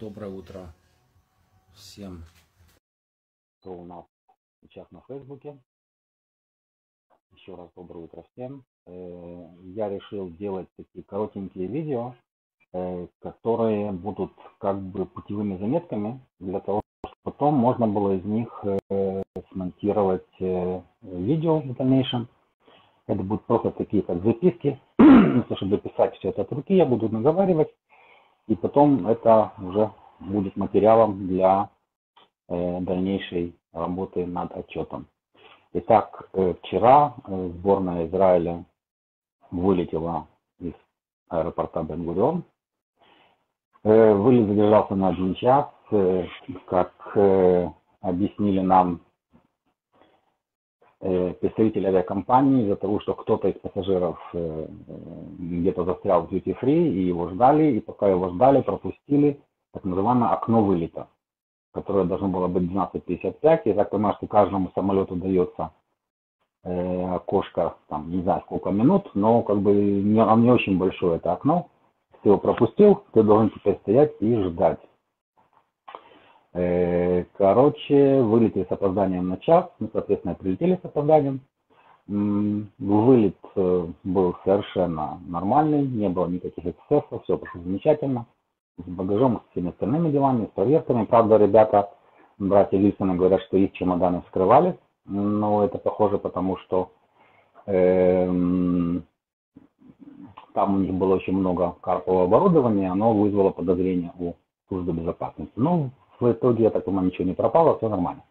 Доброе утро всем, кто у нас сейчас на Фейсбуке. Еще раз доброе утро всем. Э, я решил делать такие коротенькие видео, э, которые будут как бы путевыми заметками для того, чтобы потом можно было из них э, смонтировать видео в дальнейшем. Это будут просто такие как записки, чтобы писать все это от руки, я буду наговаривать и потом это уже будет материалом для э, дальнейшей работы над отчетом. Итак, э, вчера э, сборная Израиля вылетела из аэропорта Бен-Гурион. Э, вылет задержался на один час. Э, как э, объяснили нам представитель авиакомпании из-за того, что кто-то из пассажиров э, где-то застрял в duty free и его ждали, и пока его ждали, пропустили так называемое окно вылета, которое должно было быть 12.55. Я так понимаю, что каждому самолету дается э, окошко, там, не знаю сколько минут, но как бы не, оно не очень большое, это окно. Ты его пропустил, ты должен теперь стоять и ждать. Э, короче, вылетели с опозданием на час, ну, соответственно, прилетели с опозданием. Вылет э, был совершенно нормальный, не было никаких эксцессов, все прошло замечательно. С багажом, с всеми остальными делами, с проверками. Правда, ребята, братья Лисоны говорят, что их чемоданы вскрывали, но это похоже, потому что э, там у них было очень много карпового оборудования, оно вызвало подозрение у службы безопасности. Ну, в итоге, я так понимаю, ничего не пропало, все нормально.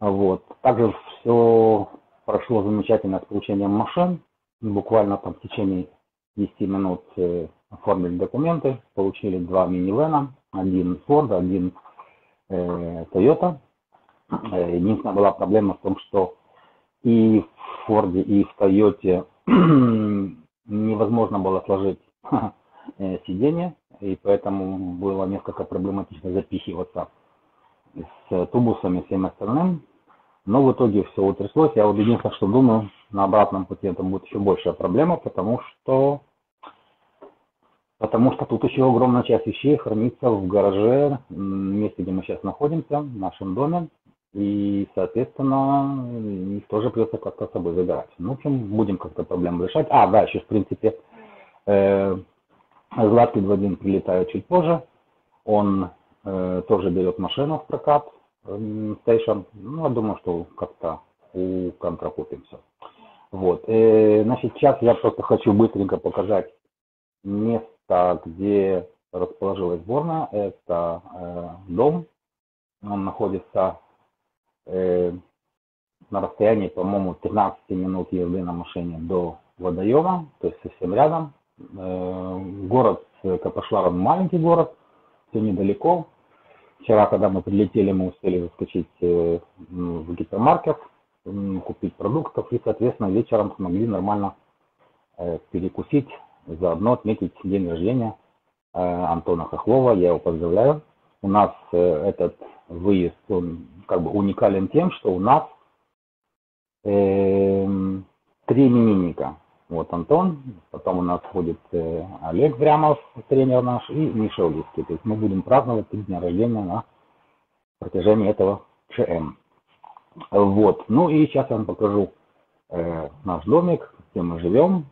Вот. Также все прошло замечательно с получением машин. Буквально там в течение 10 минут э, оформили документы, получили два минивэна, один Ford, один э, Toyota. Э, единственная была проблема в том, что и в Ford, и в Toyota невозможно было сложить э, сиденье, и поэтому было несколько проблематично запихиваться с тубусами и всем остальным. Но в итоге все утряслось. Я вот единственное, что думаю, на обратном пути это будет еще большая проблема, потому что потому что тут еще огромная часть вещей хранится в гараже, месте, где мы сейчас находимся, в нашем доме. И, соответственно, их тоже придется как-то с собой забирать. Ну, в общем, будем как-то проблему решать. А, да, еще, в принципе, э, Златкин Вадим прилетает чуть позже. Он э, тоже берет машину в прокат, э, стейшн. Ну, я думаю, что как-то у контракупимся. Вот. Э, значит, сейчас я просто хочу быстренько показать место, где расположилась сборная. Это э, дом. Он находится э, на расстоянии, по-моему, 13 минут езды на машине до водоема, то есть совсем рядом. Э, город Капашларов маленький город, все недалеко. Вчера, когда мы прилетели, мы успели заскочить э, в гипермаркет, купить продуктов и, соответственно, вечером смогли нормально э, перекусить, заодно отметить день рождения Антона Хохлова. Я его поздравляю. У нас этот выезд, он как бы уникален тем, что у нас э, три именинника. Вот Антон, потом у нас ходит э, Олег Брямов, тренер наш, и Миша Улицкий. То есть мы будем праздновать три дня рождения на протяжении этого ЧМ. Вот. Ну и сейчас я вам покажу э, наш домик, где мы живем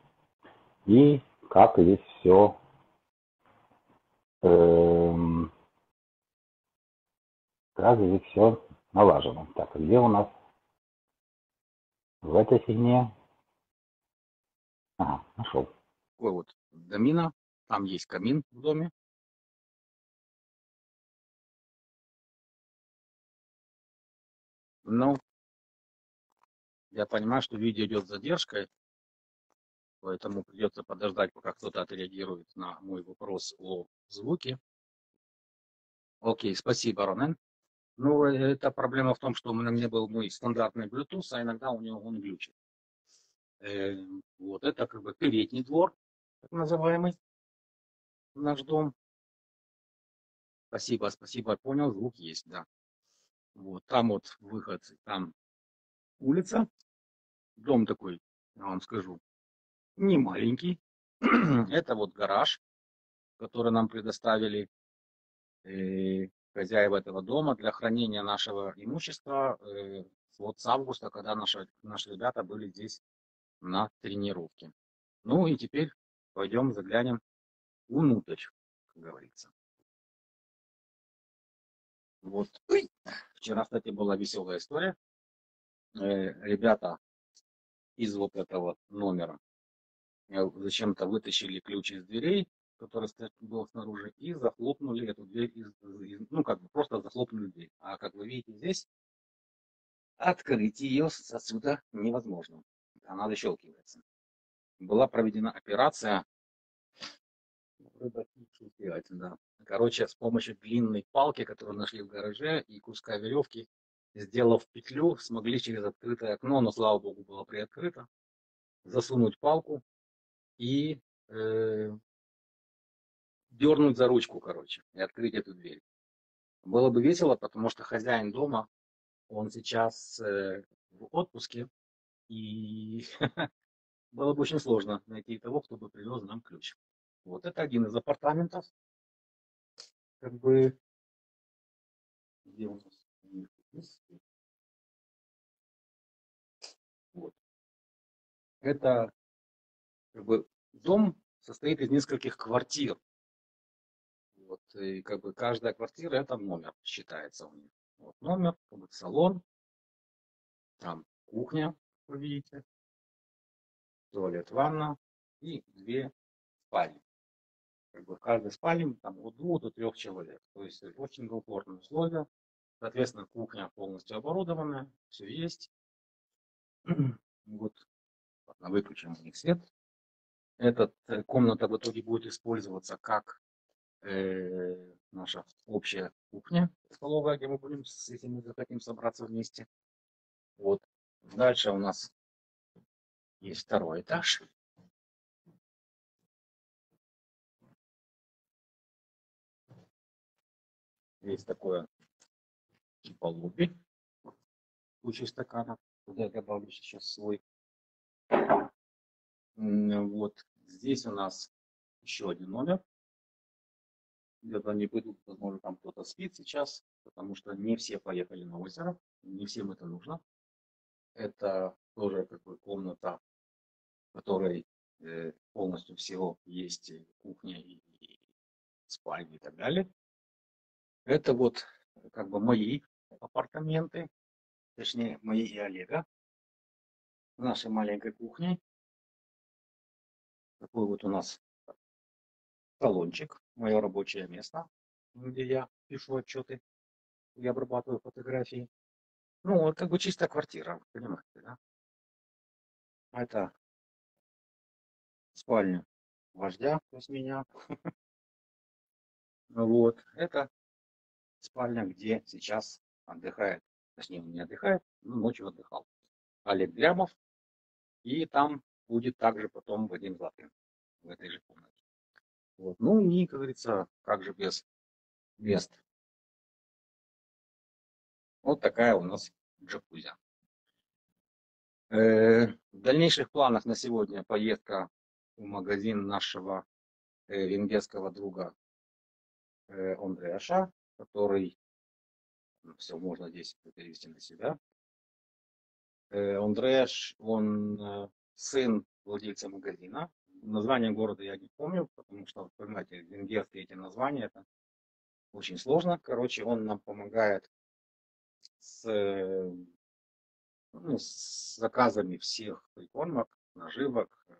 и как здесь все э, эм, как здесь все налажено. Так, где у нас в этой фигне Ага, нашел. Такой вот домина. Там есть камин в доме. Ну, я понимаю, что видео идет с задержкой, поэтому придется подождать, пока кто-то отреагирует на мой вопрос о звуке. Окей, спасибо, Ронен. Ну, э, эта проблема в том, что у меня не был мой стандартный Bluetooth, а иногда у него он глючит. Э, вот это как бы передний двор, так называемый, наш дом. Спасибо, спасибо, понял, звук есть, да. Вот, там вот выход, там улица. Дом такой, я вам скажу, не маленький. это вот гараж, который нам предоставили э, хозяева этого дома для хранения нашего имущества э, вот с августа, когда наши, наши ребята были здесь на тренировке. Ну и теперь пойдем заглянем внутрь, как говорится. Вот. Вчера, кстати, была веселая история. Э, ребята из вот этого номера э, зачем-то вытащили ключ из дверей, который был снаружи, и захлопнули эту дверь, из, из, ну, как бы просто захлопнули дверь. А как вы видите здесь, открыть ее отсюда невозможно. Она защелкивается. Была проведена операция. Да. Короче, с помощью длинной палки, которую нашли в гараже, и куска веревки, сделав петлю, смогли через открытое окно, но слава богу было приоткрыто, засунуть палку и э, дернуть за ручку, короче, и открыть эту дверь. Было бы весело, потому что хозяин дома, он сейчас э, в отпуске, и было бы очень сложно найти того, кто бы привез нам ключ. Вот это один из апартаментов. Как бы, где у нас? Вот. Это как бы дом состоит из нескольких квартир. Вот, и как бы каждая квартира это номер считается у них. Вот номер, как бы салон, там кухня, вы видите, туалет, ванна и две спальни. Как бы в каждой спальне там от двух до трех человек. То есть очень комфортные условия. Соответственно, кухня полностью оборудованная, все есть. Вот, выключим у них свет. Эта э, комната в итоге будет использоваться как э, наша общая кухня столовая, где мы будем, если мы захотим собраться вместе. Вот. Дальше у нас есть второй этаж. Есть такое типа лобби. Куча стаканов. Куда я добавлю сейчас свой. Вот. Здесь у нас еще один номер где-то не пойдут, возможно, там кто-то спит сейчас, потому что не все поехали на озеро, не всем это нужно. Это тоже как бы комната, в которой э, полностью всего есть кухня и, и спальня и так далее. Это вот как бы мои апартаменты, точнее мои и Олега, нашей маленькой кухни. Такой вот у нас салончик, мое рабочее место, где я пишу отчеты и обрабатываю фотографии. Ну, вот как бы чистая квартира, понимаете, да? Это спальня вождя, то есть меня. Вот, это спальня, где сейчас отдыхает, точнее, он не отдыхает, но ночью отдыхал. Олег Дрямов. И там будет также потом Вадим Златкин в этой же комнате. Вот. Ну и, как говорится, как же без мест. Вот такая у нас джакузи. Э, в дальнейших планах на сегодня поездка в магазин нашего э, венгерского друга э, Андреаша, который ну, все можно здесь перевести на себя. Андреаш, он сын владельца магазина, Название города я не помню, потому что, понимаете, венгерские эти названия, это очень сложно. Короче, он нам помогает с, ну, с заказами всех прикормок, наживок, э,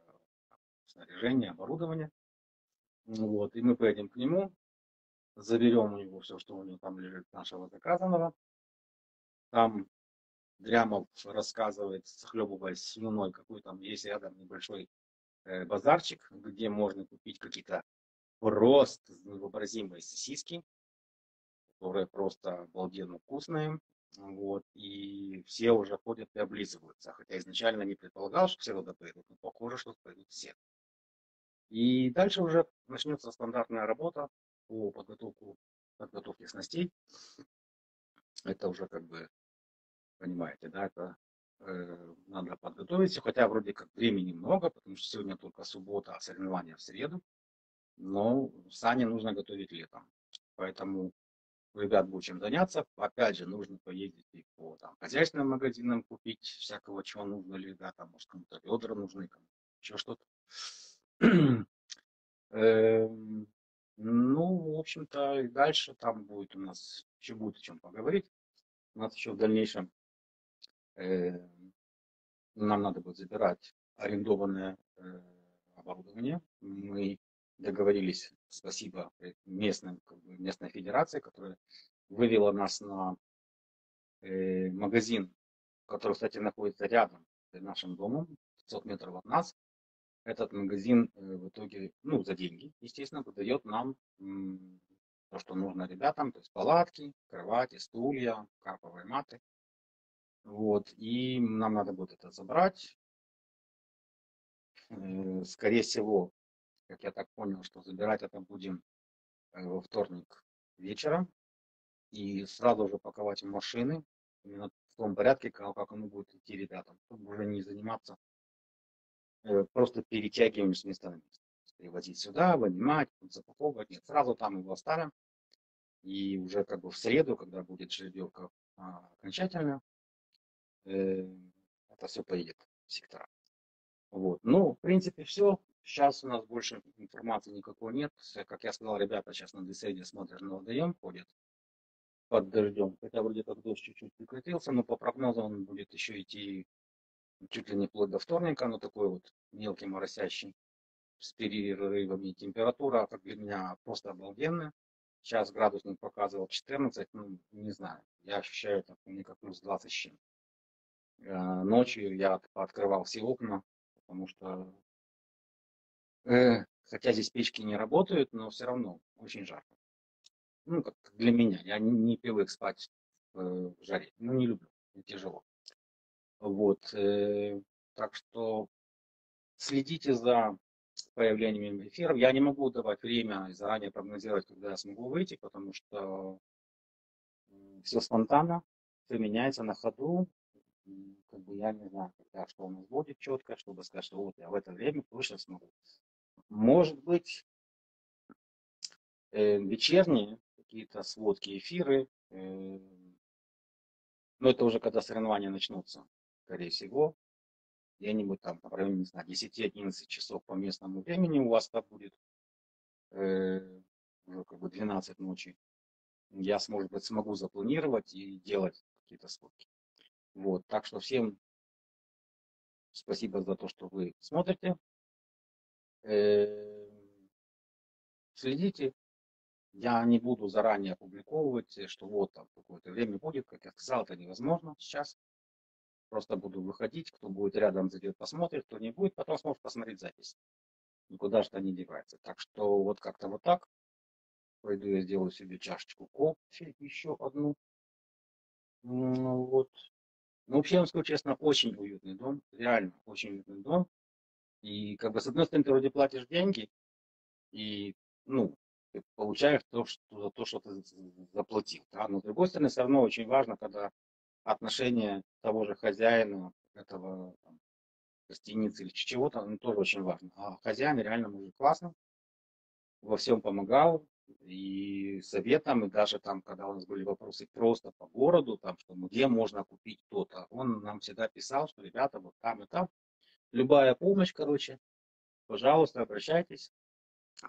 снаряжения, оборудования. Вот, и мы поедем к нему, заберем у него все, что у него там лежит нашего заказанного. Там Дрямов рассказывает, захлебываясь слюной, какой там есть рядом небольшой Э, базарчик, где можно купить какие-то просто невообразимые сосиски, которые просто обалденно вкусные. Вот, и все уже ходят и облизываются. Хотя изначально не предполагал, что все туда пойдут, но похоже, что пойдут все. И дальше уже начнется стандартная работа по подготовку, подготовке снастей. Это уже как бы, понимаете, да, это Э, надо подготовиться, хотя вроде как времени много, потому что сегодня только суббота, а соревнования в среду. Но сани нужно готовить летом. Поэтому ребят будет чем заняться. Опять же, нужно поездить и по там, хозяйственным магазинам купить всякого, чего нужно ребятам. Может, кому-то ведра нужны, кому еще что-то. Эм, ну, в общем-то, и дальше там будет у нас, еще будет о чем поговорить. У нас еще в дальнейшем э, нам надо будет забирать арендованное э, оборудование. Мы договорились, спасибо местным, как бы, местной федерации, которая вывела нас на э, магазин, который, кстати, находится рядом с нашим домом, 500 метров от нас. Этот магазин э, в итоге, ну, за деньги, естественно, выдает нам м, то, что нужно ребятам, то есть палатки, кровати, стулья, карповые маты. Вот, и нам надо будет это забрать. Э, скорее всего, как я так понял, что забирать это будем э, во вторник вечером. И сразу же паковать машины, именно в том порядке, как, как оно будет идти ребятам, чтобы уже не заниматься э, просто перетягиванием с места на место. Привозить сюда, вынимать, запаковывать. Нет, сразу там его оставим. И уже как бы в среду, когда будет жеребьевка а, окончательная, э, это все поедет в сектора. Вот. Ну, в принципе, все. Сейчас у нас больше информации никакой нет. Как я сказал, ребята сейчас на беседе смотрят на водоем, ходят под дождем. Хотя вроде как дождь чуть-чуть прекратился, но по прогнозам он будет еще идти чуть ли не вплоть до вторника, но такой вот мелкий моросящий с перерывами температура, как для меня, просто обалденная. Сейчас градусник показывал 14, ну, не знаю, я ощущаю это мне как плюс 20 с чем. Э, ночью я открывал все окна, потому что хотя здесь печки не работают, но все равно очень жарко. Ну, как для меня. Я не, привык спать в, в жаре. Ну, не люблю. Тяжело. Вот. Э, так что следите за появлением эфиров. Я не могу давать время и заранее прогнозировать, когда я смогу выйти, потому что все спонтанно, все меняется на ходу. Как бы я не знаю, когда что у нас будет четко, чтобы сказать, что вот я в это время точно смогу. Может быть, э, вечерние какие-то сводки, эфиры, э, но это уже когда соревнования начнутся, скорее всего, где-нибудь там в районе, не знаю, 10-11 часов по местному времени у вас так будет, э, как бы 12 ночи. Я, может быть, смогу запланировать и делать какие-то сводки. Вот, так что всем спасибо за то, что вы смотрите. Э, следите. Я не буду заранее опубликовывать, что вот там какое-то время будет. Как я сказал, это невозможно сейчас. Просто буду выходить, кто будет рядом, зайдет, посмотрит, кто не будет, потом сможет посмотреть запись. Никуда это не девается. Так что вот как-то вот так. Пойду я сделаю себе чашечку кофе, еще одну. Ну, вот. Ну, вообще, я вам скажу честно, очень уютный дом. Реально, очень уютный дом. И как бы с одной стороны ты вроде платишь деньги, и ну, ты получаешь то, что, то, что ты заплатил. Да? Но с другой стороны, все равно очень важно, когда отношение того же хозяина, этого там, гостиницы или чего-то, ну, тоже очень важно. А хозяин реально мужик классно, во всем помогал, и советом, и даже там, когда у нас были вопросы просто по городу, там, что где можно купить то-то, он нам всегда писал, что ребята, вот там и там, любая помощь, короче, пожалуйста, обращайтесь.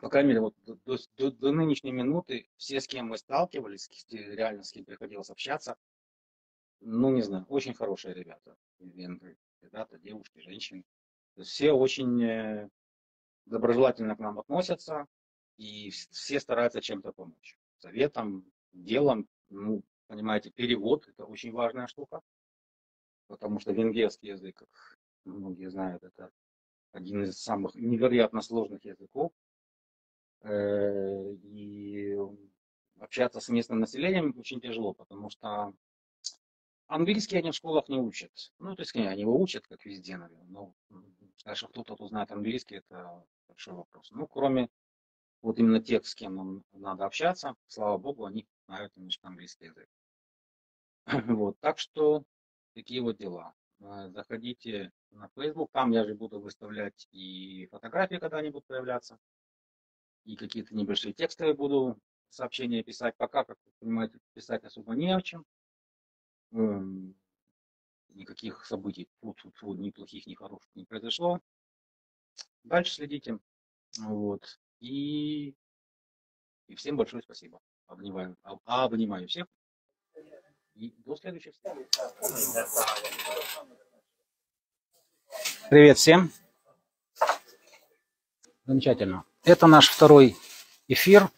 По крайней мере, вот до, до, до нынешней минуты все, с кем мы сталкивались, реально с кем приходилось общаться, ну, не знаю, очень хорошие ребята, венгры, ребята, девушки, женщины. все очень э, доброжелательно к нам относятся, и все стараются чем-то помочь. Советом, делом, ну, понимаете, перевод – это очень важная штука, потому что венгерский язык, многие знают, это один из самых невероятно сложных языков. Э, и общаться с местным населением очень тяжело, потому что английский они в школах не учат. Ну, то есть, они его учат, как везде, наверное. Но что кто-то тут знает английский, это большой вопрос. Ну, кроме вот именно тех, с кем нам надо общаться, слава богу, они знают немножко английский язык. Вот, так что такие вот дела. Э, заходите на Facebook, там я же буду выставлять и фотографии, когда они будут появляться, и какие-то небольшие тексты буду сообщения писать. Пока, как вы понимаете, писать особо не о чем. Эм, никаких событий фу, фу, фу, ни плохих, ни хороших не произошло. Дальше следите. Вот. И, и всем большое спасибо. Обнимаю, об- обнимаю всех. До следующей встречи. Привет всем. Замечательно. Это наш второй эфир.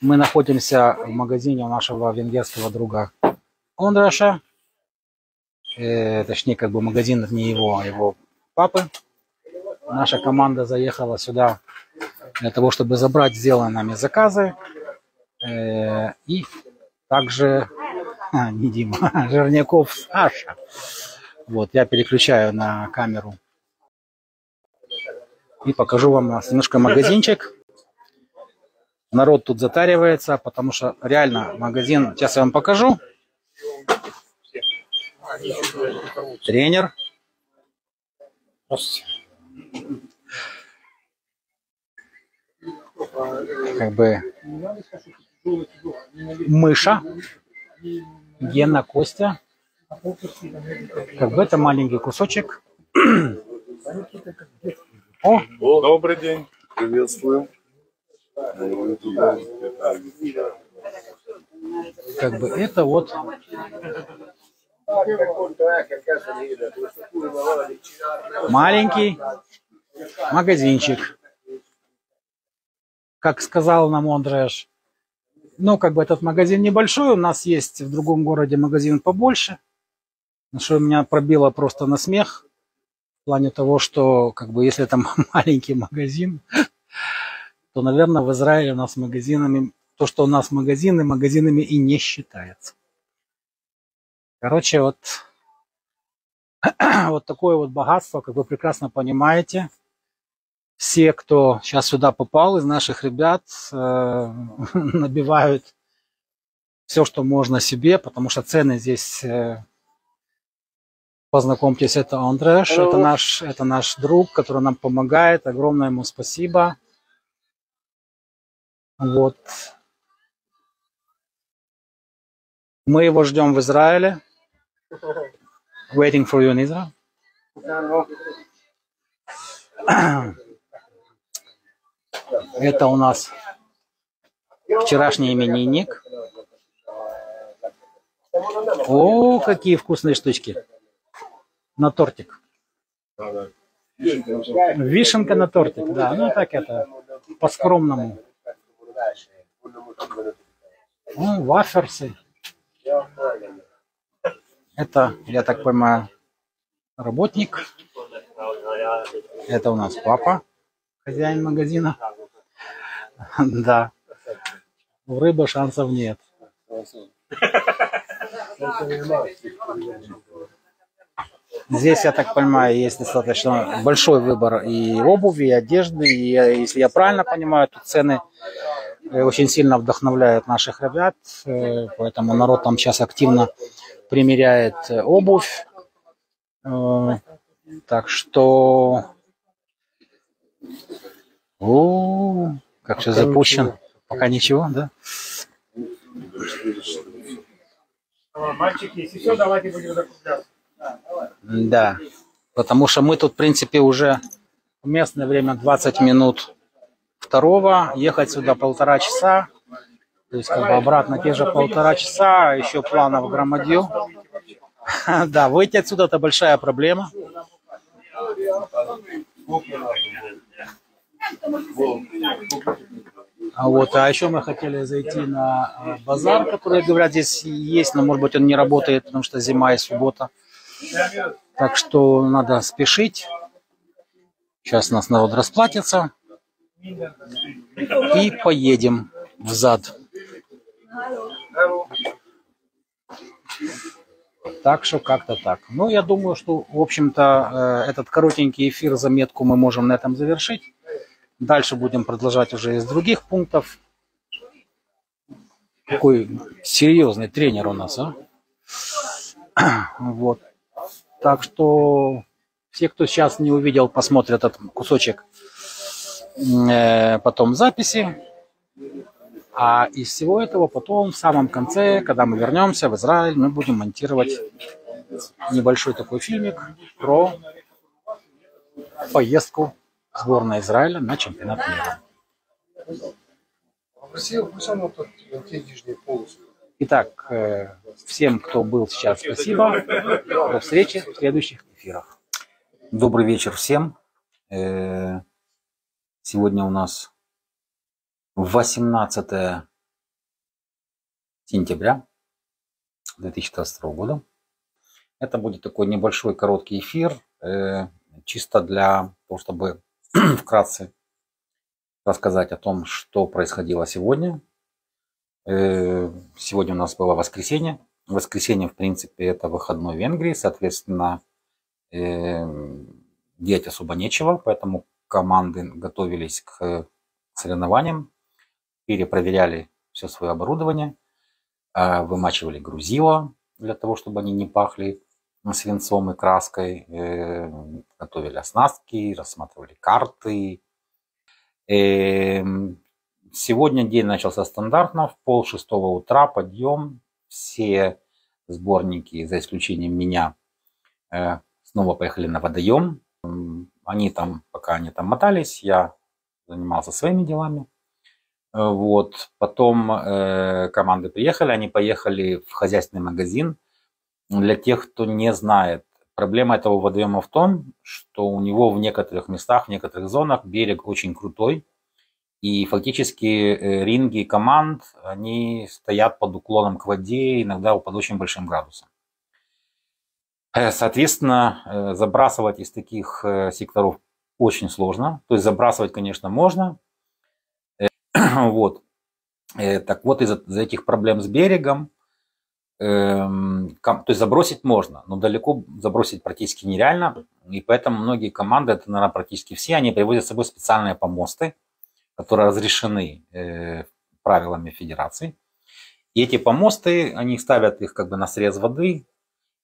Мы находимся в магазине нашего венгерского друга Ондраша. Э, точнее, как бы магазин не его, а его папы. Наша команда заехала сюда для того, чтобы забрать сделанные нами заказы. Э, и также, а, не Дима, Жирняков Саша. Вот, я переключаю на камеру и покажу вам немножко магазинчик. Народ тут затаривается, потому что реально магазин, сейчас я вам покажу. Тренер. Как бы Мыша, Гена, Костя. Как бы это маленький кусочек. О, Добрый день, летали. как бы это вот маленький магазинчик. Как сказал нам Ондреш, ну, как бы этот магазин небольшой, у нас есть в другом городе магазин побольше, на что меня пробило просто на смех, в плане того, что, как бы, если это маленький магазин, то, наверное, в Израиле у нас магазинами, то, что у нас магазины, магазинами и не считается. Короче, вот, вот такое вот богатство, как вы прекрасно понимаете. Все, кто сейчас сюда попал из наших ребят, э, набивают все, что можно себе, потому что цены здесь, э, познакомьтесь, это Андреш, это наш, это наш друг, который нам помогает, огромное ему спасибо. Вот. Мы его ждем в Израиле. Waiting for you in Israel. Это у нас вчерашний именинник. О, какие вкусные штучки. На тортик. Вишенка на тортик, да. Ну так это, по-скромному. Ну, ваферсы. Это, я так понимаю, работник. Это у нас папа, хозяин магазина. Да. У рыбы шансов нет. Здесь, я так понимаю, есть достаточно большой выбор и обуви, и одежды. И если я правильно понимаю, то цены э, очень сильно вдохновляют наших ребят. э, Поэтому народ там сейчас активно примеряет э, обувь. Так что... О, как все запущен. Пока ничего, да? Мальчики, если все, давайте будем закупляться. Да. Потому что мы тут, в принципе, уже в местное время 20 минут второго. Ехать сюда полтора часа. То есть, как бы обратно те же полтора часа, а еще планов громадью. Да, выйти отсюда это большая проблема. А вот, а еще мы хотели зайти на э, базар, который, говорят, здесь есть, но, может быть, он не работает, потому что зима и суббота. Так что надо спешить. Сейчас нас народ расплатится. И поедем в зад. Так что как-то так. Ну, я думаю, что, в общем-то, э, этот коротенький эфир, заметку мы можем на этом завершить. Дальше будем продолжать уже из других пунктов. Какой серьезный тренер у нас, а? Вот. Так что все, кто сейчас не увидел, посмотрят этот кусочек э, потом записи. А из всего этого потом, в самом конце, когда мы вернемся в Израиль, мы будем монтировать небольшой такой фильмик про поездку сборной Израиля на чемпионат мира. Полосы? Итак, э, всем, кто был сейчас, спасибо. До встречи в следующих эфирах. Добрый вечер всем. Э, сегодня у нас 18 сентября 2022 года. Это будет такой небольшой короткий эфир, э, чисто для того, чтобы вкратце рассказать о том, что происходило сегодня. Э, сегодня у нас было воскресенье. Воскресенье, в принципе, это выходной в Венгрии, соответственно, э, делать особо нечего, поэтому команды готовились к соревнованиям, перепроверяли все свое оборудование, вымачивали грузила для того, чтобы они не пахли свинцом и краской, э, готовили оснастки, рассматривали карты. Эм, сегодня день начался стандартно, в пол шестого утра подъем, все сборники, за исключением меня, э, снова поехали на водоем. Они там, пока они там мотались, я занимался своими делами. Э, вот. Потом э, команды приехали, они поехали в хозяйственный магазин – для тех, кто не знает, проблема этого водоема в том, что у него в некоторых местах, в некоторых зонах берег очень крутой, и фактически э, ринги команд, они стоят под уклоном к воде, иногда под очень большим градусом. Э, соответственно, э, забрасывать из таких секторов очень сложно. То есть забрасывать, конечно, можно. Вот. Так вот, из-за этих проблем с берегом то есть забросить можно, но далеко забросить практически нереально. И поэтому многие команды, это, наверное, практически все, они привозят с собой специальные помосты, которые разрешены э, правилами федерации. И эти помосты, они ставят их как бы на срез воды,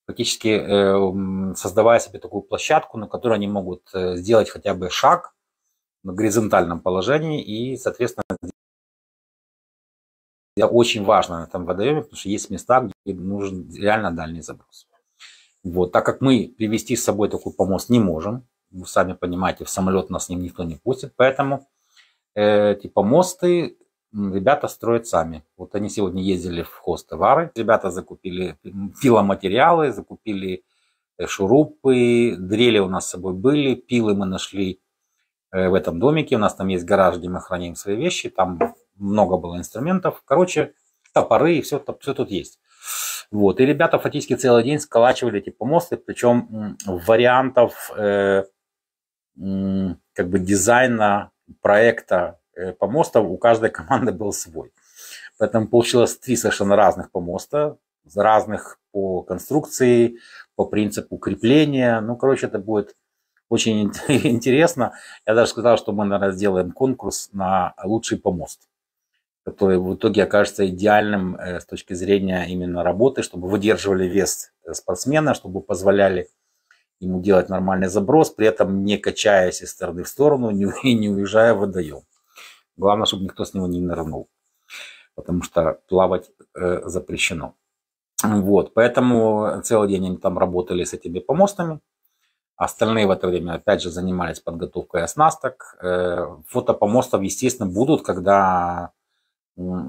фактически э, создавая себе такую площадку, на которой они могут э, сделать хотя бы шаг в горизонтальном положении и, соответственно, это очень важно на этом водоеме, потому что есть места, где нужен реально дальний заброс. Вот, так как мы привести с собой такой помост не можем, вы сами понимаете, в самолет нас с ним никто не пустит, поэтому э, эти помосты ребята строят сами. Вот они сегодня ездили в хостовары, ребята закупили пиломатериалы, закупили э, шурупы, дрели у нас с собой были, пилы мы нашли в этом домике, у нас там есть гараж, где мы храним свои вещи, там много было инструментов. Короче, топоры и все, все тут есть. Вот. И ребята фактически целый день сколачивали эти помосты, причем вариантов э, как бы дизайна проекта э, помостов у каждой команды был свой. Поэтому получилось три совершенно разных помоста, разных по конструкции, по принципу крепления. Ну, короче, это будет очень интересно. Я даже сказал, что мы, наверное, сделаем конкурс на лучший помост который в итоге окажется идеальным э, с точки зрения именно работы, чтобы выдерживали вес э, спортсмена, чтобы позволяли ему делать нормальный заброс, при этом не качаясь из стороны в сторону и не уезжая в водоем. Главное, чтобы никто с него не нырнул, потому что плавать э, запрещено. Вот, поэтому целый день они там работали с этими помостами. Остальные в это время, опять же, занимались подготовкой оснасток. Фото помостов, естественно, будут, когда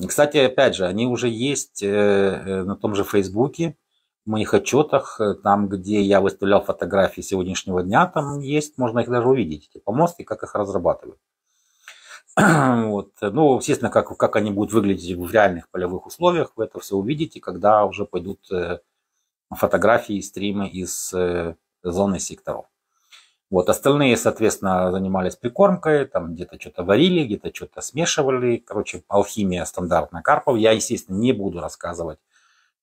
кстати, опять же, они уже есть э, э, на том же Фейсбуке, в моих отчетах, э, там, где я выставлял фотографии сегодняшнего дня, там есть, можно их даже увидеть, эти помостки, как их разрабатывают. Вот. Ну, естественно, как, как они будут выглядеть в реальных полевых условиях, вы это все увидите, когда уже пойдут фотографии, стримы из зоны секторов. Вот, остальные, соответственно, занимались прикормкой, там где-то что-то варили, где-то что-то смешивали. Короче, алхимия стандартная карпов. Я, естественно, не буду рассказывать,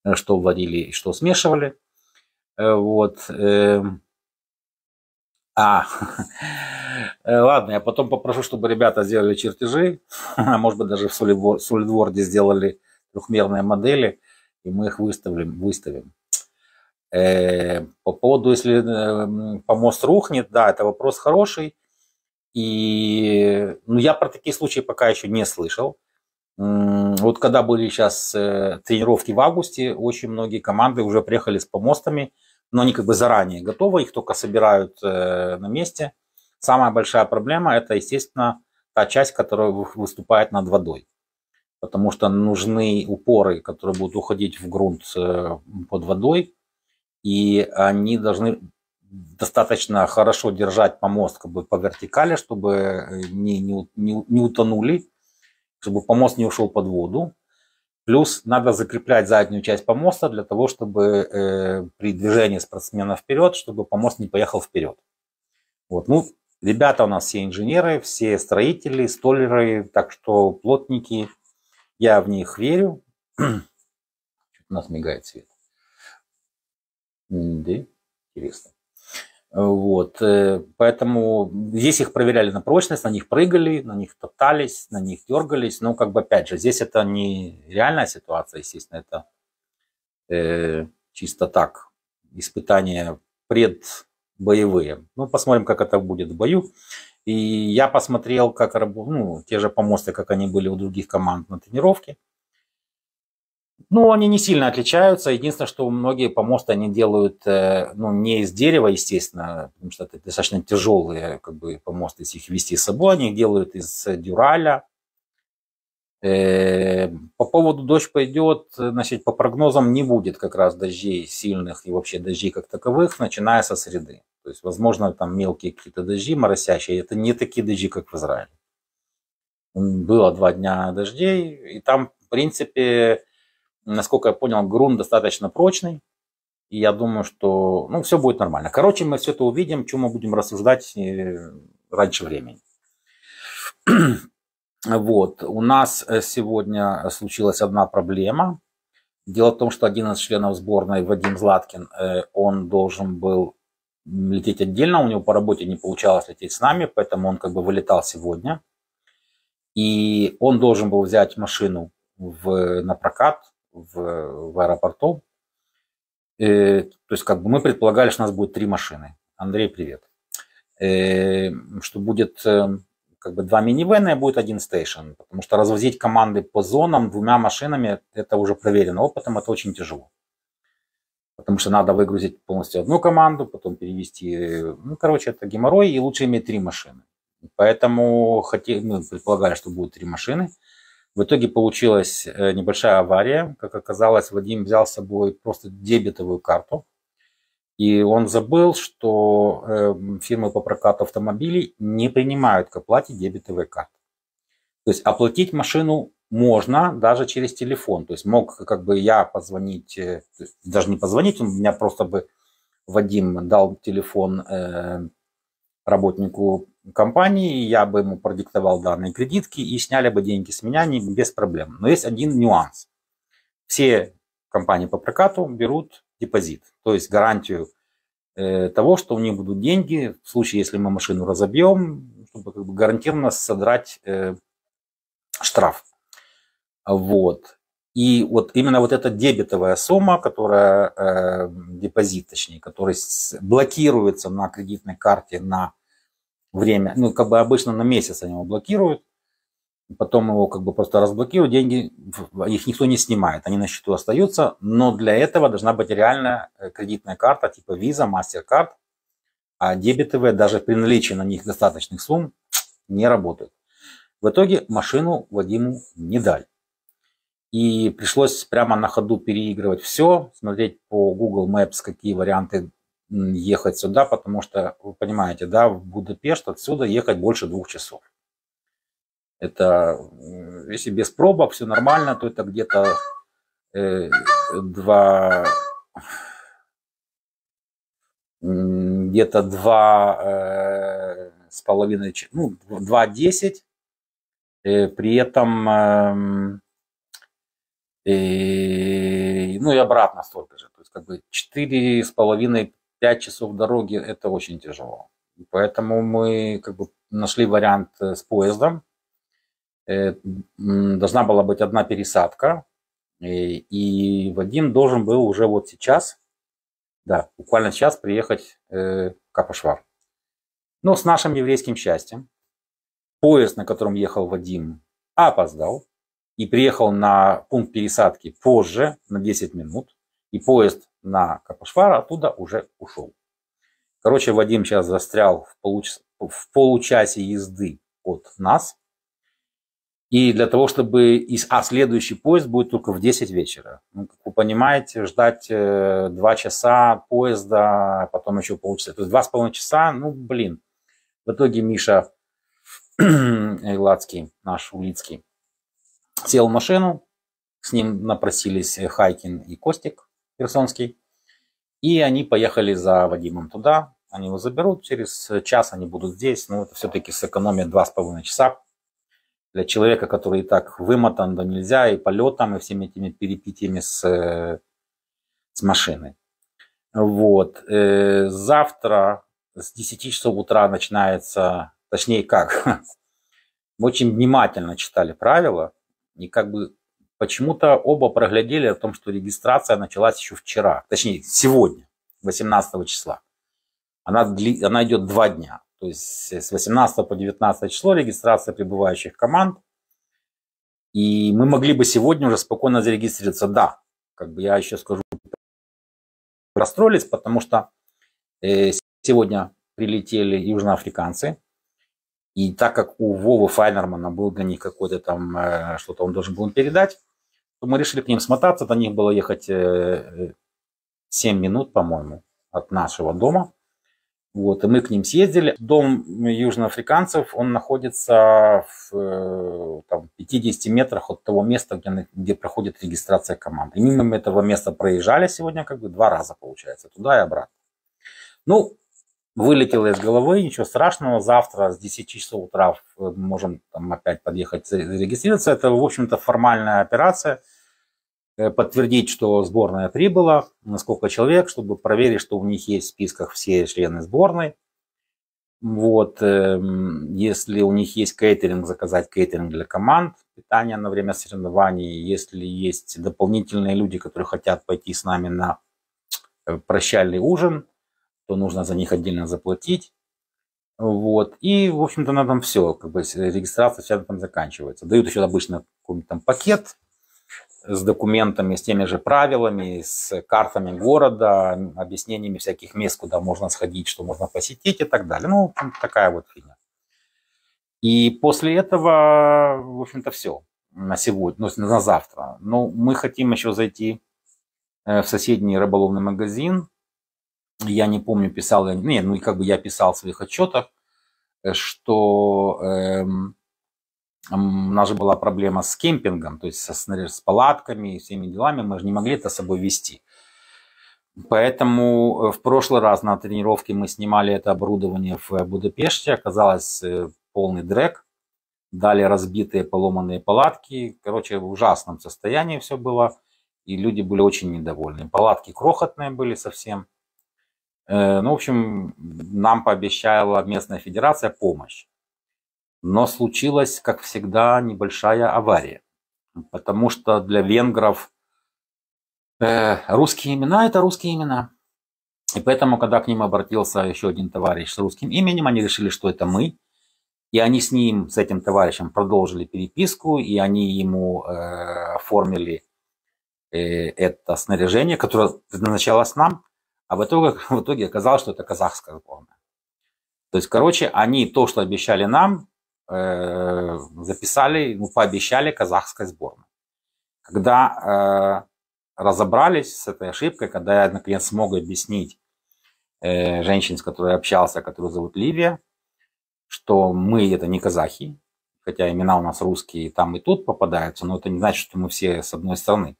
э, что варили и что смешивали. Э, вот. Эм. А, э, ладно, я потом попрошу, чтобы ребята сделали чертежи, а может быть даже в SolidWord сделали трехмерные модели, и мы их выставим. выставим. Э, по поводу, если э, помост рухнет, да, это вопрос хороший. И ну, я про такие случаи пока еще не слышал. Вот когда были сейчас э, тренировки в августе, очень многие команды уже приехали с помостами, но они как бы заранее готовы, их только собирают на месте. Самая большая проблема это, естественно, та часть, которая выступает над водой. Потому что нужны упоры, которые будут уходить в грунт под водой, и они должны достаточно хорошо держать помост как бы по вертикали, чтобы не, не, не, не утонули чтобы помост не ушел под воду. Плюс надо закреплять заднюю часть помоста для того, чтобы э, при движении спортсмена вперед, чтобы помост не поехал вперед. Вот, ну, ребята у нас все инженеры, все строители, столеры, так что плотники, я в них верю. У нас мигает свет. Да, интересно. Вот, э, поэтому здесь их проверяли на прочность, на них прыгали, на них топтались, на них дергались. Ну, как бы, опять же, здесь это не реальная ситуация, естественно, это э, чисто так, испытания предбоевые. Ну, посмотрим, как это будет в бою. И я посмотрел, как ну, те же помосты, как они были у других команд на тренировке. Ну, они не сильно отличаются. Единственное, что многие помосты они делают э, ну, не из дерева, естественно, потому что это достаточно тяжелые как бы, помосты, если их вести с собой. Они их делают из дюраля. Э, по поводу дождь пойдет, значит, по прогнозам не будет как раз дождей сильных и вообще дождей как таковых, начиная со среды. То есть, возможно, там мелкие какие-то дожди моросящие. Это не такие дожди, как в Израиле. Было два дня дождей, и там, в принципе, Насколько я понял, грунт достаточно прочный. И я думаю, что ну, все будет нормально. Короче, мы все это увидим, чем мы будем рассуждать э, раньше времени. Вот, у нас э, сегодня случилась одна проблема. Дело в том, что один из членов сборной, Вадим Златкин, э, он должен был лететь отдельно, у него по работе не получалось лететь с нами, поэтому он как бы вылетал сегодня. И он должен был взять машину в, на прокат в, в аэропорту. И, э, то есть как бы мы предполагали, что у нас будет три машины. Андрей, привет. И, э, что будет э, как бы два минивэна и будет один стейшн. Потому что развозить команды по зонам двумя машинами, это уже проверено опытом, это очень тяжело. Потому что надо выгрузить полностью одну команду, потом перевести. Ну, короче, это геморрой, и лучше иметь три машины. Поэтому хотели, мы предполагали, что будет три машины. В итоге получилась э, небольшая авария. Как оказалось, Вадим взял с собой просто дебетовую карту. И он забыл, что эм, фирмы по прокату автомобилей не принимают к оплате дебетовые карты. То есть оплатить машину можно даже через телефон. То есть мог как бы я позвонить, э, даже не позвонить, у меня просто бы Вадим дал телефон э, работнику компании, я бы ему продиктовал данные кредитки и сняли бы деньги с меня не, без проблем. Но есть один нюанс. Все компании по прокату берут депозит, то есть гарантию э, того, что у них будут деньги в случае, если мы машину разобьем, чтобы как бы гарантированно содрать э, штраф. Вот. И вот именно вот эта дебетовая сумма, которая, э, депозит точнее, который блокируется на кредитной карте на время, ну, как бы обычно на месяц они его блокируют, потом его как бы просто разблокируют, деньги, их никто не снимает, они на счету остаются, но для этого должна быть реальная э, кредитная карта типа Visa, MasterCard, а дебетовые даже при наличии на них достаточных сумм не работают. В итоге машину Вадиму не дали. И пришлось прямо на ходу переигрывать все, смотреть по Google Maps, какие варианты ехать сюда, потому что, вы понимаете, да, в Будапешт отсюда ехать больше двух часов. Это, если без пробок все нормально, то это где-то э, два, где-то два э, с половиной, ну, два десять. Э, при этом, э, э, ну и обратно столько же. То есть как бы четыре с половиной 5 часов дороги это очень тяжело. Поэтому мы как бы нашли вариант э, с поездом. Э, должна была быть одна пересадка. Э, и Вадим должен был уже вот сейчас, да, буквально сейчас приехать в Капашвар. Но с нашим еврейским счастьем поезд, на котором ехал Вадим, опоздал. и приехал на пункт пересадки позже, на 10 минут, и поезд на Капашвара оттуда уже ушел. Короче, Вадим сейчас застрял в, получ... в получасе езды от нас. И для того, чтобы... А следующий поезд будет только в 10 вечера. Ну, как вы понимаете, ждать э, 2 часа поезда, а потом еще полчаса. То есть 2,5 часа, ну, блин. В итоге Миша Эйлацкий, наш Улицкий, сел в машину, с ним напросились Хайкин и Костик Херсонский, и они поехали за Вадимом туда, они его заберут, через час они будут здесь, но это все-таки сэкономит два с половиной часа для человека, который и так вымотан, да нельзя, и полетом, и всеми этими перипетиями с, с машиной. Вот. Э, завтра с 10 часов утра начинается, точнее как, мы очень внимательно читали правила, и как бы почему-то оба проглядели о том, что регистрация началась еще вчера, точнее сегодня, 18 числа. Она, она идет два дня. То есть с 18 по 19 число регистрация прибывающих команд. И мы могли бы сегодня уже спокойно зарегистрироваться. Да, как бы я еще скажу, расстроились, потому что э, сегодня прилетели южноафриканцы. И так как у Вовы Файнермана был для них какой-то там, э, что-то он должен был им передать, мы решили к ним смотаться. До них было ехать э, 7 минут, по-моему, от нашего дома. Вот, и мы к ним съездили. Дом южноафриканцев, он находится в э, там, 50 метрах от того места, где, где проходит регистрация команды. И мимо этого места проезжали сегодня как бы два раза, получается, туда и обратно. Ну, вылетело из головы, ничего страшного. Завтра с 10 часов утра можем там опять подъехать зарегистрироваться. Это, в общем-то, формальная операция – Э, подтвердить, что сборная прибыла, на сколько человек, чтобы проверить, что у них есть в списках все члены сборной. Вот, эм, если у них есть кейтеринг, заказать кейтеринг для команд, питание на время соревнований. Если есть дополнительные люди, которые хотят пойти с нами на э, прощальный ужин, то нужно за них отдельно заплатить. Вот. И, в общем-то, на этом все. Как бы регистрация вся там заканчивается. Дают еще обычно какой-нибудь там пакет с документами, с теми же правилами, с картами города, объяснениями всяких мест, куда можно сходить, что можно посетить и так далее. Ну, такая вот фигня. И после этого, в общем-то, все на сегодня, ну, на завтра. Но мы хотим еще зайти э, в соседний рыболовный магазин. Я не помню, писал я, нет, ну, как бы я писал в своих отчетах, э, что эм, у нас же была проблема с кемпингом, то есть со, с палатками и всеми делами, мы же не могли это с собой вести. Поэтому э, в прошлый раз на тренировке мы снимали это оборудование в Будапеште, оказалось э, полный дрек, дали разбитые поломанные палатки, короче, в ужасном состоянии все было, и люди были очень недовольны. Палатки крохотные были совсем. Э, ну, в общем, нам пообещала местная федерация помощь. Но случилась, как всегда, небольшая авария. Потому что для венгров э, русские имена – это русские имена. И поэтому, когда к ним обратился еще один товарищ с русским именем, они решили, что это мы. И они с ним, с этим товарищем, продолжили переписку, и они ему э, оформили э, это снаряжение, которое предназначалось нам, а в итоге, в итоге оказалось, что это казахская сборная. То есть, короче, они то, что обещали нам, Э, записали, ну, пообещали казахской сборной. Когда э, разобрались с этой ошибкой, когда я наконец смог объяснить э, женщине, с которой я общался, которую зовут Ливия, что мы это не казахи, хотя имена у нас русские там и тут попадаются, но это не значит, что мы все с одной стороны.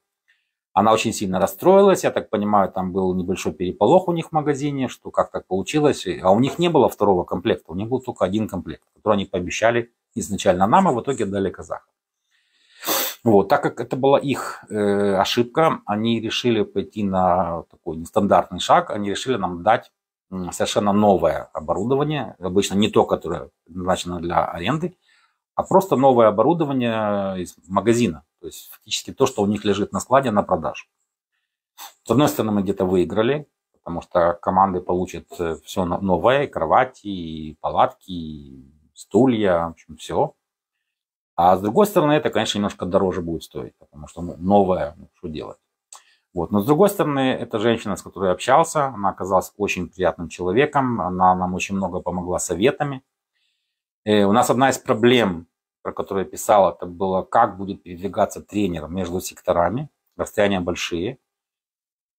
Она очень сильно расстроилась, я так понимаю, там был небольшой переполох у них в магазине, что как так получилось. А у них не было второго комплекта, у них был только один комплект, который они пообещали изначально нам, а в итоге дали казахам. Вот, так как это была их э, ошибка, они решили пойти на такой нестандартный шаг, они решили нам дать совершенно новое оборудование, обычно не то, которое предназначено для аренды, а просто новое оборудование из магазина. То есть фактически то, что у них лежит на складе на продажу. С одной стороны, мы где-то выиграли, потому что команды получат э, все новое, и кровати, и палатки, и стулья, в общем, все. А с другой стороны, это, конечно, немножко дороже будет стоить, потому что ну, новое, ну, что делать. Вот. Но с другой стороны, эта женщина, с которой я общался, она оказалась очень приятным человеком, она нам очень много помогла советами. И э, у нас одна из проблем, про которую я писал, это было, как будет передвигаться тренер между секторами, расстояния большие.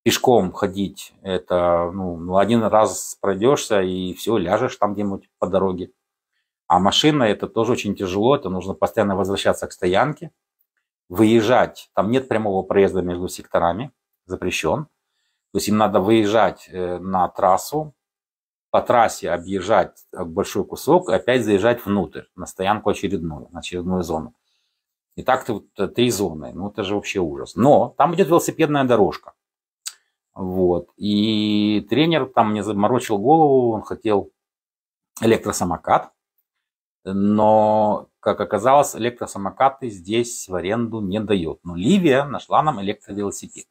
Пешком ходить, это ну, один раз пройдешься и все, ляжешь там где-нибудь по дороге. А машина это тоже очень тяжело, это нужно постоянно возвращаться к стоянке, выезжать, там нет прямого проезда между секторами, запрещен. То есть им надо выезжать э, на трассу, по трассе объезжать большой кусок и опять заезжать внутрь, на стоянку очередную, на очередную зону. И так тут э, три зоны. Ну, это же вообще ужас. Но там идет велосипедная дорожка. Вот. И тренер там мне заморочил голову, он хотел электросамокат. Но, как оказалось, электросамокаты здесь в аренду не дает. Но Ливия нашла нам электровелосипед.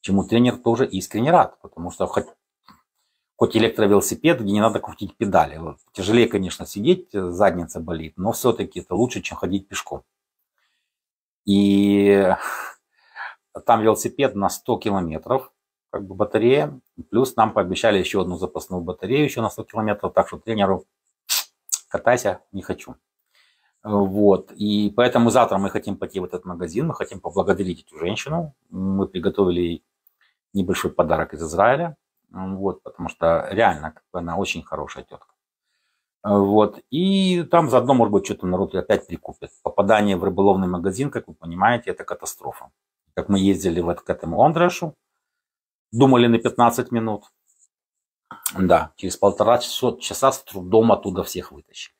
Чему тренер тоже искренне рад, потому что хоть, электровелосипед, где не надо крутить педали. Тяжелее, конечно, сидеть, задница болит, но все-таки это лучше, чем ходить пешком. И там велосипед на 100 километров, как бы батарея. Плюс нам пообещали еще одну запасную батарею еще на 100 километров, так что тренеру катайся, не хочу. Вот. И поэтому завтра мы хотим пойти в этот магазин, мы хотим поблагодарить эту женщину. Мы приготовили небольшой подарок из Израиля. Вот, потому что реально как бы, она очень хорошая тетка. Вот. И там заодно, может быть, что-то народ опять прикупит. Попадание в рыболовный магазин, как вы понимаете, это катастрофа. Как мы ездили вот к этому Ондрешу, думали на 15 минут, да, через полтора часа, часа с трудом оттуда всех вытащили.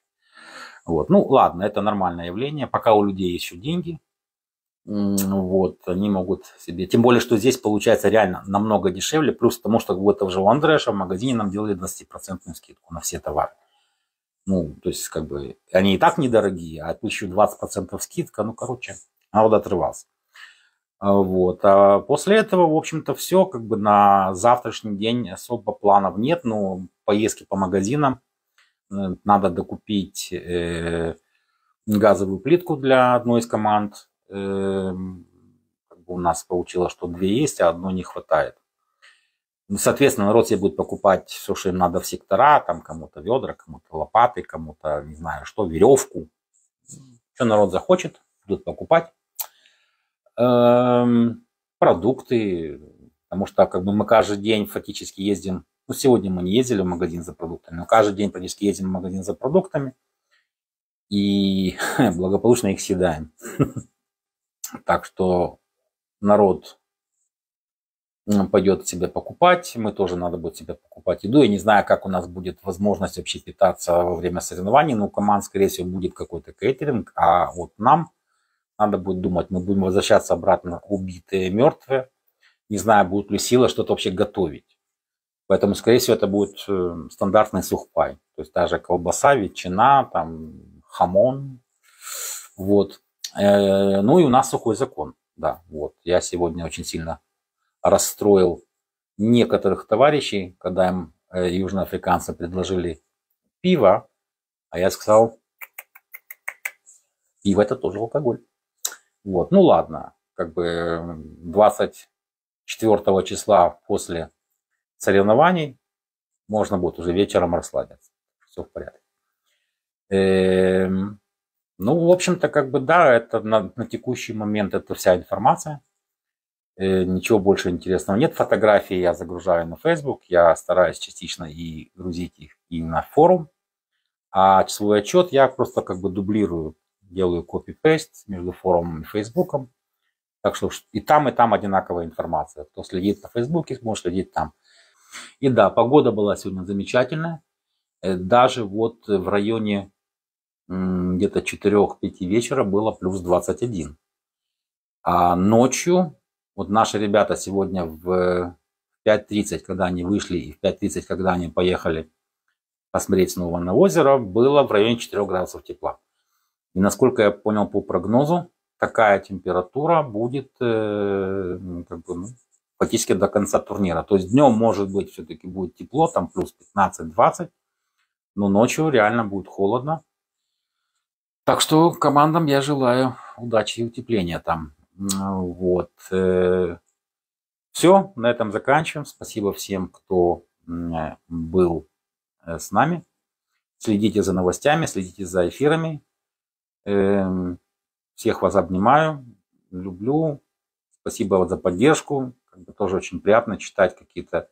Вот. Ну, ладно, это нормальное явление. Пока у людей еще деньги, вот, они могут себе... Тем более, что здесь получается реально намного дешевле. Плюс тому, что в этом же Андреша в магазине нам делали 20% скидку на все товары. Ну, то есть, как бы, они и так недорогие, а тут еще 20% скидка, ну, короче, народ отрывался. А, вот. А после этого, в общем-то, все, как бы на завтрашний день особо планов нет, но поездки по магазинам, э, надо докупить э, газовую плитку для одной из команд. Э, как бы у нас получилось, что две есть, а одной не хватает. Ну, соответственно, народ себе будет покупать все, что им надо в сектора, там кому-то ведра, кому-то лопаты, кому-то, не знаю что, веревку. Что народ захочет, будут покупать. Эм, продукты, потому что как бы мы каждый день фактически ездим, ну сегодня мы не ездили в магазин за продуктами, но каждый день практически ездим в магазин за продуктами и благополучно их съедаем. Так что народ пойдет себе покупать, мы тоже надо будет себе покупать еду. Я не знаю, как у нас будет возможность вообще питаться во время соревнований, но у команд, скорее всего, будет какой-то кейтеринг, а вот нам надо будет думать, мы будем возвращаться обратно убитые, мертвые. Не знаю, будут ли силы что-то вообще готовить. Поэтому, скорее всего, это будет э, стандартный сухпай. То есть даже колбаса, ветчина, там, хамон. Вот. Э, ну и у нас сухой закон. Да, вот. Я сегодня очень сильно расстроил некоторых товарищей, когда им э, южноафриканцы предложили пиво, а я сказал, пиво это тоже алкоголь. Вот, ну ладно, как бы 24 числа после соревнований можно будет уже вечером расслабиться. Все в порядке. Эм, ну, в общем-то, как бы да, это на, на текущий момент это вся информация. Э, ничего больше интересного нет. Фотографии я загружаю на Facebook. Я стараюсь частично и грузить их и на форум. А свой отчет я просто как бы дублирую делаю копи-пейст между форумом и фейсбуком. Так что и там, и там одинаковая информация. Кто следит на фейсбуке, сможет следить там. И да, погода была сегодня замечательная. Э, даже вот в районе где-то 4-5 вечера было плюс 21. А ночью, вот наши ребята сегодня в 5.30, когда они вышли, и в 5.30, когда они поехали посмотреть снова на озеро, было в районе 4 градусов тепла. И насколько я понял по прогнозу, такая температура будет э, как бы, ну, фактически до конца турнира. То есть днем может быть все-таки будет тепло, там плюс 15-20, но ночью реально будет холодно. Так что командам я желаю удачи и утепления там. Вот. Все, на этом заканчиваем. Спасибо всем, кто был э, с нами. Следите за новостями, следите за эфирами. Эм, всех вас обнимаю, люблю. Спасибо за поддержку. Тоже очень приятно читать какие-то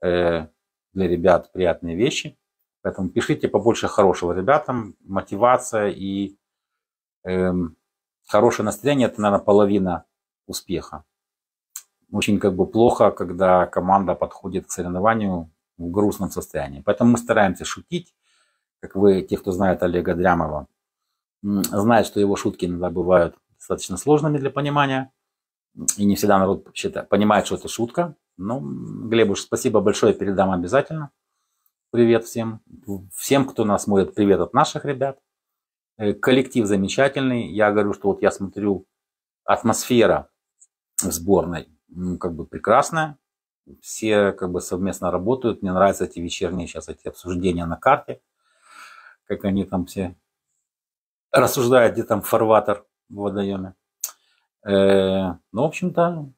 э, для ребят приятные вещи. Поэтому пишите побольше хорошего ребятам. Мотивация и э, хорошее настроение – это, наверное, половина успеха. Очень как бы плохо, когда команда подходит к соревнованию в грустном состоянии. Поэтому мы стараемся шутить. Как вы, те, кто знает Олега Дрямова, знают, что его шутки иногда бывают достаточно сложными для понимания. И не всегда народ считает, понимает, что это шутка. Но, Глебуш, спасибо большое, передам обязательно. Привет всем. Всем, кто нас смотрит, привет от наших ребят. Э, коллектив замечательный. Я говорю, что вот я смотрю, атмосфера в сборной как бы прекрасная. Все как бы совместно работают. Мне нравятся эти вечерние сейчас эти обсуждения на карте. Как они там все рассуждают, где там фарватер в водоеме. Э, ну, в общем-то,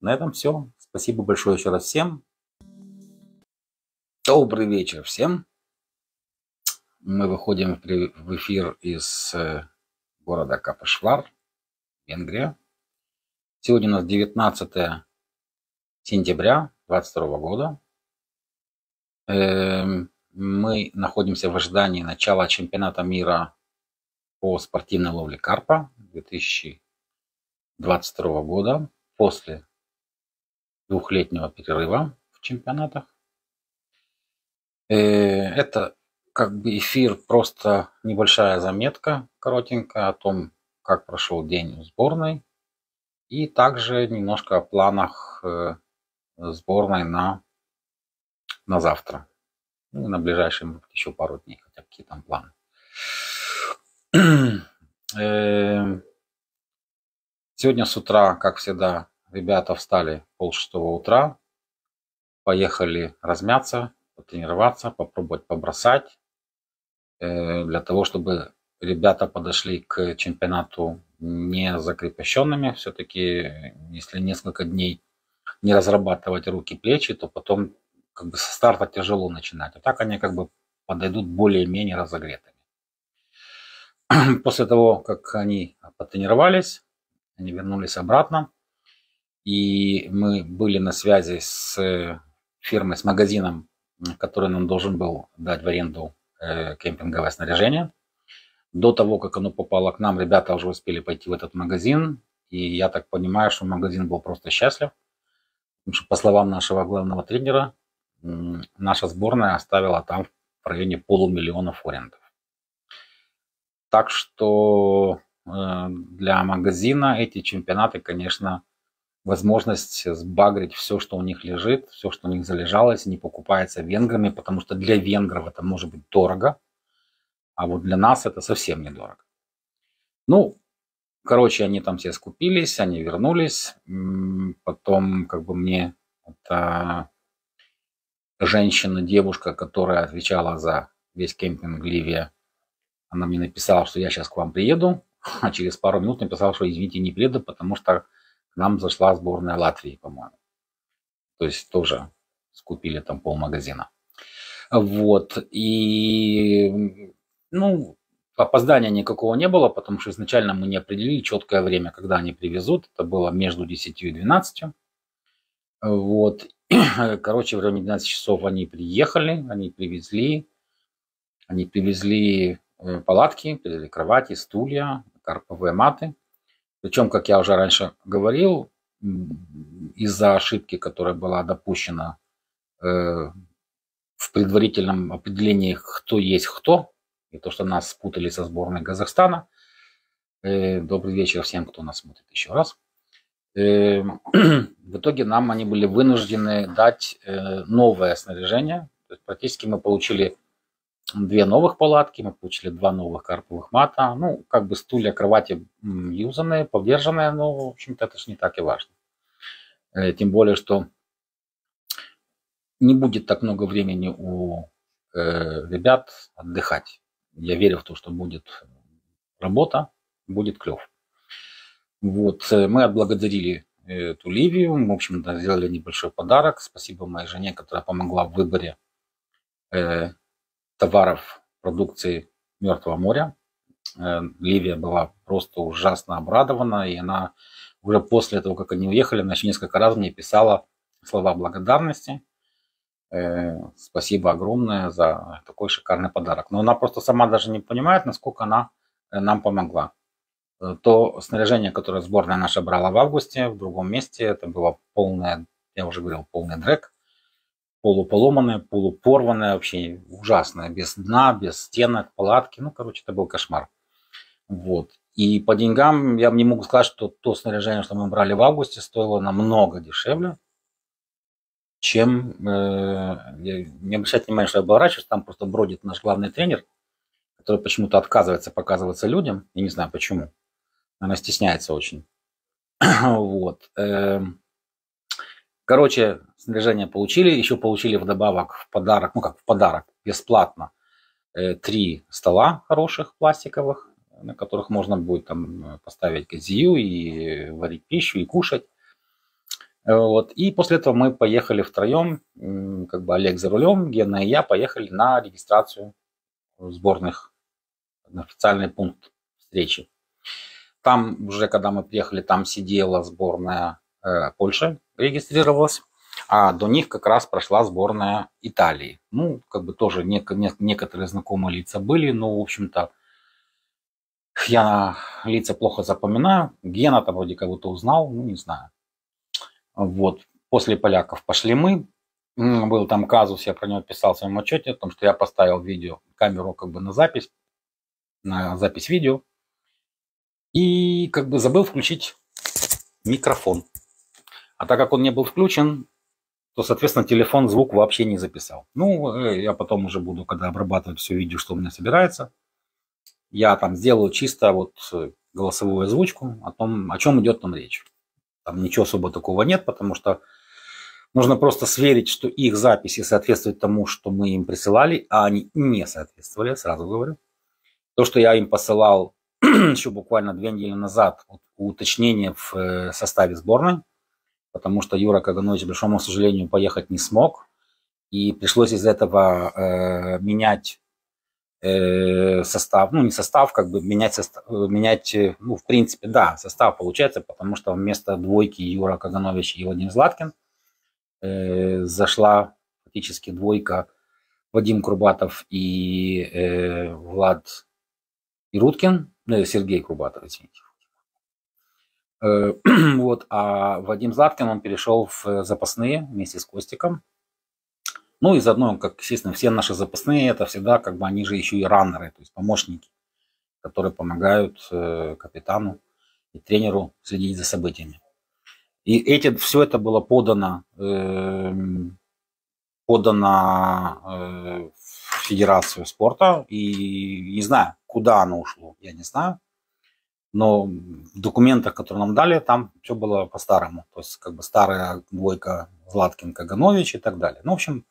на этом все. Спасибо большое еще раз всем. Добрый вечер всем. Мы выходим в эфир из э, города Капашвар, Венгрия. Сегодня у нас 19 сентября 2022 года. Эм, мы находимся в ожидании начала чемпионата мира по спортивной ловле карпа 2022 года после двухлетнего перерыва в чемпионатах. Э, это как бы эфир, просто небольшая заметка коротенькая о том, как прошел день в сборной и также немножко о планах э, сборной на, на завтра. Ну, на ближайшие еще пару дней, хотя какие там планы. Эм, сегодня с утра, как всегда, ребята встали пол шестого утра, поехали размяться, потренироваться, попробовать побросать, э, для того, чтобы ребята подошли к чемпионату не закрепощенными. Все-таки, если несколько дней не разрабатывать руки, плечи, то потом как бы со старта тяжело начинать. А так они как бы подойдут более-менее разогретыми. После того, как они потренировались, они вернулись обратно. И мы были на связи с фирмой, с магазином, который нам должен был дать в аренду э, кемпинговое снаряжение. До того, как оно попало к нам, ребята уже успели пойти в этот магазин. И я так понимаю, что магазин был просто счастлив. Потому что, по словам нашего главного тренера, наша сборная оставила там в районе полумиллиона форинтов. Так что э, для магазина эти чемпионаты, конечно, возможность сбагрить все, что у них лежит, все, что у них залежалось, не покупается венграми, потому что для венгров это может быть дорого – а вот для нас это совсем недорого. Ну, короче, они там все скупились, они вернулись. Потом как бы мне эта женщина, девушка, которая отвечала за весь кемпинг Ливия, она мне написала, что я сейчас к вам приеду, а через пару минут написала, что извините, не приеду, потому что к нам зашла сборная Латвии, по-моему. То есть тоже скупили там пол магазина. Вот. И ну, опоздания никакого не было, потому что изначально мы не определили четкое время, когда они привезут. Это было между 10 и 12. Вот. Короче, в районе 12 часов они приехали, они привезли, они привезли э, палатки, привезли кровати, стулья, карповые маты. Причем, как я уже раньше говорил, из-за ошибки, которая была допущена э, в предварительном определении, кто есть кто, и то, что нас спутали со сборной Казахстана. Э, добрый вечер всем, кто нас смотрит еще раз. Э, в итоге нам они были вынуждены дать новое снаряжение. То есть практически мы получили две новых палатки, мы получили два новых карповых мата. Ну, как бы стулья, кровати юзанные, поддержанные, но, в общем-то, это же не так и важно. Тем более, что не будет так много времени у ребят отдыхать я верю в то, что будет работа, будет клев. Вот, э, мы отблагодарили эту Ливию, в общем-то, сделали небольшой подарок. Спасибо моей жене, которая помогла в выборе э, товаров, продукции Мертвого моря. Э, Ливия была просто ужасно обрадована, и она уже после того, как они уехали, она еще несколько раз мне писала слова благодарности. Э, спасибо огромное за такой шикарный подарок. Но она просто сама даже не понимает, насколько она э, нам помогла. То снаряжение, которое сборная наша брала в августе в другом месте, это было полное, я уже говорил, полный дрек, полуполоманное, полупорванное, вообще ужасное, без дна, без стенок, палатки. Ну, короче, это был кошмар. Вот. И по деньгам я не могу сказать, что то снаряжение, что мы брали в августе, стоило намного дешевле, чем... Э, не обращайте внимания, что я оборачиваюсь, там просто бродит наш главный тренер, который почему-то отказывается показываться людям. Я не знаю почему. Она стесняется очень. вот. Эм, короче, снаряжение получили, еще получили вдобавок в подарок, ну как в подарок, бесплатно, э, три стола хороших пластиковых, на которых можно будет там поставить газию и варить пищу и кушать. Вот. И после этого мы поехали втроем, как бы Олег за рулем, Гена и я поехали на регистрацию сборных, на официальный пункт встречи. Там уже, когда мы приехали, там сидела сборная э, Польши, регистрировалась, а до них как раз прошла сборная Италии. Ну, как бы тоже нек- нек- некоторые знакомые лица были, но, в общем-то, я лица плохо запоминаю. Гена там вроде как то узнал, ну не знаю. Вот. После поляков пошли мы. Был там казус, я про него писал в своем отчете, о том, что я поставил видео, камеру как бы на запись, на запись видео. И как бы забыл включить микрофон. А так как он не был включен, то, соответственно, телефон звук вообще не записал. Ну, э, я потом уже буду, когда обрабатывать все видео, что у меня собирается, я там сделаю чисто вот э, голосовую озвучку о том, о чем идет там речь. Там ничего особо такого нет, потому что нужно просто сверить, что их записи соответствуют тому, что мы им присылали, а они не соответствовали, сразу говорю. То, что я им посылал еще буквально две недели назад, вот, уточнение в э, составе сборной, потому что Юра Каганович, к большому сожалению, поехать не смог, и пришлось из этого э, менять Э, состав, ну не состав, как бы менять состав, э, менять, э, ну в принципе, да, состав получается, потому что вместо двойки Юра Каганович и Владимир Златкин э, зашла фактически двойка Вадим Курбатов и э, Влад Ируткин, ну, Сергей Курбатов, извините. Э, вот, а Вадим Златкин, он перешел в запасные вместе с Костиком. Ну и заодно, как, естественно, все наши запасные, это всегда как бы они же еще и раннеры, то есть помощники, которые помогают э, капитану и тренеру следить за событиями. И эти, все это было подано, э, подано э, в Федерацию спорта. И не знаю, куда оно ушло, я не знаю. Но в документах, которые нам дали, там все было по-старому. То есть как бы старая двойка Златкин, Каганович и так далее. Ну, в общем,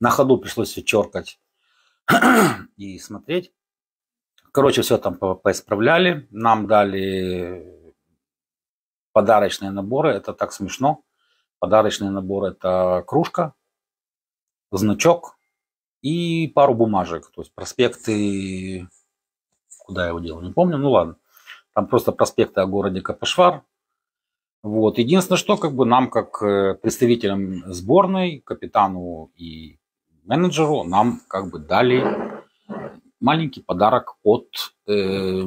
на ходу пришлось все черкать и смотреть. Короче, все там поисправляли. Нам дали подарочные наборы. Это так смешно. Подарочный набор – это кружка, значок и пару бумажек. То есть проспекты... Куда я его делал, не помню. Ну ладно. Там просто проспекты о городе Капашвар. Вот. Единственное, что как бы нам, как э, представителям сборной, капитану и менеджеру нам как бы дали маленький подарок от э,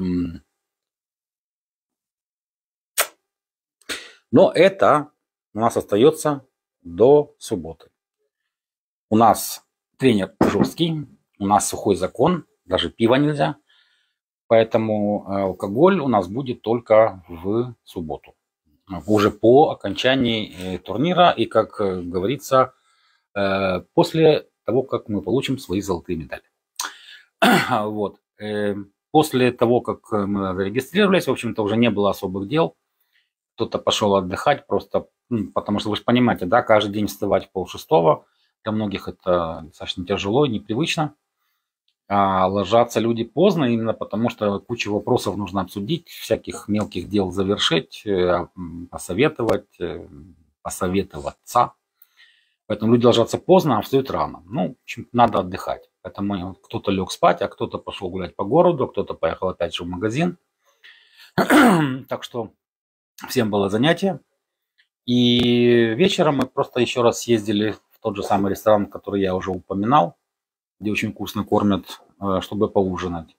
но это у нас остается до субботы. У нас тренер жесткий, у нас сухой закон, даже пива нельзя. Поэтому э, алкоголь у нас будет только в субботу. Уже по окончании э, турнира и, как э, говорится, после того, как мы получим свои золотые медали. вот. После того, как мы зарегистрировались, в общем-то, уже не было особых дел. Кто-то пошел отдыхать просто, потому что вы же понимаете, да, каждый день вставать в полшестого, для многих это достаточно тяжело и непривычно. А ложатся люди поздно именно потому, что кучу вопросов нужно обсудить, всяких мелких дел завершить, э, посоветовать, э, посоветоваться. Поэтому люди ложатся поздно, а встают рано. Ну, в общем, надо отдыхать. Поэтому кто-то лег спать, а кто-то пошел гулять по городу, кто-то поехал опять же в магазин. так что всем было занятие. И вечером мы просто еще раз съездили в тот же самый ресторан, который я уже упоминал, где очень вкусно кормят, э, чтобы поужинать.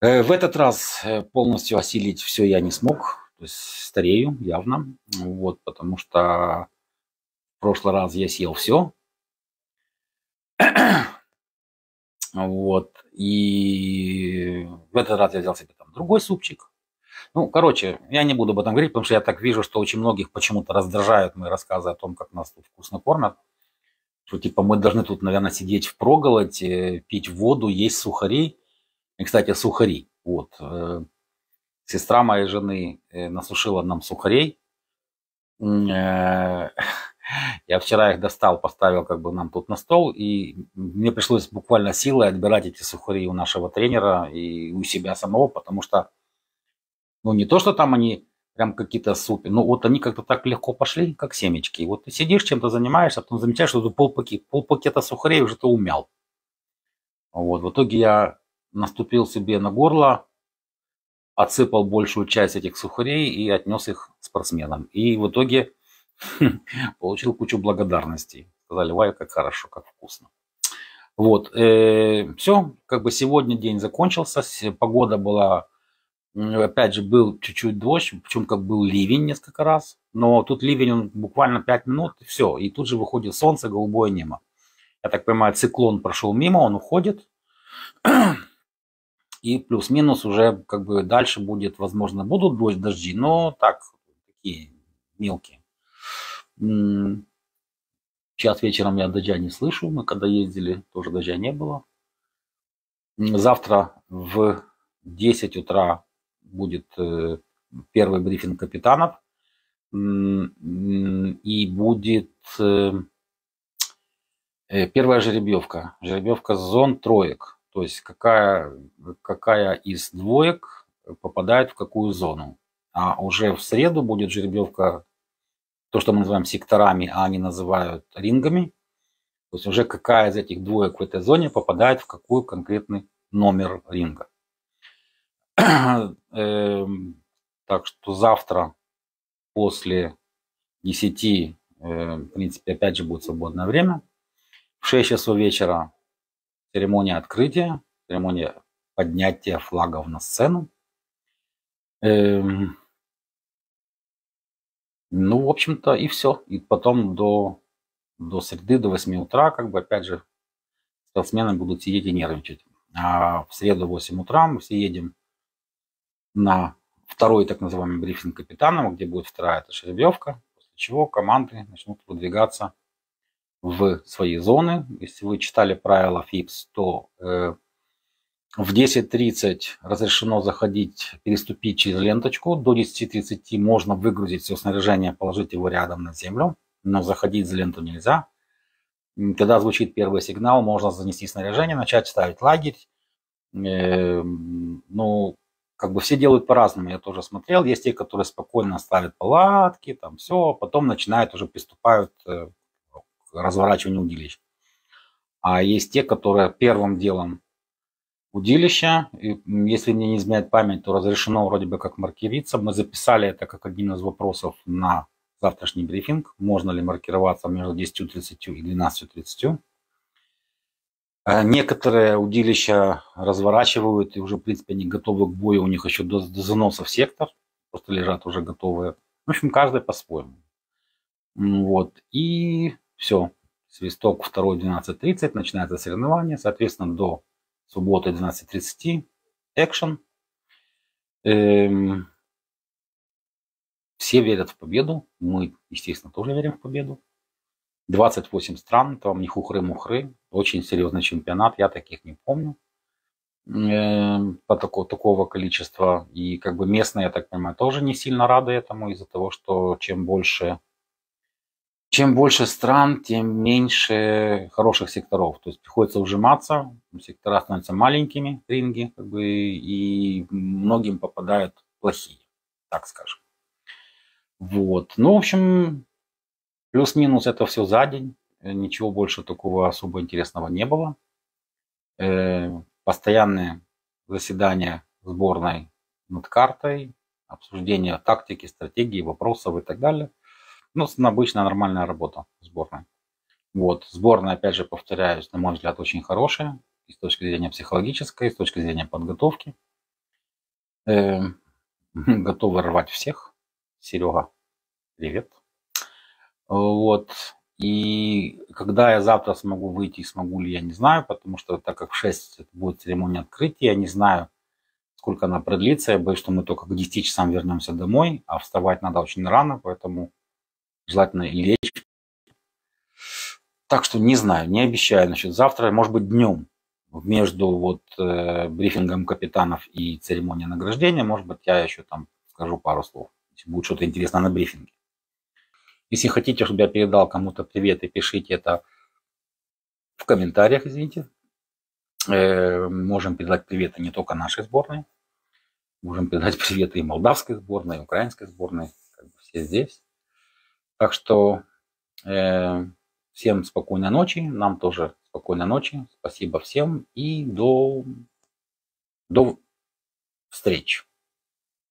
Э, в этот раз э, полностью осилить все я не смог, то есть старею явно, вот, потому что в прошлый раз я съел все. Вот. И в этот раз я взял себе там другой супчик. Ну, короче, я не буду об этом говорить, потому что я так вижу, что очень многих почему-то раздражают мои рассказы о том, как нас тут вкусно кормят. Что типа мы должны тут, наверное, сидеть в проголоде, пить воду, есть сухари. И, кстати, сухари. Вот. Э, сестра моей жены э, насушила нам сухарей. Э, я вчера их достал, поставил как бы нам тут на стол, и мне пришлось буквально силой отбирать эти сухари у нашего тренера и у себя самого, потому что, ну, не то, что там они прям какие-то супер, но вот они как-то так легко пошли, как семечки. И вот ты сидишь, чем-то занимаешься, а потом замечаешь, что ты полпакета, полпакета сухарей уже ты умял. Вот, в итоге я наступил себе на горло, отсыпал большую часть этих сухарей и отнес их спортсменам. И в итоге Получил кучу благодарностей. Сказали, вай, как хорошо, как вкусно. Вот, э, все, как бы сегодня день закончился, погода была, опять же, был чуть-чуть дождь, причем как был ливень несколько раз, но тут ливень, он буквально 5 минут, и все, и тут же выходит солнце, голубое небо. Я так понимаю, циклон прошел мимо, он уходит, и плюс-минус уже как бы дальше будет, возможно, будут дождь, дожди, но так, такие мелкие. Сейчас вечером я дождя не слышу. Мы когда ездили, тоже дождя не было. Завтра в 10 утра будет э, первый брифинг капитанов. И будет э, э, первая жеребьевка. Жеребьевка зон троек. То есть какая, какая из двоек попадает в какую зону. А уже в среду будет жеребьевка то, что мы называем секторами, а они называют рингами. То есть уже какая из этих двоек в этой зоне попадает в какой конкретный номер ринга. Эм, так что завтра после 10, э, в принципе, опять же будет свободное время. В 6 часов вечера церемония открытия, церемония поднятия флагов на сцену. Эм, ну, в общем-то, и все. И потом до, до среды, до 8 утра, как бы, опять же, спортсмены будут сидеть и нервничать. А в среду в 8 утра мы все едем на второй так называемый брифинг капитанов, где будет вторая эта жеребьевка, после чего команды начнут выдвигаться в свои зоны. Если вы читали правила ФИПС, то э, в 10.30 разрешено заходить, переступить через ленточку. До 10.30 можно выгрузить все снаряжение, положить его рядом на землю, но заходить за ленту нельзя. Когда звучит первый сигнал, можно занести снаряжение, начать ставить лагерь. Эм, ну, как бы все делают по-разному, я тоже смотрел. Есть те, которые спокойно ставят палатки, там все, потом начинают уже приступают э, к разворачиванию удилищ. А есть те, которые первым делом удилища. Если мне не изменяет память, то разрешено вроде бы как маркироваться. Мы записали это как один из вопросов на завтрашний брифинг. Можно ли маркироваться между 10.30 и 12.30. Э, некоторые удилища разворачивают и уже, в принципе, они готовы к бою. У них еще до, до заноса в сектор. Просто лежат уже готовые. В общем, каждый по-своему. Вот. И все. Свисток 2.12.30. Начинается соревнование. Соответственно, до суббота 12.30, экшен. Эм, все верят в победу, мы, естественно, тоже верим в победу. 28 стран, там не хухры-мухры, очень серьезный чемпионат, я таких не помню эм, по такого, такого количества. И как бы местные, я так понимаю, тоже не сильно рады этому из-за того, что чем больше чем больше стран, тем меньше хороших секторов. То есть приходится ужиматься, сектора становятся маленькими, ринги, как бы, и многим попадают плохие, так скажем. Вот. Ну, в общем, плюс-минус это все за день. Ничего больше такого особо интересного не было. Э, постоянные заседания сборной над картой, обсуждение тактики, стратегии, вопросов и так далее. Ну, обычная нормальная работа сборной. Вот. Сборная, опять же, повторяюсь, на мой взгляд, очень хорошая и с точки зрения психологической, и с точки зрения подготовки. Э, готовы рвать всех. Серега, привет. Вот. И когда я завтра смогу выйти, смогу ли я, не знаю, потому что так как в 6 будет церемония открытия, я не знаю, сколько она продлится. Я боюсь, что мы только к 10 часам вернемся домой, а вставать надо очень рано, поэтому желательно лечь. Так что не знаю, не обещаю насчет завтра, может быть днем между вот э, брифингом капитанов и церемонией награждения, может быть, я еще там скажу пару слов, если будет что-то интересное на брифинге. Если хотите, чтобы я передал кому-то привет, и пишите это в комментариях, извините. Э, можем передать приветы не только нашей сборной, можем передать приветы и молдавской сборной, и украинской сборной, как бы все здесь. Так что э, всем спокойной ночи, нам тоже спокойной ночи, спасибо всем и до, до встреч.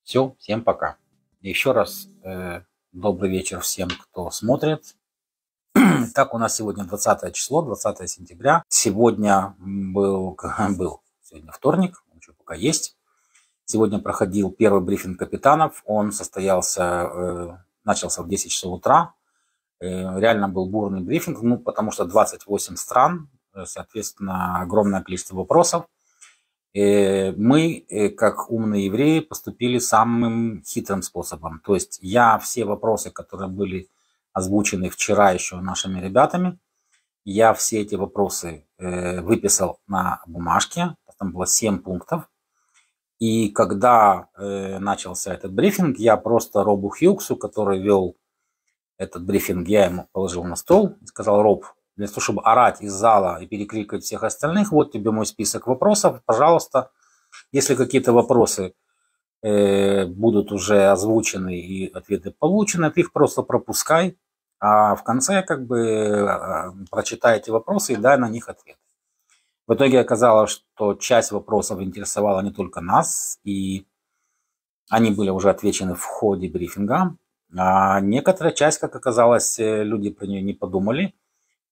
Все, всем пока. Еще раз э, добрый вечер всем, кто смотрит. Так, у нас сегодня 20 число, 20 сентября. Сегодня был, был сегодня вторник, еще пока есть. Сегодня проходил первый брифинг капитанов. Он состоялся, э, начался в 10 часов утра. Э, реально был бурный брифинг, ну, потому что 28 стран, э, соответственно, огромное количество вопросов. Мы, как умные евреи, поступили самым хитрым способом. То есть я все вопросы, которые были озвучены вчера еще нашими ребятами, я все эти вопросы выписал на бумажке. Там было 7 пунктов. И когда э, начался этот брифинг, я просто Робу Хьюксу, который вел этот брифинг, я ему положил на стол и сказал, Роб, для того, чтобы орать из зала и перекрикивать всех остальных, вот тебе мой список вопросов, пожалуйста, если какие-то вопросы э, будут уже озвучены и ответы получены, ты их просто пропускай, а в конце как бы э, прочитай эти вопросы и дай на них ответ. В итоге оказалось, что часть вопросов интересовала не только нас, и они были уже отвечены в ходе брифинга, а некоторая часть, как оказалось, э, люди про нее не подумали,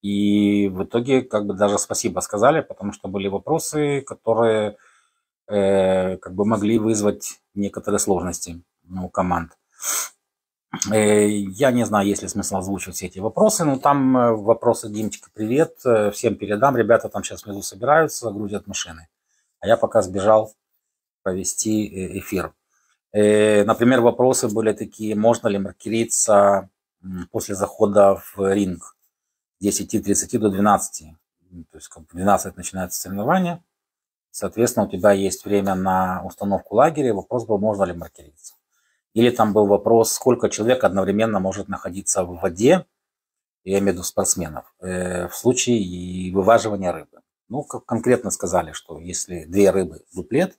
и в итоге как бы даже спасибо сказали, потому что были вопросы, которые э, как бы могли вызвать некоторые сложности у команд. Э, я не знаю, есть ли смысл озвучивать все эти вопросы, но там э, вопросы, Димчика, привет, э, всем передам. Ребята там сейчас внизу собираются, грузят машины. А я пока сбежал провести эфир. Например, вопросы были такие, можно ли маркериться после захода в ринг 10.30 до 12. То есть как в 12 начинается соревнование. Соответственно, у тебя есть время на установку лагеря. Вопрос был, можно ли маркериться. Или там был вопрос, сколько человек одновременно может находиться в воде, я имею в виду спортсменов, э, в случае вываживания рыбы. Ну, как конкретно сказали, что если две рыбы дуплет,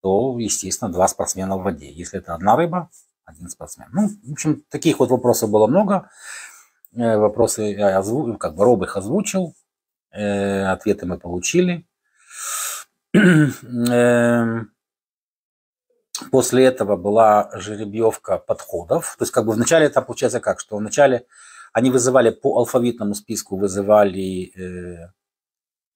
то, естественно, два спортсмена в воде. Если это одна рыба, один спортсмен. Ну, в общем, таких вот вопросов было много. Э, вопросы я озву... как бы Роб их озвучил, э, ответы мы получили. Эм, После этого была жеребьевка подходов. То есть как бы вначале это получается как, что вначале они вызывали по алфавитному списку, вызывали э,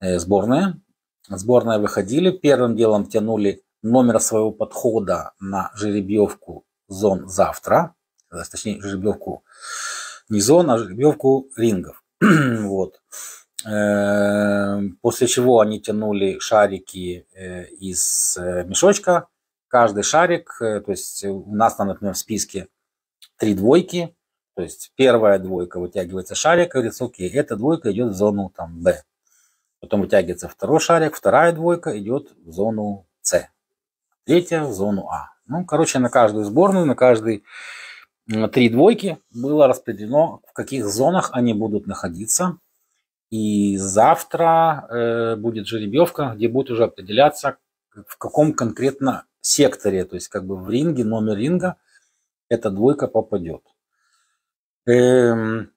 э, сборные. Сборные выходили. Первым делом тянули номер своего подхода на жеребьевку зон завтра. Точнее, жеребьевку не зон, а жеребьевку рингов. вот. Э, после чего они тянули шарики э, из э, мешочка каждый шарик, то есть у нас там, например, в списке три двойки, то есть первая двойка вытягивается шарик, говорится, окей, эта двойка идет в зону там Б. Потом вытягивается второй шарик, вторая двойка идет в зону С. Третья в зону А. Ну, короче, на каждую сборную, на каждый три двойки было распределено, в каких зонах они будут находиться. И завтра э, будет жеребьевка, где будет уже определяться, в каком конкретно секторе, то есть как бы в ринге, номер ринга эта двойка попадет. Эм,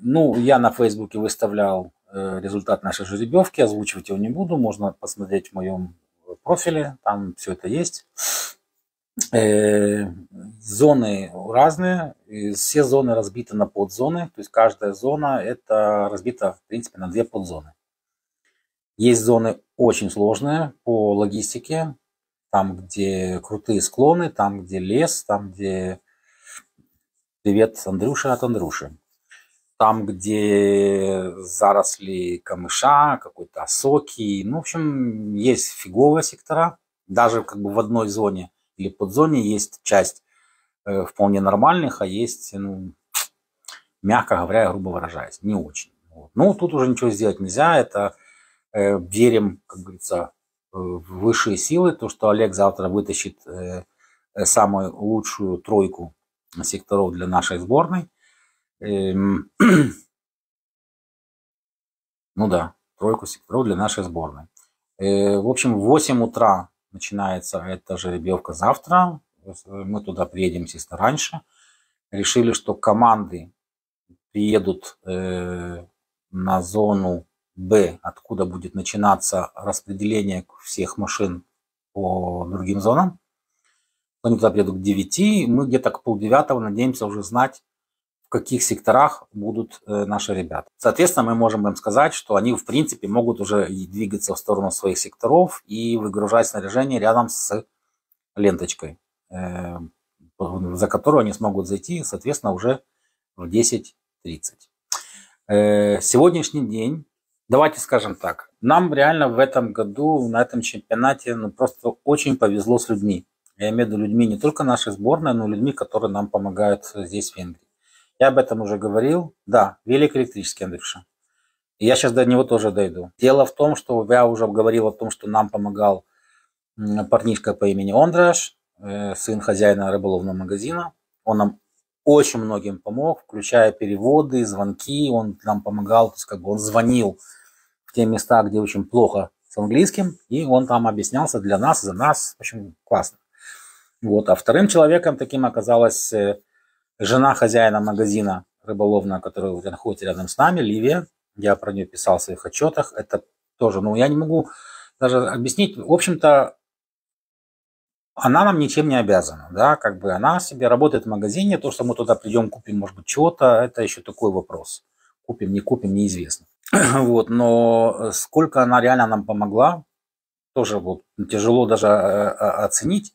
ну, я на Фейсбуке выставлял э, результат нашей жеребьевки, озвучивать его не буду, можно посмотреть в моем профиле, там все это есть. Э, зоны разные, все зоны разбиты на подзоны, то есть каждая зона это разбита в принципе на две подзоны. Есть зоны очень сложные по логистике, там где крутые склоны, там где лес, там где привет Андрюша от Андрюши. Там, где заросли камыша, какой-то осоки. Ну, в общем, есть фиговые сектора. Даже как бы в одной зоне или подзоне есть часть э, вполне нормальных, а есть, ну, мягко говоря, грубо выражаясь, не очень. Вот. Ну, тут уже ничего сделать нельзя. Это э, верим, как говорится, э, в высшие силы. То, что Олег завтра вытащит э, э самую лучшую тройку секторов для нашей сборной. Эм, ну да, тройку секторов для нашей сборной. Э, в общем, в 8 утра начинается эта жеребьевка завтра. Мы туда приедем, естественно, раньше. Решили, что команды приедут э, на зону Б, откуда будет начинаться распределение всех машин по другим зонам. Они туда приедут к 9, мы где-то к полдевятого надеемся уже знать, в каких секторах будут э, наши ребята. Соответственно, мы можем им сказать, что они, в принципе, могут уже двигаться в сторону своих секторов и выгружать снаряжение рядом с ленточкой, э, за которую они смогут зайти, соответственно, уже в 10.30. Э, сегодняшний день, давайте скажем так, нам реально в этом году, на этом чемпионате, ну, просто очень повезло с людьми. Я имею в виду людьми не только нашей сборной, но и людьми, которые нам помогают здесь, в Венгрии. Я об этом уже говорил. Да, велик электрический, Андрюша. Я сейчас до него тоже дойду. Дело в том, что я уже говорил о том, что нам помогал парнишка по имени Ондраш, э, сын хозяина рыболовного магазина. Он нам очень многим помог, включая переводы, звонки. Он нам помогал, то есть как бы он звонил в те места, где очень плохо с английским, и он там объяснялся для нас, за нас. В общем, классно. Вот. А вторым человеком таким оказалась э, жена хозяина магазина рыболовного, который находится рядом с нами, Ливия. Я про нее писал в своих отчетах. Это тоже, ну, я не могу даже объяснить. В общем-то, она нам ничем не обязана, да, как бы она себе работает в магазине, то, что мы туда придем, купим, может быть, чего-то, это еще такой вопрос. Купим, не купим, неизвестно. Вот, но сколько она реально нам помогла, тоже вот тяжело даже э, э, оценить.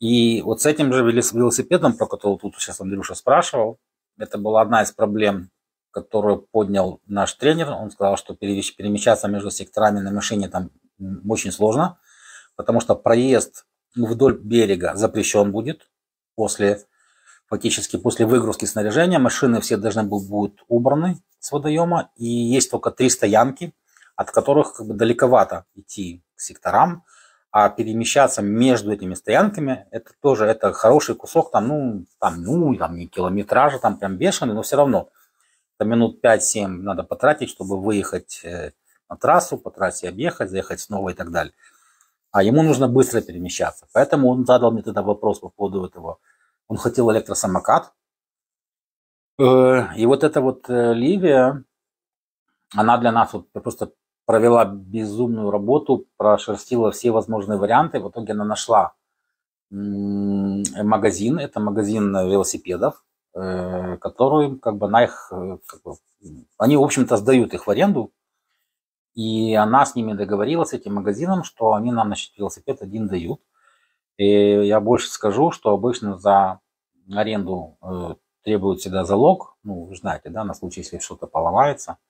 И вот с этим же велосипедом, про который тут сейчас Андрюша спрашивал, это была одна из проблем, которую поднял наш тренер. Он сказал, что перемещаться между секторами на машине там очень сложно, потому что проезд вдоль берега запрещен будет после фактически после выгрузки снаряжения. Машины все должны будут убраны с водоема. И есть только три стоянки, от которых как бы далековато идти к секторам а перемещаться между этими стоянками, это тоже это хороший кусок, там, ну, там, ну, там не километража, там прям бешеный, но все равно. Это минут 5-7 надо потратить, чтобы выехать э, на трассу, по трассе объехать, заехать снова и так далее. А ему нужно быстро перемещаться. Поэтому он задал мне тогда вопрос по поводу этого. Он хотел электросамокат. Э, и вот эта вот э, Ливия, она для нас вот просто провела безумную работу, прошерстила все возможные варианты. В итоге она нашла магазин, это магазин велосипедов, э, который как бы на их, э, как бы, они, в общем-то, сдают их в аренду, и она с ними договорилась, этим магазином, что они нам, значит, велосипед один дают. И я больше скажу, что обычно за аренду э, требуют всегда залог, ну, вы знаете, да, на случай, если что-то поломается –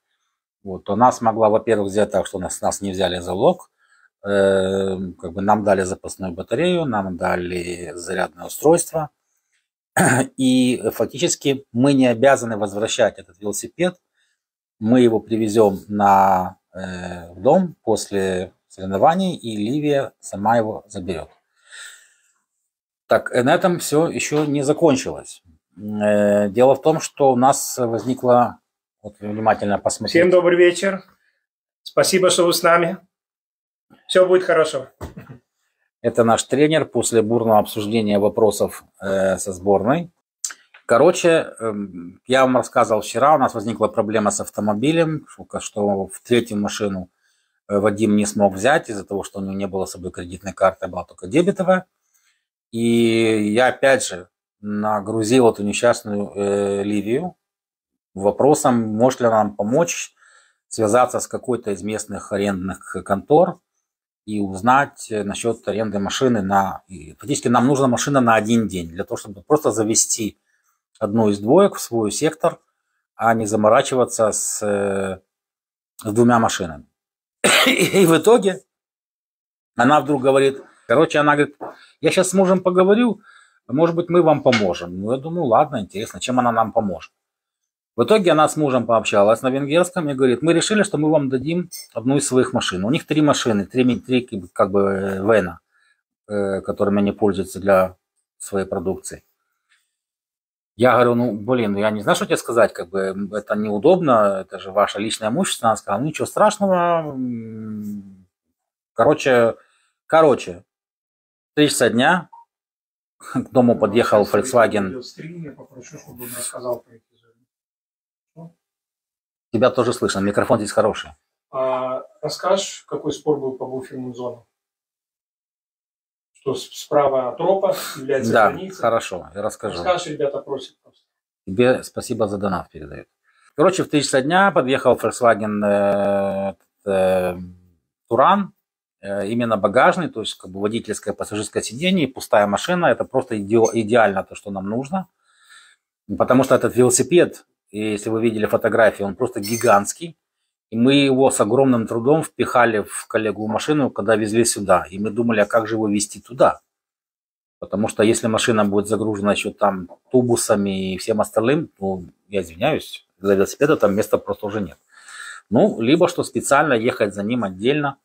вот, она смогла, во-первых, взять так, что нас, нас не взяли залог, э, как бы нам дали запасную батарею, нам дали зарядное устройство, и фактически мы не обязаны возвращать этот велосипед, мы его привезем на э, дом после соревнований, и Ливия сама его заберет. Так, на этом все еще не закончилось. Э, Дело в том, что у нас возникла, вот внимательно посмотрите. Всем добрый вечер. Спасибо, что вы с нами. Все будет хорошо. Это наш тренер после бурного обсуждения вопросов э, со сборной. Короче, эм, я вам рассказывал вчера, у нас возникла проблема с автомобилем, что- что в третью машину э, Вадим не смог взять из-за того, что у него не было с собой кредитной карты, была только дебетовая. И я опять же нагрузил эту несчастную э, Ливию вопросом, может ли нам помочь связаться с какой-то из местных арендных контор и узнать э, насчет аренды машины на... Фактически нам нужна машина на один день для того, чтобы просто завести одну из двоек в свой сектор, а не заморачиваться с, э, с двумя машинами. И в итоге она вдруг говорит, короче, она говорит, я сейчас с мужем поговорю, может быть, мы вам поможем. Ну, я думаю, ладно, интересно, чем она нам поможет. В итоге она с мужем пообщалась на венгерском и говорит, мы решили, что мы вам дадим одну из своих машин. У них три машины, три, три как бы, э, вена, э, которыми они пользуются для своей продукции. Я говорю, ну, блин, я не знаю, что тебе сказать, как бы, это неудобно, это же ваше личное имущество. Она сказала, ну, ничего страшного. Короче, короче, три часа дня к дому подъехал Volkswagen. Стрим, я попрошу, чтобы он рассказал про эпизод. Тебя тоже слышно, микрофон здесь хороший. А, расскажешь, какой спор был по буферным зонам? Что справа от ропа является Да, границей? хорошо, я расскажу. Расскажешь, ребята просят просто. Тебе спасибо за донат передают. Короче, в 3 часа дня подъехал Volkswagen э, э, Туран, э, именно багажный, то есть как бы водительское пассажирское сиденье, пустая машина. Это просто иде- идеально то, что нам нужно. Потому что этот велосипед, и если вы видели фотографии, он просто гигантский. И мы его с огромным трудом впихали в коллегу машину, когда везли сюда. И мы думали, а как же его везти туда? Потому что если машина будет загружена еще там тубусами и всем остальным, то, я извиняюсь, для велосипеда там места просто уже нет. Ну, либо что специально ехать за ним отдельно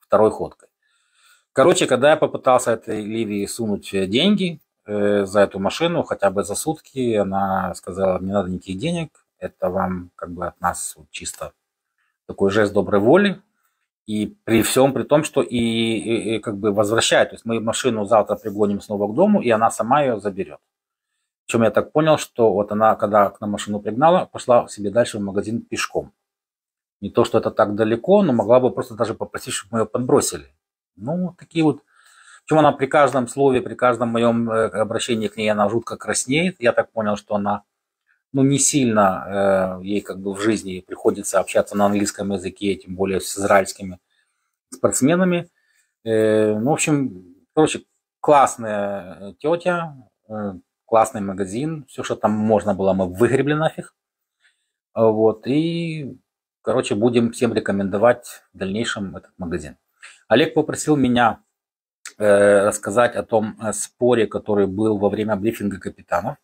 второй ходкой. Короче, когда я попытался этой Ливии сунуть э, деньги за эту машину, хотя бы за сутки, она сказала, не надо никаких денег, это вам как бы от нас вот чисто такой жест доброй воли. И при всем при том, что и, и- и как бы возвращает. То есть мы машину завтра пригоним снова к дому, и она сама ее заберет. Причем я так понял, что вот она, когда к нам машину пригнала, пошла себе дальше в магазин пешком. Не то, что это так далеко, но могла бы просто даже попросить, чтобы мы ее подбросили. Ну, такие вот. Причем она при каждом слове, при каждом моем э, обращении к ней, она жутко краснеет. Я так понял, что она ну, не сильно э, ей как бы в жизни приходится общаться на английском языке, тем более с израильскими спортсменами. Э, ну, в общем, короче, классная э, тетя, э, классный магазин, все, что там можно было, мы выгребли нафиг. Вот, и, короче, будем всем рекомендовать в дальнейшем этот магазин. Олег попросил меня рассказать о том э, споре, который был во время брифинга капитанов.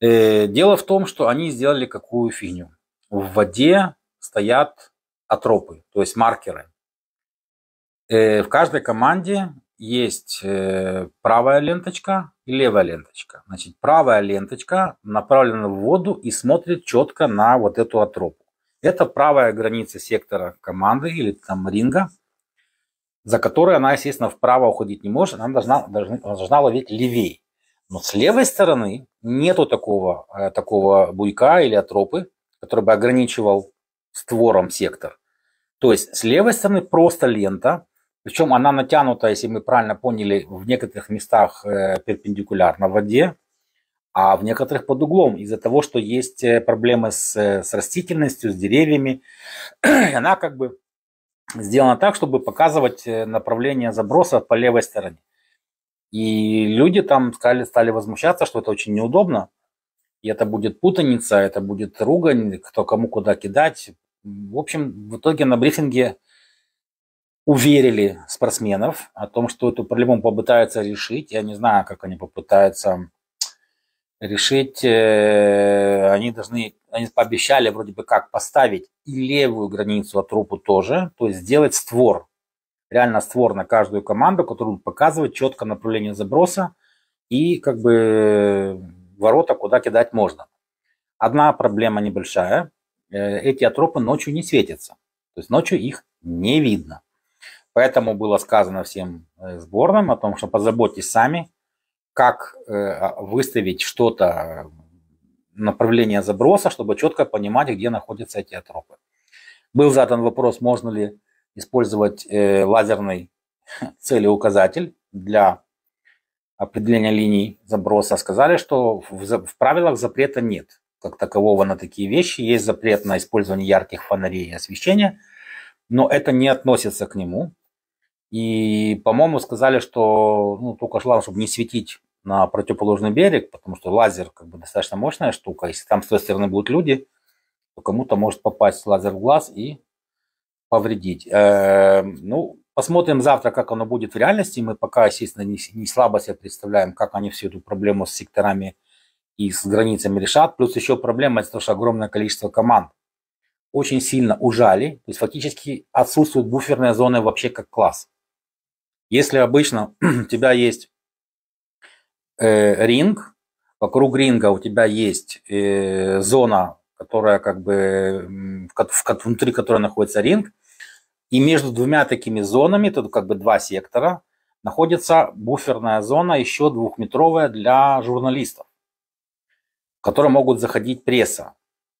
Э, Дело в том, что они сделали какую фигню. В воде стоят атропы, то есть маркеры. Э, В каждой команде есть э, правая ленточка и левая ленточка. Значит, правая ленточка направлена в воду и смотрит четко на вот эту атропу. Это правая граница сектора команды или там ринга, за которой она, естественно, вправо уходить не может, она должна, должна, должна ловить левее. Но с левой стороны нету такого, э, такого буйка или атропы, который бы ограничивал створом сектор. То есть с левой стороны просто лента, причем она натянута, если мы правильно поняли, в некоторых местах э, перпендикулярно воде, а в некоторых под углом из-за того, что есть э, проблемы с, с растительностью, с деревьями. Она как бы сделана так, чтобы показывать э, направление заброса по левой стороне. И люди там стали, стали возмущаться, что это очень неудобно. И это будет путаница, это будет ругань, кто кому куда кидать. В общем, в итоге на брифинге уверили спортсменов о том, что эту проблему попытаются решить. Я не знаю, как они попытаются решить. Э, Они должны, они пообещали вроде бы как поставить и левую границу от трупу тоже, то есть сделать створ. Реально створ на каждую команду, который будет показывать четко направление заброса и как бы ворота, куда кидать можно. Одна проблема небольшая. Э, эти атропы ночью не светятся. То есть ночью их не видно. Поэтому было сказано всем э, сборным о том, что позаботьтесь сами, как э, выставить что-то, направление заброса, чтобы четко понимать, где находятся эти атропы. Был задан вопрос, можно ли использовать лазерный целеуказатель для определения линий заброса. Сказали, что в правилах запрета нет как такового на такие вещи. Есть запрет на использование ярких фонарей и освещения, но это не относится к нему. И, по-моему, сказали, что ну, только желательно, чтобы не светить на противоположный берег, потому что лазер как бы достаточно мощная штука. Если там с той стороны будут люди, то кому-то может попасть лазер в глаз и повредить. Э, ну, посмотрим завтра, как оно будет в реальности. Мы пока, естественно, не, не слабо себе представляем, как они всю эту проблему с секторами и с границами решат. Плюс еще проблема, это то, что огромное количество команд очень сильно ужали. То есть фактически отсутствуют буферные зоны вообще как класс. Если обычно у тебя есть э, ринг, вокруг ринга у тебя есть э, зона, которая как бы в, в, внутри которой находится ринг, и между двумя такими зонами, тут как бы два сектора, находится буферная зона еще двухметровая для журналистов которые могут заходить пресса,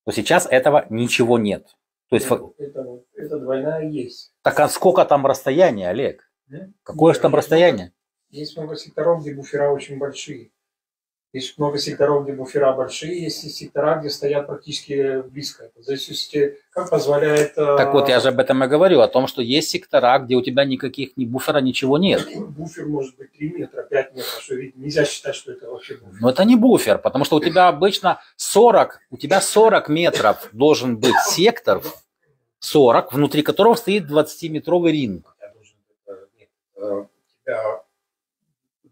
то сейчас этого ничего нет. То есть, это, это, это двойная есть. Так а сколько там расстояние, Олег? Да? Какое же там расстояние? Есть много секторов, где буфера очень большие. Есть много секторов, где буфера большие, есть сектора, где стоят практически близко. В зависимости, как позволяет... Э, так вот, я же об этом и говорю, о том, что есть сектора, где у тебя никаких ни буфера, ничего нет. Буфер может быть 3 метра, 5 метров, что нельзя считать, что это вообще буфер. Но это не буфер, потому что у тебя обычно 40, у тебя 40 метров должен быть сектор, 40, внутри которого стоит 20-метровый ринг. Тебя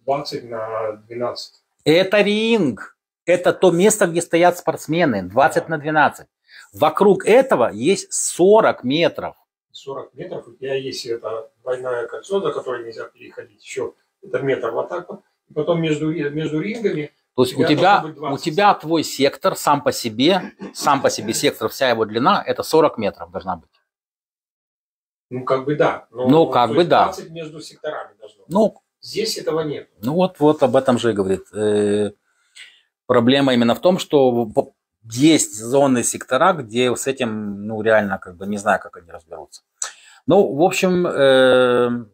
20 на 12. Это ринг. Это то место, где стоят спортсмены. 20 на 12. Вокруг этого есть 40 метров. 40 метров у тебя есть это двойное кольцо, за которое нельзя переходить. Еще это метр вот так вот. И потом между, между рингами то есть у тебя, у тебя твой сектор сам по себе, сам по себе сектор, вся его длина, это 40 метров должна быть. Ну, как бы да. Но, ну, как бы да. 20 между секторами должно быть. Ну, Здесь этого нет. Ну вот, вот об этом же и говорит. Э, проблема именно в том, что есть зоны сектора, где с этим, ну, реально, как бы не знаю, как они разберутся. Ну, в общем, э,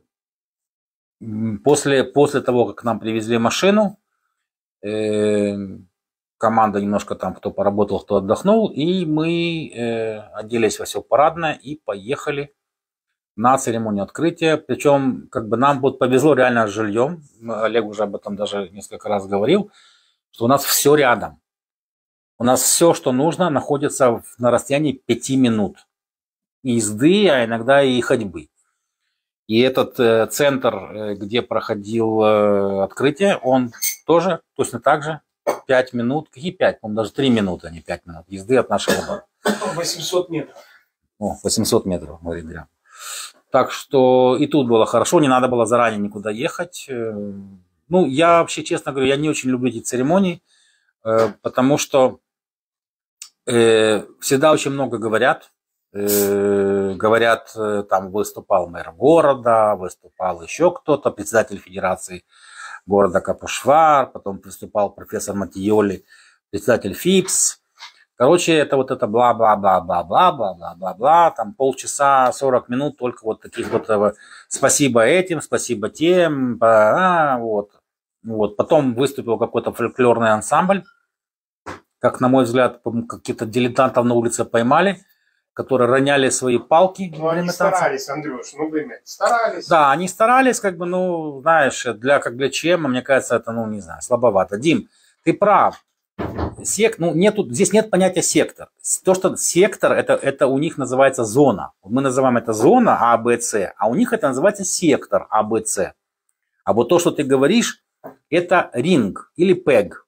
после, после того, как нам привезли машину, э, команда немножко там, кто поработал, кто отдохнул, и мы э, оделись во все парадное и поехали на церемонию открытия. Причем, как бы нам вот повезло реально с жильем. Олег уже об этом даже несколько раз говорил, что у нас все рядом. У нас все, что нужно, находится на расстоянии 5 минут езды, а иногда и ходьбы. И этот э, центр, э, где проходил э, открытие, он тоже точно так же 5 минут, какие 5, по-моему, даже 3 минуты, а не 5 минут езды от нашего дома. 800 метров. О, 800 метров, говорит Дрям. Так что и тут было хорошо, не надо было заранее никуда ехать. Э, ну, я вообще, честно говорю, я не очень люблю эти церемонии, э, потому что э, всегда очень много говорят. Говорят, там выступал мэр города, выступал еще кто-то, председатель федерации города Капушвар, потом выступал профессор Матиоли, председатель ФИПС. Короче, это вот это бла-бла-бла-бла-бла-бла-бла-бла, там полчаса, 40 минут только вот таких вот э, спасибо этим, спасибо тем, а, вот. Вот. Потом выступил какой-то фольклорный ансамбль, как, на мой взгляд, каких-то дилетантов на улице поймали, которые роняли свои палки. Ну, они старались, Андрюш, ну, блин, старались. Да, они старались, как бы, ну, знаешь, для, как для чем, мне кажется, это, ну, не знаю, слабовато. Дим, ты прав, Сек, ну, нету, здесь нет понятия сектор. То, что сектор, это, это у них называется зона. Мы называем это зона А, Б, С, а у них это называется сектор А, Б, С. А вот то, что ты говоришь, это ринг или пег.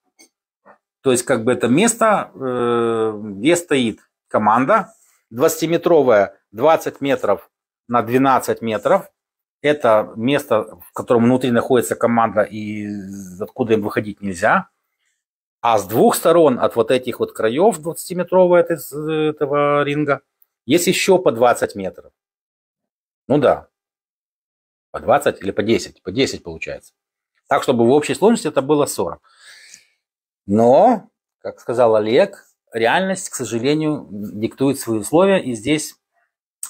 То есть, как бы это место, э, где стоит команда, 20-метровая, 20 метров на 12 метров. Это место, в котором внутри находится команда и откуда им выходить нельзя. А с двух сторон от вот этих вот краев 20-метрового этого ринга есть еще по 20 метров. Ну да, по 20 или по 10, по 10 получается. Так, чтобы в общей сложности это было 40. Но, как сказал Олег, реальность, к сожалению, диктует свои условия, и здесь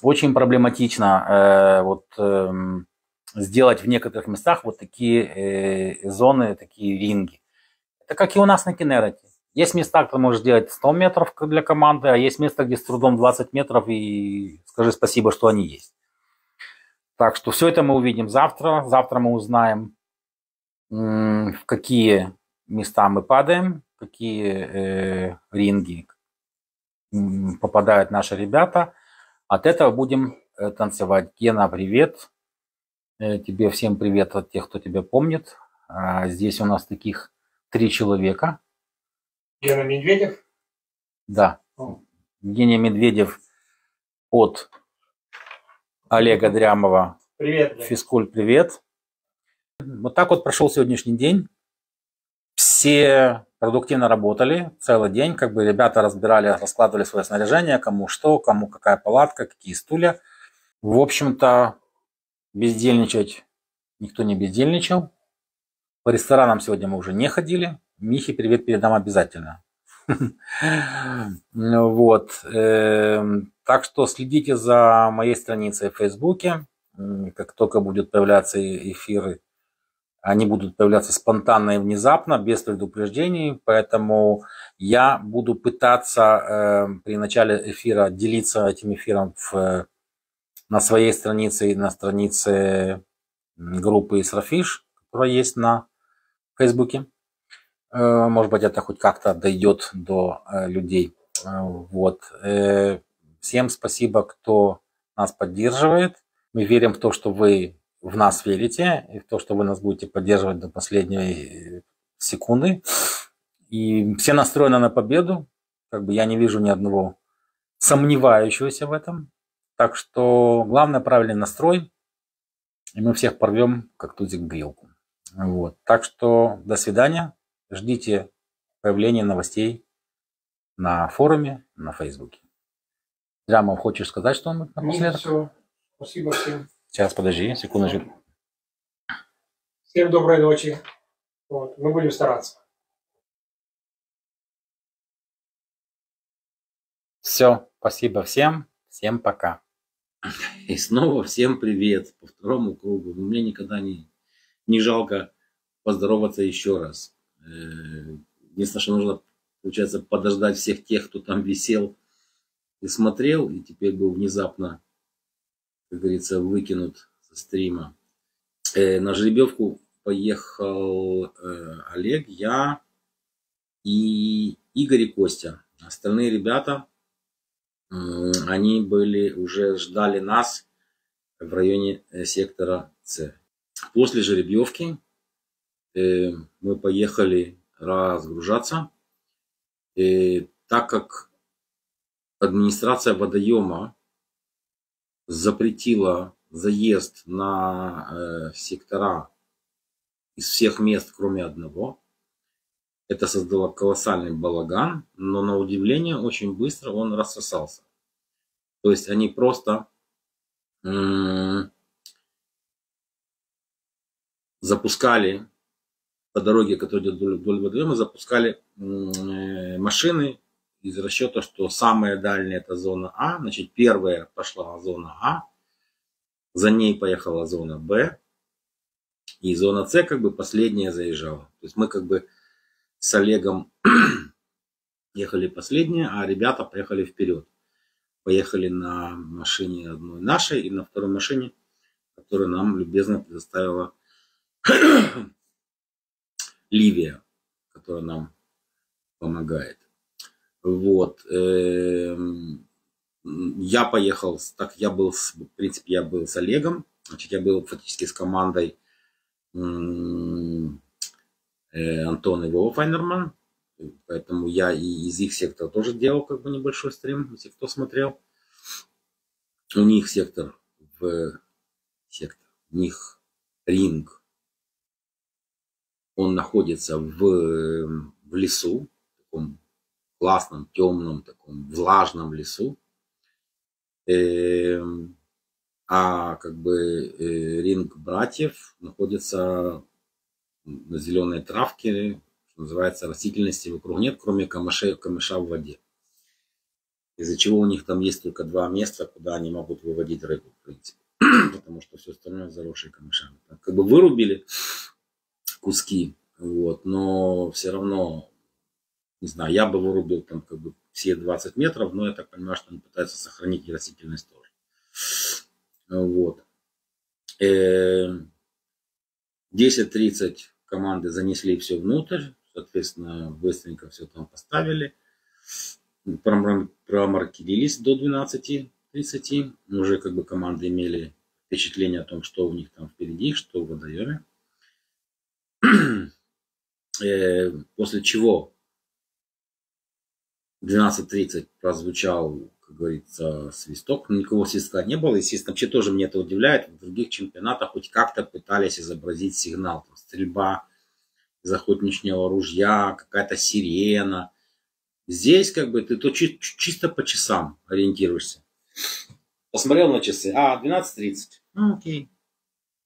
очень проблематично э, вот, э, сделать в некоторых местах вот такие э, зоны, такие ринги. Это как и у нас на Кенероте. Есть места, где можешь сделать 100 метров для команды, а есть места, где с трудом 20 метров, и скажи спасибо, что они есть. Так что все это мы увидим завтра. Завтра мы узнаем, в какие места мы падаем, какие э, ринги попадают наши ребята. От этого будем э, танцевать. Гена, привет. Э, тебе всем привет от тех, кто тебя помнит. А здесь у нас таких три человека. Гена Медведев? Да. О. Медведев от Олега Дрямова. Привет. Блин. Физкуль, привет. Вот так вот прошел сегодняшний день. Все продуктивно работали целый день. Как бы ребята разбирали, раскладывали свое снаряжение, кому что, кому какая палатка, какие стулья. В общем-то, бездельничать никто не бездельничал. По ресторанам сегодня мы уже не ходили. Михе привет передам обязательно. Вот. Эм, так что следите за моей страницей в Фейсбуке. Как только будут появляться эфиры, они будут появляться спонтанно и внезапно, без предупреждений. Поэтому я буду пытаться эм, при начале эфира делиться этим эфиром в, на своей странице и на странице группы Исрафиш, которая есть на Фейсбуке. Э, может быть, это хоть как-то дойдет до э, людей. Э, вот. Всем спасибо, кто нас поддерживает. Мы верим в то, что вы в нас верите, и в то, что вы нас будете поддерживать до последней секунды. И все настроены на победу. Как бы я не вижу ни одного сомневающегося в этом. Так что главное правильный настрой, и мы всех порвем, как тузик грелку. Вот. Так что до свидания. Ждите появления новостей на форуме, на Фейсбуке. Дрямов, хочешь сказать что-нибудь напоследок? Нет, все. Спасибо всем. Сейчас, подожди, секундочку. Всем доброй ночи. Вот, мы будем стараться. Все, спасибо всем. Всем пока. И снова всем привет по второму кругу. Мне никогда не, не жалко поздороваться еще раз. Э, единственное, что нужно, получается, подождать всех тех, кто там висел и смотрел, и теперь был внезапно, как говорится, выкинут со стрима. Э, на жеребьевку поехал э, Олег, я и Игорь и Костя. Остальные ребята, они были, уже ждали нас в районе сектора С. После жеребьевки Э, мы поехали разгружаться. И так как администрация водоема запретила заезд на э, сектора из всех мест, кроме одного, это создало колоссальный балаган, но на удивление очень быстро он рассосался. То есть они просто запускали по дороге, которая идет вдоль, вдоль водоема, запускали э, машины из расчета, что самая дальняя это зона А, значит первая пошла зона А, за ней поехала зона Б, и зона С как бы последняя заезжала. То есть мы как бы с Олегом ехали последние, а ребята поехали вперед. Поехали на машине одной нашей и на второй машине, которую нам любезно предоставила Ливия, которая нам помогает. Вот. Эм, я поехал, так я был, в принципе, я был с Олегом, значит, я был фактически с командой э, Антон и Вова Файнерман, поэтому я и из их сектора тоже делал как бы небольшой стрим, если кто смотрел. У них сектор в сектор, у них ринг он находится в в лесу, в таком классном, темном, таком влажном лесу. Эм, а как бы э, ринг братьев находится на зеленой травке, что называется, растительности вокруг нет, кроме камыша, камыша в воде. Из-за чего у них там есть только два места, куда они могут выводить рыбу, в принципе. Потому что все остальное заросшее камышами. Как бы вырубили куски, вот, но все равно, не знаю, я бы вырубил там как бы все 20 метров, но я так понимаю, что они пытаются сохранить растительность тоже. Вот. 10.30 э, команды занесли все внутрь, соответственно, быстренько все там поставили, промаркерились до 12.30, уже как бы команды имели впечатление о том, что у них там впереди, что в водоеме. Э, после чего 12.30 прозвучал, как говорится, свисток. Никакого свистка не было. Естественно, вообще тоже мне это удивляет. В других чемпионатах хоть как-то пытались изобразить сигнал. Там, стрельба из охотничьего ружья, какая-то сирена. Здесь как бы ты то чи- чисто по часам ориентируешься. Посмотрел на часы. А, 12.30. Ну, окей.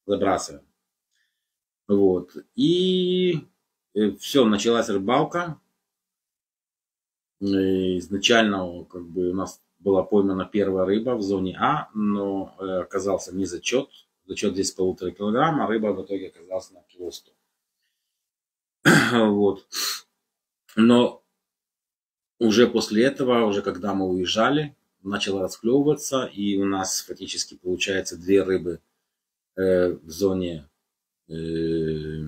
Забрасываем. Вот. И все, началась рыбалка. Изначально как бы у нас была поймана первая рыба в зоне А, но э, оказался не зачет. Зачет здесь полутора килограмма, а рыба в итоге оказалась на кило сто. Вот. Но уже после этого, уже когда мы уезжали, начало расклевываться, и у нас фактически получается две рыбы э, в зоне э,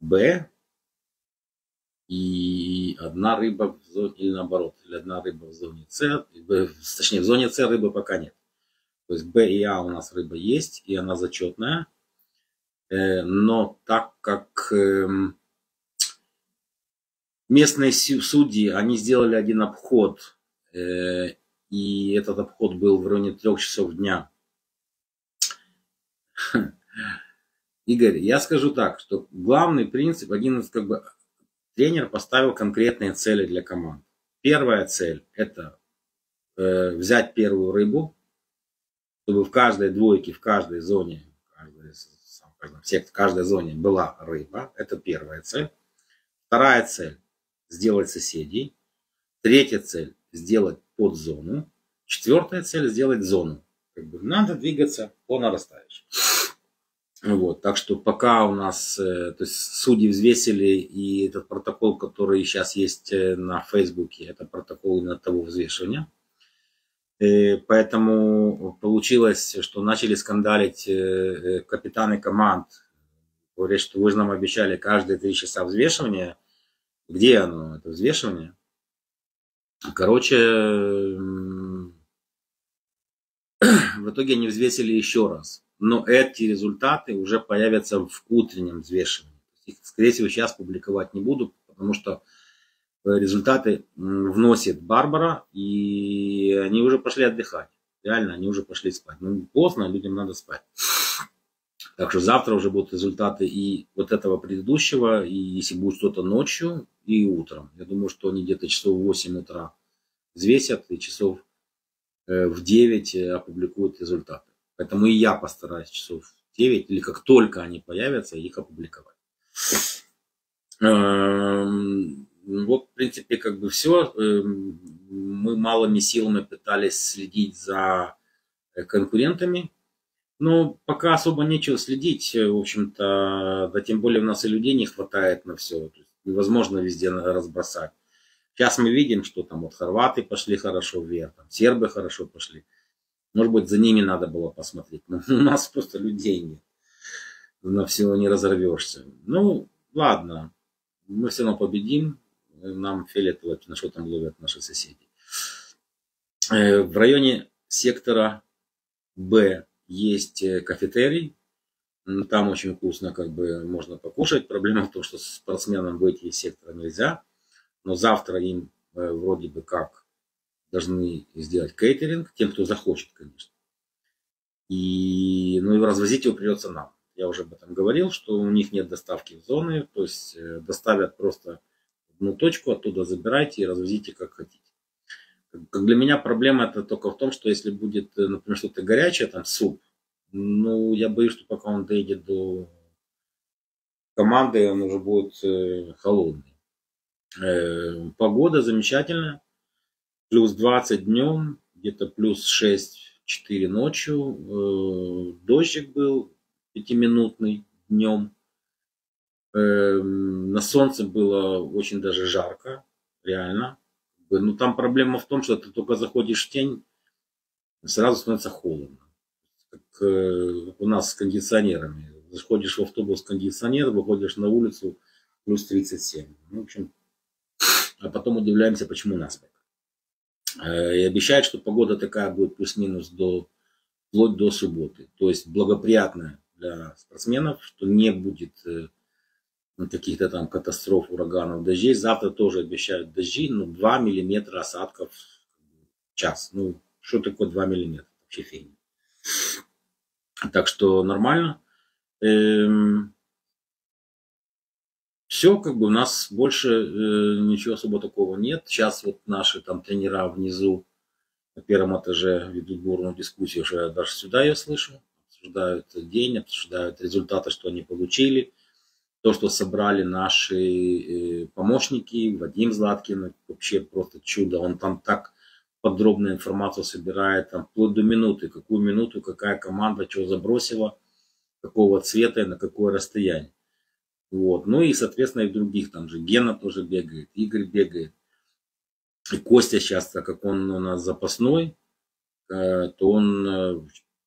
Б и одна рыба в зоне, или наоборот, или одна рыба в зоне С, точнее в зоне С рыбы пока нет. То есть Б и А у нас рыба есть, и она зачетная. Э, но так как эм, местные судьи, они сделали один обход, э, и этот обход был в районе трех часов дня. Игорь, я скажу так, что главный принцип, один из как бы тренер поставил конкретные цели для команд. Первая цель – это э, взять первую рыбу, чтобы в каждой двойке, в каждой зоне, в каждой, в каждой зоне была рыба. Это первая цель. Вторая цель – сделать соседей. Третья цель – сделать подзону. Четвертая цель – сделать зону. Как бы надо двигаться по нарастающей. Вот, так что пока у нас, э, то есть судьи взвесили, и этот протокол, который сейчас есть э, на Фейсбуке, это протокол именно того взвешивания. И э, поэтому получилось, что начали скандалить капитаны команд, говорят, что вы же нам обещали каждые три часа взвешивания. Где оно, это взвешивание? Короче, в итоге они взвесили еще раз но эти результаты уже появятся в утреннем взвешивании. Их, скорее всего, сейчас публиковать не буду, потому что э, результаты вносит Барбара, и они уже пошли отдыхать. Реально, они уже пошли спать. Ну, поздно, людям надо спать. Так что завтра уже будут результаты и вот этого предыдущего, и если будет что-то ночью, и утром. Я думаю, что они где-то часов в 8 утра взвесят, и часов э, в 9 э, опубликуют результаты. Поэтому и я постараюсь часов 9, или как только они появятся, их опубликовать. Эм, вот, в принципе, как бы все. Эм, мы малыми силами пытались следить за э, конкурентами. Но пока особо нечего следить, в общем-то, да тем более у нас и людей не хватает на все. невозможно везде разбросать. Сейчас мы видим, что там вот хорваты пошли хорошо вверх, там сербы хорошо пошли. Может быть, за ними надо было посмотреть. Но у нас просто людей нет. На всего не разорвешься. Ну, ладно. Мы все равно победим. Нам фиолетово, на что там ловят наши соседи. Э, в районе сектора Б есть э, кафетерий. Там очень вкусно как бы можно покушать. Проблема в том, что спортсменам выйти из сектора нельзя. Но завтра им э, вроде бы как должны сделать кейтеринг, тем, кто захочет, конечно. И, ну, и развозить его придется нам. я уже об этом говорил, что у них нет доставки в зоны, то есть э, доставят просто одну точку, оттуда забирайте и развозите как хотите. Как для меня проблема это только в том, что если будет, э, например, что-то горячее, там суп, ну, я боюсь, что пока он доедет до команды, он уже будет э, холодный. Погода замечательная. Плюс 20 днем, где-то плюс 6-4 ночью. Э, дождик был пятиминутный днем. Э, на солнце было очень даже жарко, реально. Ну, там проблема в том, что ты только заходишь в тень, сразу становится холодно. Как э, у нас с кондиционерами. Заходишь в автобус кондиционер, выходишь на улицу, плюс 37. Ну, в общем, а потом удивляемся, почему насморк. Э, и обещают, что погода такая будет плюс-минус до, вплоть до субботы. То есть благоприятная для спортсменов, что не будет э, каких-то там катастроф, ураганов, дождей. Завтра тоже обещают дожди, ну 2 миллиметра осадков в час. Ну, что такое 2 миллиметра? Вообще фигня. Так что нормально. Эм, все, как бы у нас больше э, ничего особо такого нет. Сейчас вот наши там тренера внизу на первом этаже ведут бурную дискуссию, я даже сюда ее слышу. Обсуждают день, обсуждают результаты, что они получили то, что собрали наши э, помощники, Вадим Златкин, вообще просто чудо. Он там так подробную информацию собирает, там вплоть до минуты, какую минуту, какая команда, что забросила, какого цвета и на какое расстояние. Вот. Ну и, соответственно, и других, там же Гена тоже бегает, Игорь бегает. И Костя сейчас, так как он у нас запасной, э, то он э,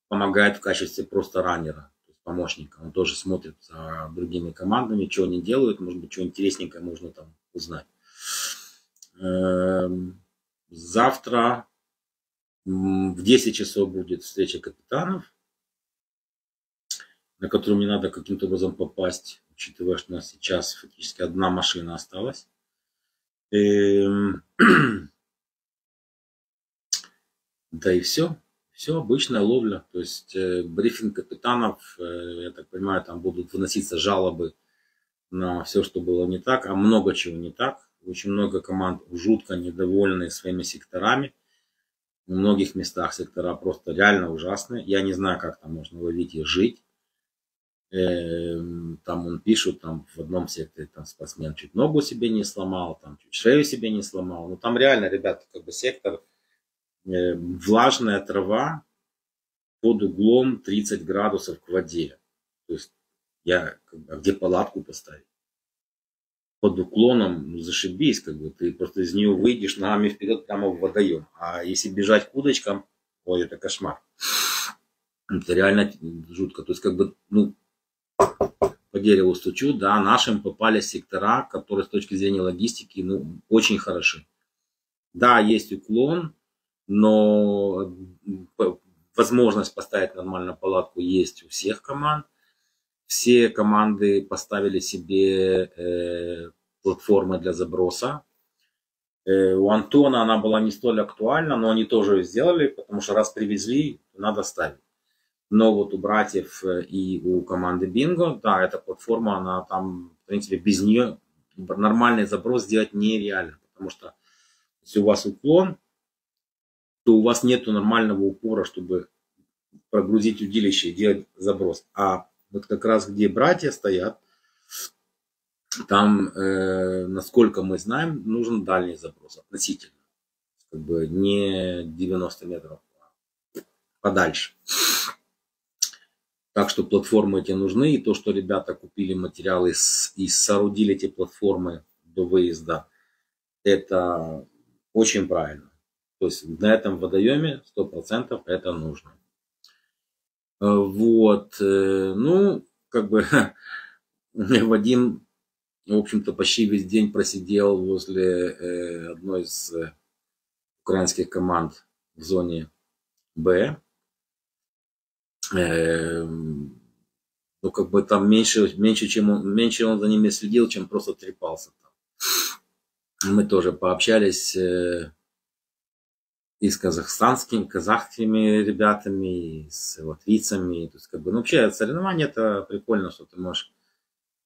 помогает в качестве просто раннера помощника. Он тоже смотрит за другими командами, что они делают, может быть, что интересненькое можно там узнать. Эм, завтра в 10 часов будет встреча капитанов, на которую мне надо каким-то образом попасть, учитывая, что у нас сейчас фактически одна машина осталась. Эм, да и все. Все обычная ловля, то есть э, брифинг капитанов, э, я так понимаю, там будут выноситься жалобы на все, что было не так, а много чего не так. Очень много команд жутко недовольны своими секторами. В многих местах сектора просто реально ужасные. Я не знаю, как там можно ловить и жить. Э, там он пишет, там в одном секторе там спортсмен чуть ногу себе не сломал, там чуть шею себе не сломал. Ну там реально, ребята, как бы сектор Э, влажная трава под углом 30 градусов к воде. То есть я, а где палатку поставить? Под уклоном, ну, зашибись, как бы, ты просто из нее выйдешь ногами вперед прямо в водоем. А если бежать к удочкам, ой, это кошмар. Это реально жутко. То есть, как бы, ну, по дереву стучу, да, нашим попали сектора, которые с точки зрения логистики, ну, очень хороши. Да, есть уклон, но возможность поставить нормальную палатку есть у всех команд. Все команды поставили себе э, платформы для заброса. Э, у Антона она была не столь актуальна, но они тоже ее сделали, потому что раз привезли, надо ставить. Но вот у братьев э, и у команды Бинго, да, эта платформа, она там, в принципе, без нее нормальный заброс сделать нереально, потому что если у вас уклон, то у вас нет нормального упора, чтобы прогрузить удилище и делать заброс. А вот как раз где братья стоят, там, э, насколько мы знаем, нужен дальний заброс относительно. Как бы не 90 метров, а подальше. Так что платформы эти нужны. И то, что ребята купили материалы и соорудили эти платформы до выезда, это очень правильно. То есть на этом водоеме 100% это нужно. Э, вот. Э, ну, как бы Вадим, в общем-то, почти весь день просидел возле э, одной из украинских команд в зоне Б. Ну, как бы там меньше, меньше, чем он, меньше он за ними следил, чем просто трепался там. Мы тоже пообщались и с казахстанскими, казахскими ребятами, и с латвийцами. То есть, как бы, ну, вообще, соревнования это прикольно, что ты можешь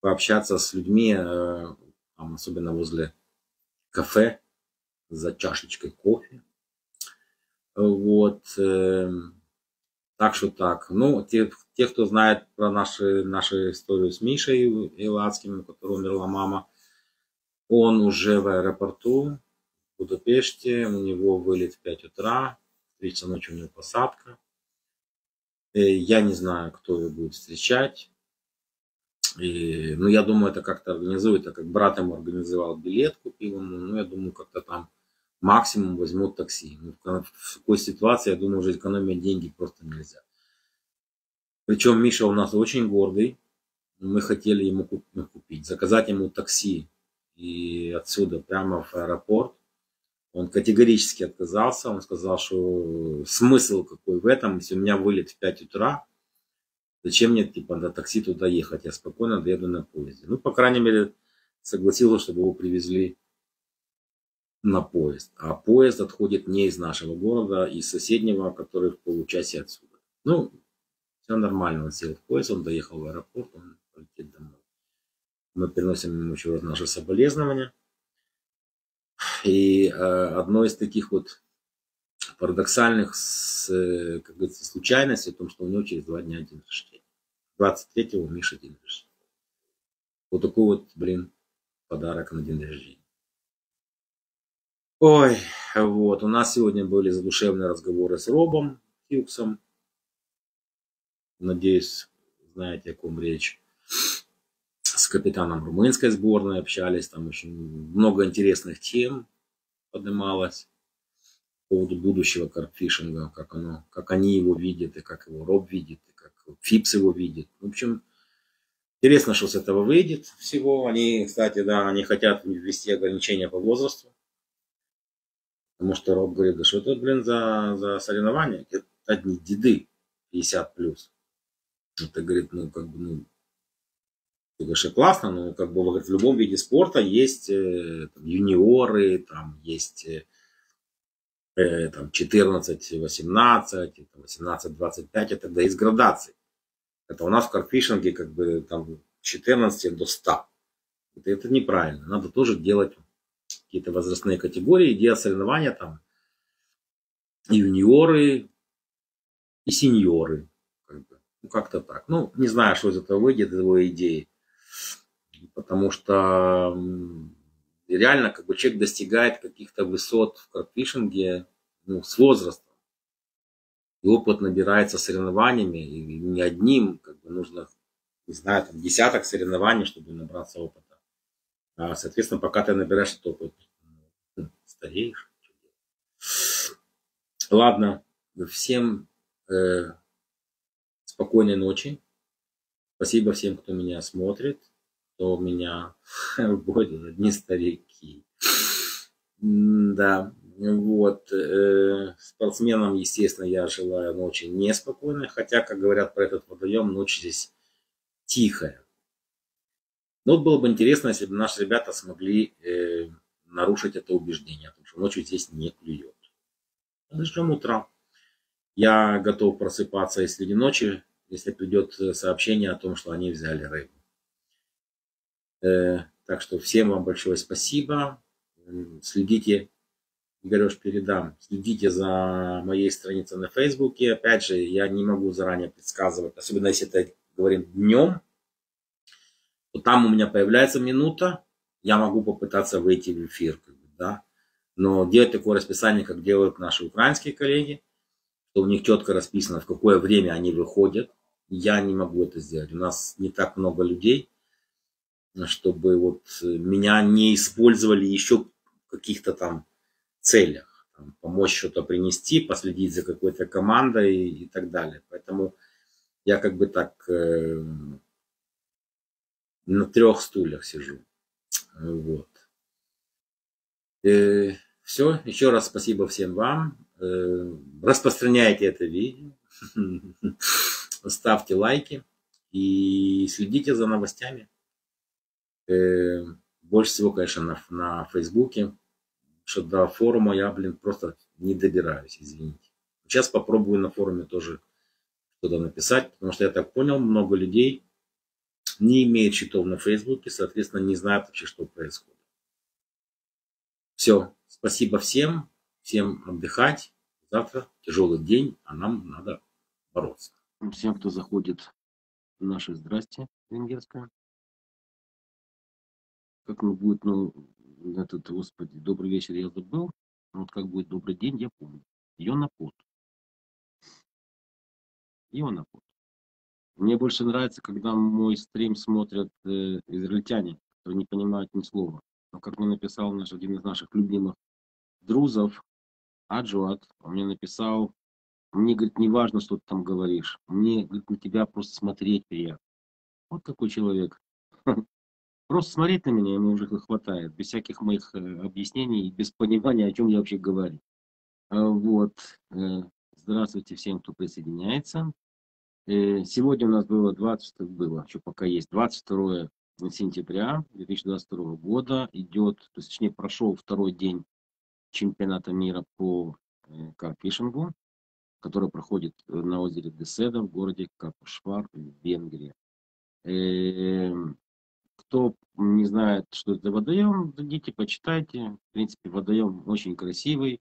пообщаться с людьми, э, там, особенно возле кафе, за чашечкой кофе. Вот. Так что так. Ну, те, те кто знает про наши, нашу историю с Мишей Иладским, у которого умерла мама, он уже в аэропорту в Будапеште, у него вылет в 5 утра, в 3 часа ночи у него посадка. Э, я не знаю, кто его будет встречать. И, ну, я думаю, это как-то организует, так как брат ему организовал билет, купил ему, ну, я думаю, как-то там максимум возьмут такси. Ну, в такой ситуации, я думаю, уже экономить деньги просто нельзя. Причем Миша у нас очень гордый. Мы хотели ему ну, купить, заказать ему такси и отсюда прямо в аэропорт. Он категорически отказался. Он сказал, что смысл какой в этом, если у меня вылет в 5 утра, зачем мне типа на такси туда ехать? Я спокойно доеду на поезде. Ну, по крайней мере, согласился, чтобы его привезли на поезд. А поезд отходит не из нашего города, а из соседнего, который в получасе отсюда. Ну, все нормально. Он сел в поезд, он доехал в аэропорт, он полетит домой. Мы переносим ему еще раз наши соболезнования. И э, одно из таких вот парадоксальных с, как говорится, случайностей в том, что у него через два дня день рождения. 23-го Миша день рождения. Вот такой вот, блин, подарок на день рождения. Ой, вот, у нас сегодня были задушевные разговоры с Робом Хьюксом. Надеюсь, знаете, о ком речь. С капитаном румынской сборной общались, там очень много интересных тем поднималось по поводу будущего карпфишинга, как, оно, как они его видят, и как его Роб видит, и как Фипс его видит. В общем, интересно, что с этого выйдет всего. Они, кстати, да, они хотят ввести ограничения по возрасту Потому что Роб говорит, да что это, блин, за, за соревнования? Это одни деды 50 плюс. Это, говорит, ну, как бы, ну, ты говоришь, классно, но как бы говорит, в любом виде спорта есть э, там, юниоры, там есть э, э там 14, 18, 18, 25, это тогда есть градации. Это у нас в карфишинге как бы там 14 до 100. Это, это неправильно. Надо тоже делать какие-то возрастные категории, делать соревнования там юниоры и сеньоры. Как бы. Ну, как-то так. Ну, не знаю, что из этого выйдет, из его идеи. Потому что реально как бы человек достигает каких-то высот в карпфишинге ну, с возрастом. И опыт набирается соревнованиями, и не одним, как бы нужно, не знаю, там, десяток соревнований, чтобы набраться опыта. А, соответственно, пока ты набираешь этот опыт, ну, стареешь. Ладно, всем э, спокойной ночи. Спасибо всем, кто меня смотрит, кто меня будет, одни старики. Да, вот. Э, спортсменам, естественно, я желаю ночи неспокойной, хотя, как говорят про этот водоем, ночь здесь тихая. Но вот было бы интересно, если бы наши ребята смогли э, нарушить это убеждение, потому что ночью здесь не клюет. Ждем утра. Я готов просыпаться, если не ночи, если придет э, сообщение о том, что они взяли рыбу. Э, так что всем вам большое спасибо. Следите, Игореш, передам, следите за моей страницей на Фейсбуке. Опять же, я не могу заранее предсказывать, особенно если это говорим днем, то там у меня появляется минута, я могу попытаться выйти в эфир, как бы, да. Но делать такое расписание, как делают наши украинские коллеги, что у них четко расписано, в какое время они выходят, я не могу это сделать. У нас не так много людей, чтобы вот меня не использовали еще в каких-то там целях. Там, помочь что-то принести, последить за какой-то командой и, и так далее. Поэтому я как бы так э, на трех стульях сижу. Вот. Э, все, еще раз спасибо всем вам. Э, распространяйте это видео, ставьте лайки и следите за новостями. Э, больше всего, конечно, на, на Фейсбуке. что до форума я, блин, просто не добираюсь, извините. Сейчас попробую на форуме тоже что-то написать, потому что я так понял, много людей не имеют счетов на Фейсбуке, соответственно, не знают вообще, что происходит. Все, спасибо всем, всем отдыхать. Завтра тяжелый день, а нам надо бороться. Всем, кто заходит в наше здрасте венгерское. Как ну будет, ну, этот, господи, добрый вечер я забыл. Вот как будет добрый день, я помню. Йонапот. Йонапот. Мне больше нравится, когда мой стрим смотрят э, израильтяне, которые не понимают ни слова. Но как мне написал наш один из наших любимых друзов, Аджуат, он мне написал, мне, говорит, не важно, что ты там говоришь, мне, говорит, на тебя просто смотреть приятно. Вот какой человек. Просто смотреть на меня ему уже хватает, без всяких моих э, объяснений, без понимания, о чем я вообще говорю. А, вот. Э, здравствуйте всем, кто присоединяется. Э, сегодня у нас было 20, было, что пока есть, 22 сентября 2022 года идет, точнее, прошел второй день чемпионата мира по карфишингу, который проходит на озере Деседа в городе Капушвар в Венгрии. Эм, кто не знает, что это водоем, идите, почитайте. В принципе, водоем очень красивый,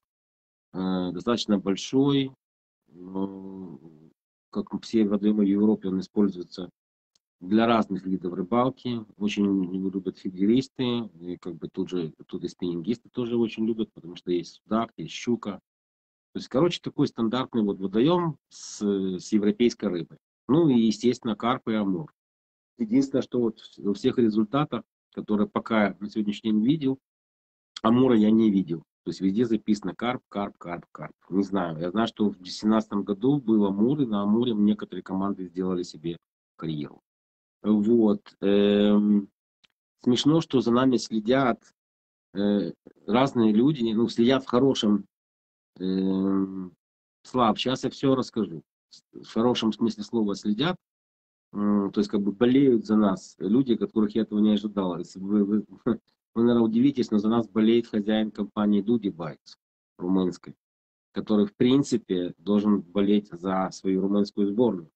э, достаточно большой. Как все водоемы Европе, он используется для разных видов рыбалки. Очень любят фидеристы, и как бы тут же тут и спиннингисты тоже очень любят, потому что есть судак, есть щука. То есть, короче, такой стандартный вот водоем с, с европейской рыбой. Ну и, естественно, карп и амур. Единственное, что вот во всех результатах, которые пока на сегодняшний день видел, Амура я не видел. То есть везде записано карп, карп, карп, карп. Не знаю. Я знаю, что в 2017 году был Амур, и на Амуре некоторые команды сделали себе карьеру. Вот. Эм, смешно, что за нами следят э, разные люди, ну, следят в хорошем... Эм, Слав, сейчас я все расскажу. В хорошем смысле слова следят, то есть как бы болеют за нас люди, которых я этого не ожидал. Вы, вы, вы, наверное, удивитесь, но за нас болеет хозяин компании Дуди Байтс румынской, который, в принципе, должен болеть за свою румынскую сборную.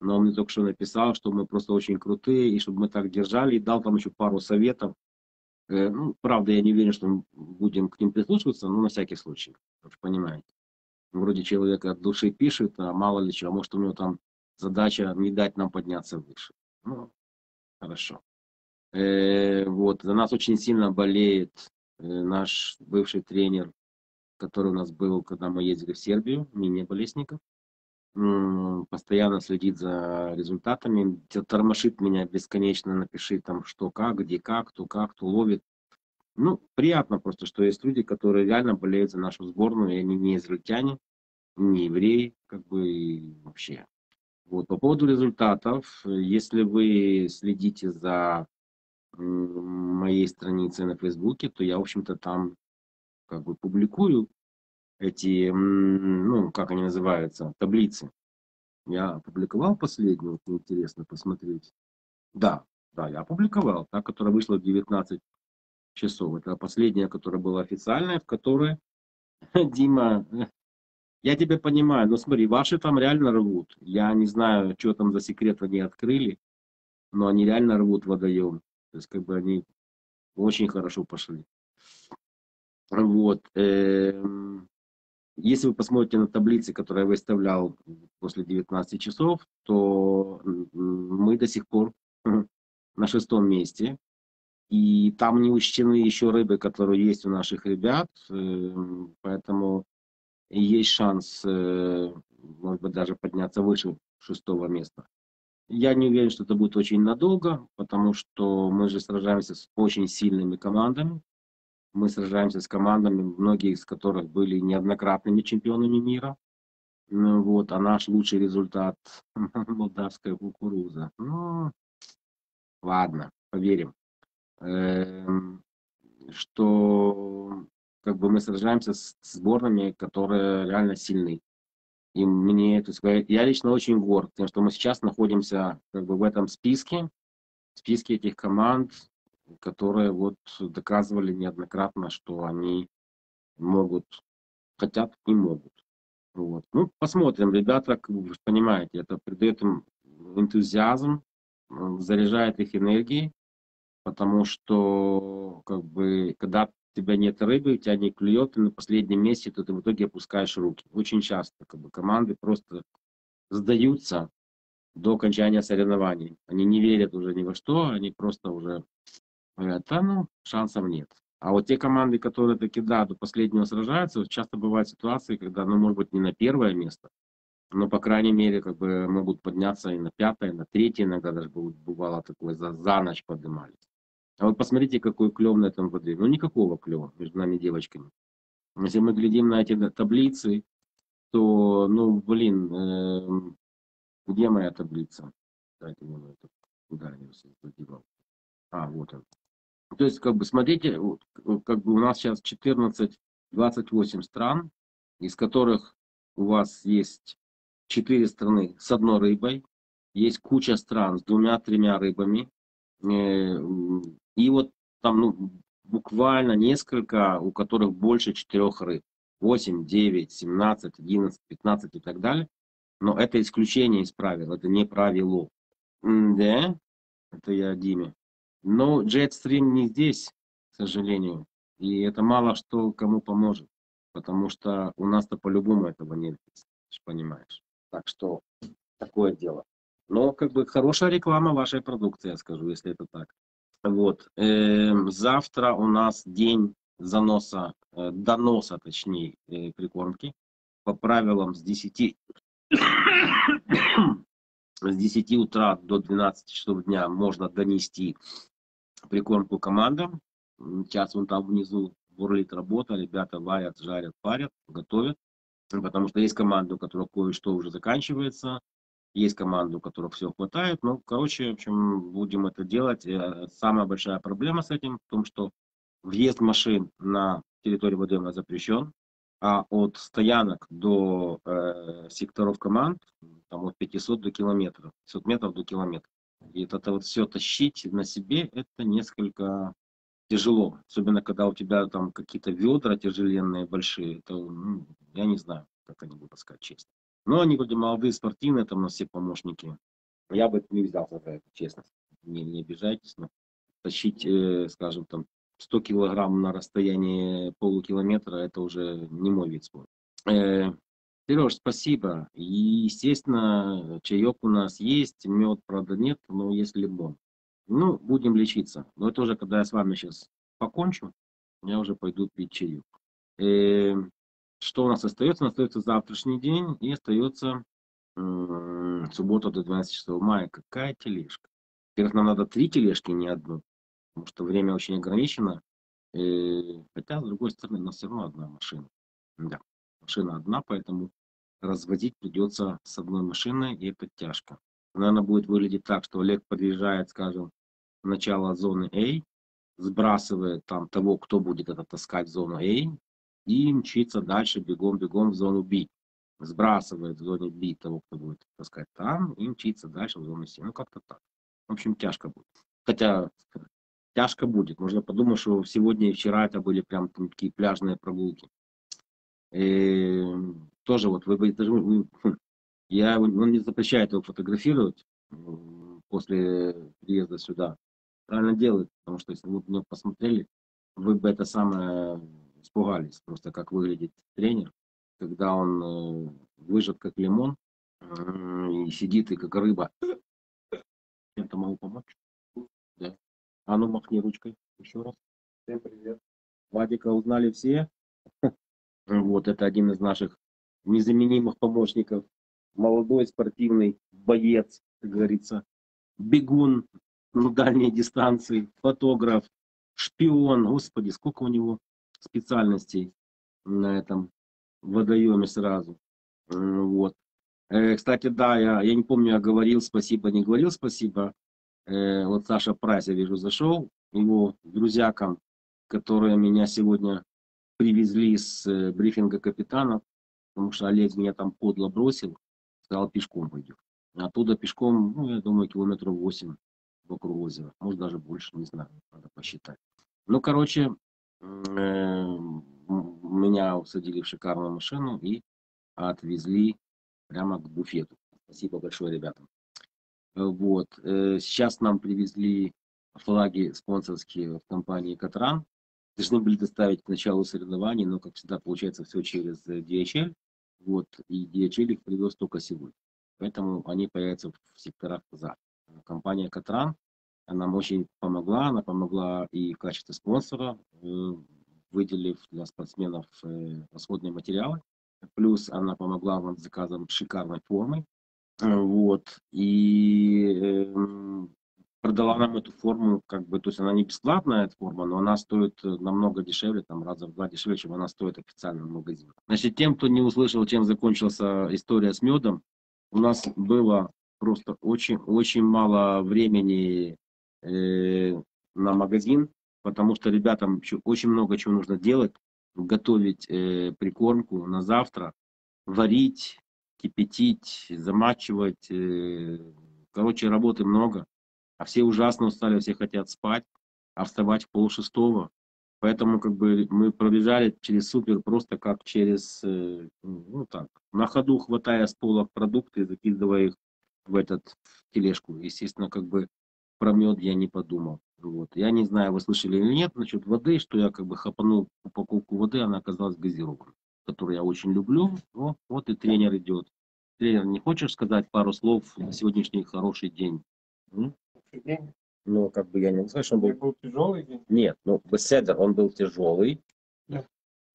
Но он мне только что написал, что мы просто очень крутые, и чтобы мы так держали, и дал там еще пару советов. Э, ну, правда, я не уверен, что мы будем к ним прислушиваться, но на всякий случай, вы понимаете. Вроде человек от души пишет, а мало ли чего, может у него там задача не дать нам подняться выше. Ну, хорошо. Э, вот, за нас очень сильно болеет э, наш бывший тренер, который у нас был, когда мы ездили в Сербию, Мине Болесников. Постоянно следит за результатами, тормошит меня бесконечно, напиши там, что как, где как, кто как, кто ловит. Ну, приятно просто, что есть люди, которые реально болеют за нашу сборную, и они не израильтяне, не евреи, как бы и вообще вот. По поводу результатов, если вы следите за моей страницей на Фейсбуке, то я, в общем-то, там как бы публикую эти, ну, как они называются, таблицы. Я опубликовал последнюю, интересно посмотреть. Да, да, я опубликовал, та, которая вышла в 19 часов. Это последняя, которая была официальная, в которой Дима я тебя понимаю, но смотри, ваши там реально рвут. Я не знаю, что там за секрет они открыли, но они реально рвут водоем. То есть, как бы они очень хорошо пошли. Вот. Эм, если вы посмотрите на таблицы, которые я выставлял после 19 часов, то мы до сих пор на шестом месте. И там не учтены еще рыбы, которые есть у наших ребят. Эм, поэтому есть шанс, э, может быть, даже подняться выше шестого места. Я не уверен, что это будет очень надолго, потому что мы же сражаемся с очень сильными командами. Мы сражаемся с командами, многие из которых были неоднократными чемпионами мира. Ну, вот, а наш лучший результат – молдавская кукуруза. Ну, ладно, поверим, эм, что как бы мы сражаемся с сборными, которые реально сильны. И мне, то есть, я лично очень горд тем, что мы сейчас находимся как бы в этом списке, списке этих команд, которые вот доказывали неоднократно, что они могут, хотят, не могут. Вот. Ну, посмотрим, ребята, как вы понимаете, это придает им энтузиазм, заряжает их энергией, потому что, как бы, когда тебя нет рыбы, у тебя не клюет, и на последнем месте, то ты в итоге опускаешь руки. Очень часто как бы, команды просто сдаются до окончания соревнований. Они не верят уже ни во что, они просто уже говорят, да ну, шансов нет. А вот те команды, которые таки, да, до последнего сражаются, часто бывают ситуации, когда, ну, может быть, не на первое место, но, по крайней мере, как бы могут подняться и на пятое, и на третье, иногда даже бывало такое, за, за ночь поднимались. А вот посмотрите, какой клев на этом воде. Ну, никакого клева между нами девочками. Если мы глядим на эти таблицы, то, ну, блин, э, где моя таблица? Дайте мне это. Куда я задевал? А, вот он. То есть, как бы, смотрите, как бы у нас сейчас 14, 28 стран, из которых у вас есть 4 страны с одной рыбой, есть куча стран с двумя-тремя рыбами, э, и вот там ну, буквально несколько, у которых больше четырех рыб. 8, 9, 17, 11, 15 и так далее. Но это исключение из правил, это не правило. Да, это я Диме. Но Jetstream не здесь, к сожалению. И это мало что кому поможет. Потому что у нас-то по-любому этого нет, понимаешь. Так что такое дело. Но как бы хорошая реклама вашей продукции, я скажу, если это так. Вот. Эм, завтра у нас день заноса, э, доноса, точнее, э, прикормки. По правилам с 10, с 10 утра до 12 часов дня можно донести прикормку командам. Сейчас вон там внизу бурлит работа, ребята варят, жарят, парят, готовят. Потому что есть команда, у которой кое-что уже заканчивается, есть команда, у которых все хватает. Ну, короче, в общем, будем это делать. Э, самая большая проблема с этим в том, что въезд машин на территорию водоема запрещен, а от стоянок до э, секторов команд, там от 500 до километров, 500 метров до километра. И это вот все тащить на себе, это несколько тяжело. Особенно, когда у тебя там какие-то ведра тяжеленные, большие. Это, ну, я не знаю, как они будут сказать честно. Но они вроде молодые, спортивные, там у нас все помощники. Я бы не взялся за это, честно. Не, не обижайтесь, но тащить, э, скажем, там 100 килограмм на расстоянии полукилометра, это уже не мой вид спорта. Э, Сереж, спасибо. И, естественно, чаек у нас есть, мед, правда, нет, но есть лимон. Ну, будем лечиться. Но это уже, когда я с вами сейчас покончу, я уже пойду пить чаек. Э, что у нас остается? У нас остается завтрашний день и остается э, суббота до 12 часов мая. Какая тележка? Во-первых, нам надо три тележки, не одну, потому что время очень ограничено. Э, хотя, с другой стороны, у нас все равно одна машина. Да, машина одна, поэтому разводить придется с одной машиной, и это тяжко. Наверное, будет выглядеть так, что Олег подъезжает, скажем, в начало зоны А, сбрасывает там того, кто будет это таскать в зону А, и мчится дальше бегом-бегом в зону B. Сбрасывает в зоне B того, кто будет таскать там, и мчится дальше в зону С. Ну, как-то так. В общем, тяжко будет. Хотя тяжко будет. Можно подумать, что сегодня и вчера это были прям такие пляжные прогулки. И тоже вот вы, даже вы, я, он не запрещает его фотографировать после приезда сюда. Правильно делает, потому что если вы бы меня посмотрели, вы бы это самое испугались просто, как выглядит тренер, когда он э, выжат как лимон э, и сидит и как рыба. Чем-то могу помочь? Да. А ну махни ручкой еще раз. Всем привет. Вадика узнали все. Вот, это один из наших незаменимых помощников. Молодой спортивный боец, как говорится. Бегун на дальней дистанции, фотограф, шпион. Господи, сколько у него специальностей на этом водоеме сразу. Вот. Э, кстати, да, я, я не помню, я говорил спасибо, не говорил спасибо. Э, вот Саша Прайс, я вижу, зашел. Его друзьякам, которые меня сегодня привезли с э, брифинга капитана, потому что Олег меня там подло бросил, сказал, пешком пойдем. Оттуда пешком, ну, я думаю, километров 8 вокруг озера. Может, даже больше, не знаю, надо посчитать. Ну, короче, меня усадили в шикарную машину и отвезли прямо к буфету. Спасибо большое ребятам. Э, Вот. э, Сейчас нам привезли флаги спонсорские в компании Катран. Должны были доставить к началу соревнований, но, как всегда, получается все через э, DHL. Вот. И DHL их привез только сегодня. Поэтому они появятся в секторах завтра. Компания Катран нам очень помогла. Она помогла и в качестве спонсора, э, выделив для спортсменов э, расходные материалы. Плюс она помогла нам с заказом шикарной формы. Э, Вот. И эм, продала нам эту форму, как бы, то есть она не бесплатная, эта форма, но она стоит намного дешевле, там раза в два дешевле, чем она стоит официально в магазине. Значит, тем, кто не услышал, чем закончилась история с медом, у нас было просто очень-очень мало времени на магазин, потому что ребятам еще очень много чего нужно делать, готовить э, прикормку на завтра, варить, кипятить, замачивать. э, короче, работы много. А все ужасно устали, все хотят спать, а вставать в полшестого. Поэтому как бы мы пробежали через супер просто как через, э, ну так, на ходу хватая с пола продукты, закидывая их в этот в тележку. Естественно, как бы про мед я не подумал. Вот. Я не знаю, вы слышали или нет насчет воды, что я как бы хапанул упаковку воды, она оказалась газированной, которую я очень люблю. О, вот и тренер идет. Тренер, не хочешь сказать пару слов на сегодняшний хороший день? М? Ну, как бы я не знаю, что он был был тяжелый день. нет, ну, беседер, он был тяжелый. Да.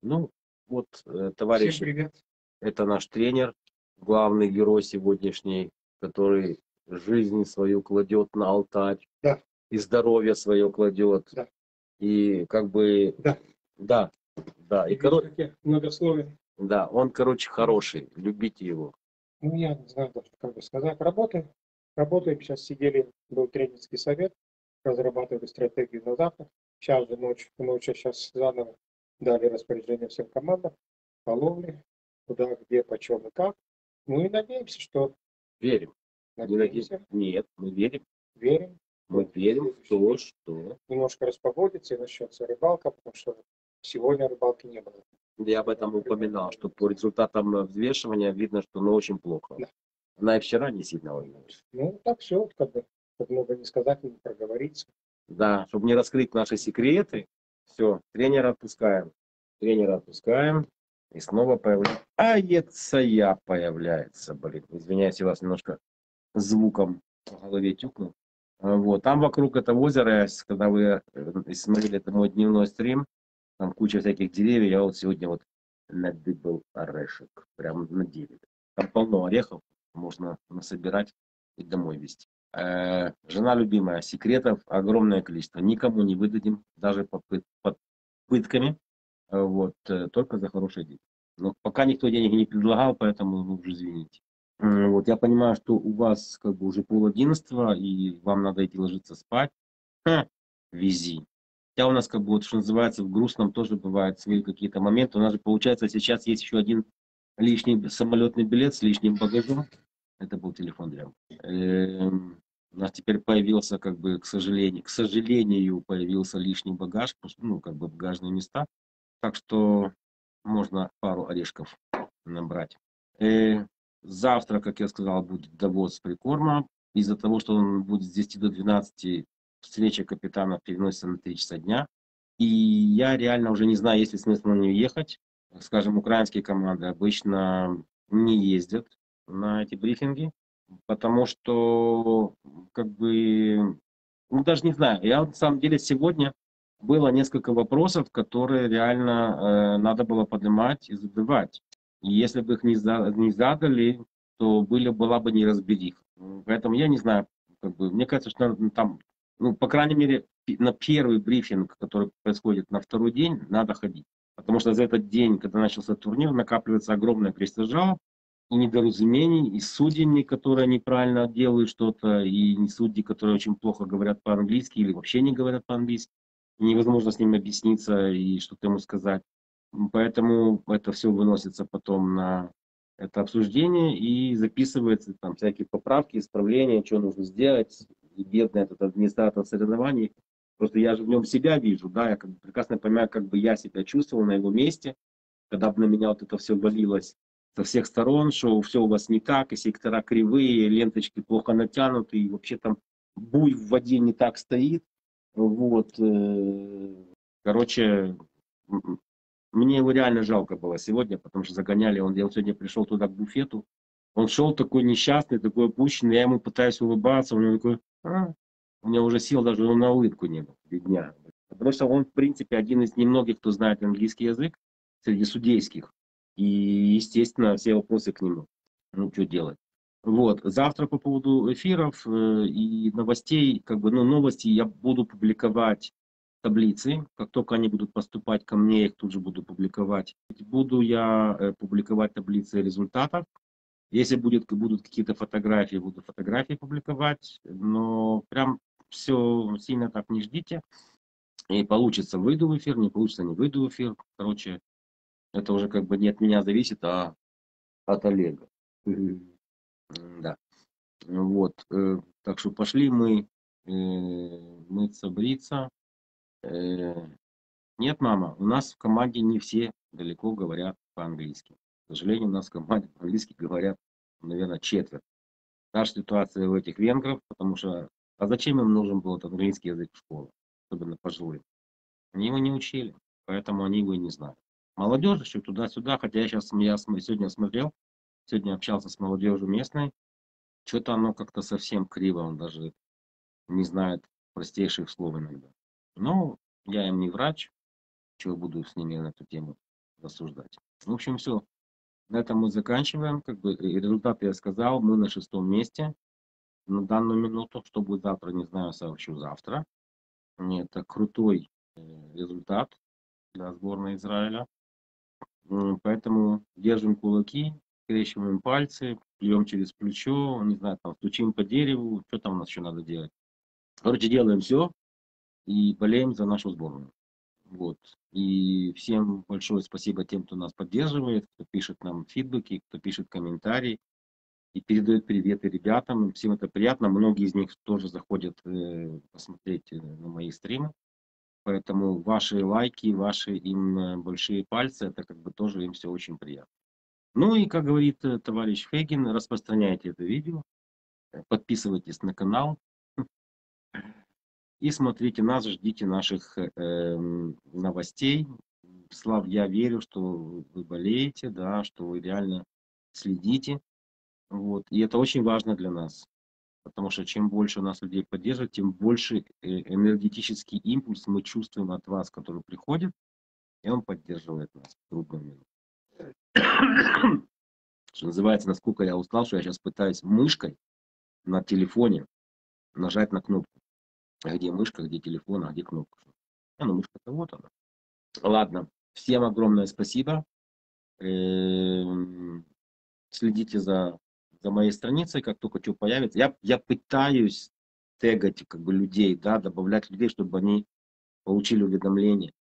Ну, вот, э, товарищ, привет. это наш тренер, главный герой сегодняшний, который жизнь свою кладет на алтарь. Да. И здоровье свое кладет. Да. И как бы... Да. Да, да. И, Видишь, короче, многословен. да, он, короче, хороший. Любите его. Ну, я не знаю даже, как бы сказать. Работаем. Работаем. Сейчас сидели, был тренерский совет, разрабатывали стратегию на завтра. Сейчас же ночь, ночью сейчас заново дали распоряжение всем командам по ловле, куда, где, почем и как. Ну и надеемся, что Верим. Надеемся? Нет, мы верим. верим. Мы верим в то, что... Немножко распогодится и начнется рыбалка, потому что сегодня рыбалки не было. Я об этом упоминал, что по результатам взвешивания видно, что ну очень плохо. Да. Она и вчера не сильно волновалась. Ну, так все, как бы, как много не сказать, не проговориться. Да, чтобы не раскрыть наши секреты, все, тренера отпускаем. Тренера отпускаем. И снова появляется. А я появляется, блин. Извиняюсь, я вас немножко звуком в голове тюкнул. А, Вот. Там вокруг этого озера, когда вы э, смотрели это мой дневной стрим, там куча всяких деревьев. Я вот сегодня вот надыбал орешек. Прям на дереве. Там полно орехов. Можно насобирать и домой везти. Э, жена любимая, секретов огромное количество. Никому не выдадим, даже под, под пытками. Э, Вот, э, только за хорошие деньги. Но пока никто денег не предлагал, поэтому ну, уже извините. М, Вот, я понимаю, что у вас как бы уже пол одиннадцатого, и вам надо идти ложиться спать. Ха, вези. Хотя у нас, как бы, вот, что называется, в грустном тоже бывают свои какие-то моменты. У нас же, получается, сейчас есть еще один лишний самолетный билет с лишним багажом. Это был телефон Дрям. Эм, У нас теперь появился, как бы, к сожалению, к сожалению, появился лишний багаж, ну, как бы, багажные места. Так что можно пару орешков набрать. Э, завтра, как я сказал, будет довоз прикорма. Из-за того, что он будет с 10 до 12, встреча капитана переносится на 3 часа дня. И я реально уже не знаю, есть ли смысл на нее ехать. Скажем, украинские команды обычно не ездят на эти брифинги, потому что, как бы, ну, даже не знаю. Я на самом деле сегодня было несколько вопросов, которые реально э, надо было поднимать и задавать. И если бы их не, за- не задали, то были, была бы неразбериха. Поэтому я не знаю, как бы, мне кажется, что надо, ну, там, ну, по крайней мере, на первый брифинг, который происходит на второй день, надо ходить. Потому что за этот день, когда начался турнир, накапливается огромное количество жалоб и недоразумений, и с судьями, которые неправильно делают что-то, и судьи, которые очень плохо говорят по-английски или вообще не говорят по-английски. Невозможно с ним объясниться и что-то ему сказать. Поэтому это все выносится потом на это обсуждение и записывается там всякие поправки, исправления, что нужно сделать. И бедный этот администратор соревнований Просто я же в нем себя вижу, да, я как бы прекрасно понимаю, как бы я себя чувствовал на его месте, когда бы на меня вот это все валилось со всех сторон, что все у вас не так, и сектора кривые, ленточки плохо натянуты, и вообще там буй в воде не так стоит. Вот. э, Короче, мне его реально жалко было сегодня, потому что загоняли, он, я вот сегодня пришел туда к буфету, он шел такой несчастный, такой опущенный, я ему пытаюсь улыбаться, он такой, «А». у меня уже сил даже на улыбку не было, бедня. Потому что он, в принципе, один из немногих, кто знает английский язык среди судейских. И, естественно, все вопросы к нему. Ну, что делать? Вот. Завтра по поводу эфиров э, и новостей, как бы, ну, новости я буду публиковать таблицы. Как только они будут поступать ко мне, я их тут же буду публиковать. Буду я э, публиковать таблицы результатов. Если будет, будут какие-то фотографии, буду фотографии публиковать. Но прям все сильно так не ждите. И получится, выйду в эфир, не получится, не выйду в эфир. Короче, это уже как бы не от меня зависит, а от Олега. Да. Вот. э, Так что пошли мы э, мыться, бриться. Э, Нет, мама, у нас в команде не все далеко говорят по-английски. К сожалению, у нас в команде по-английски говорят, наверное, четверть. Та же ситуация у этих венгров, потому что, а зачем им нужен был этот английский язык в школе, особенно пожилые? Они его не учили, поэтому они его и не знают. Молодежь еще туда-сюда, хотя я сейчас я сегодня смотрел, сегодня общался с молодежью местной, что-то оно как-то совсем криво, он даже не знает простейших слов иногда. Но я им не врач, чего буду с ними на эту тему рассуждать. В общем, все. На этом мы заканчиваем. Как бы и результаты я сказал, мы на шестом месте на данную минуту. Что будет завтра, не знаю, сообщу завтра. Это крутой э, результат для сборной Израиля. Поэтому держим кулаки, скрещиваем пальцы, плюем через плечо, не знаю, там, стучим по дереву, что там у нас еще надо делать. Короче, делаем все и болеем за нашу сборную. Вот. И всем большое спасибо тем, кто нас поддерживает, кто пишет нам фидбэки, кто пишет комментарии и передает приветы ребятам. Всем это приятно. Многие из них тоже заходят э, посмотреть э, на мои стримы. Поэтому ваши лайки, ваши им э, большие пальцы, это как бы тоже им все очень приятно. Ну и, как говорит э, товарищ Фейгин, распространяйте это видео, подписывайтесь на канал и смотрите нас, ждите наших э, новостей. Слав, я верю, что вы болеете, да, что вы реально следите. Вот. И это очень важно для нас. Потому что чем больше у нас людей поддерживает, тем больше э, энергетический импульс мы чувствуем от вас, который приходит, и он поддерживает нас в трудную. Что называется, насколько я устал, что я сейчас пытаюсь мышкой на телефоне нажать на кнопку. А где мышка, где телефон, а где кнопка? А, ну мышка-то вот она. Ладно, всем огромное спасибо. Эм, Следите за, за моей страницей, как только что появится. Я, я пытаюсь тегать как бы людей, да, добавлять людей, чтобы они получили уведомления.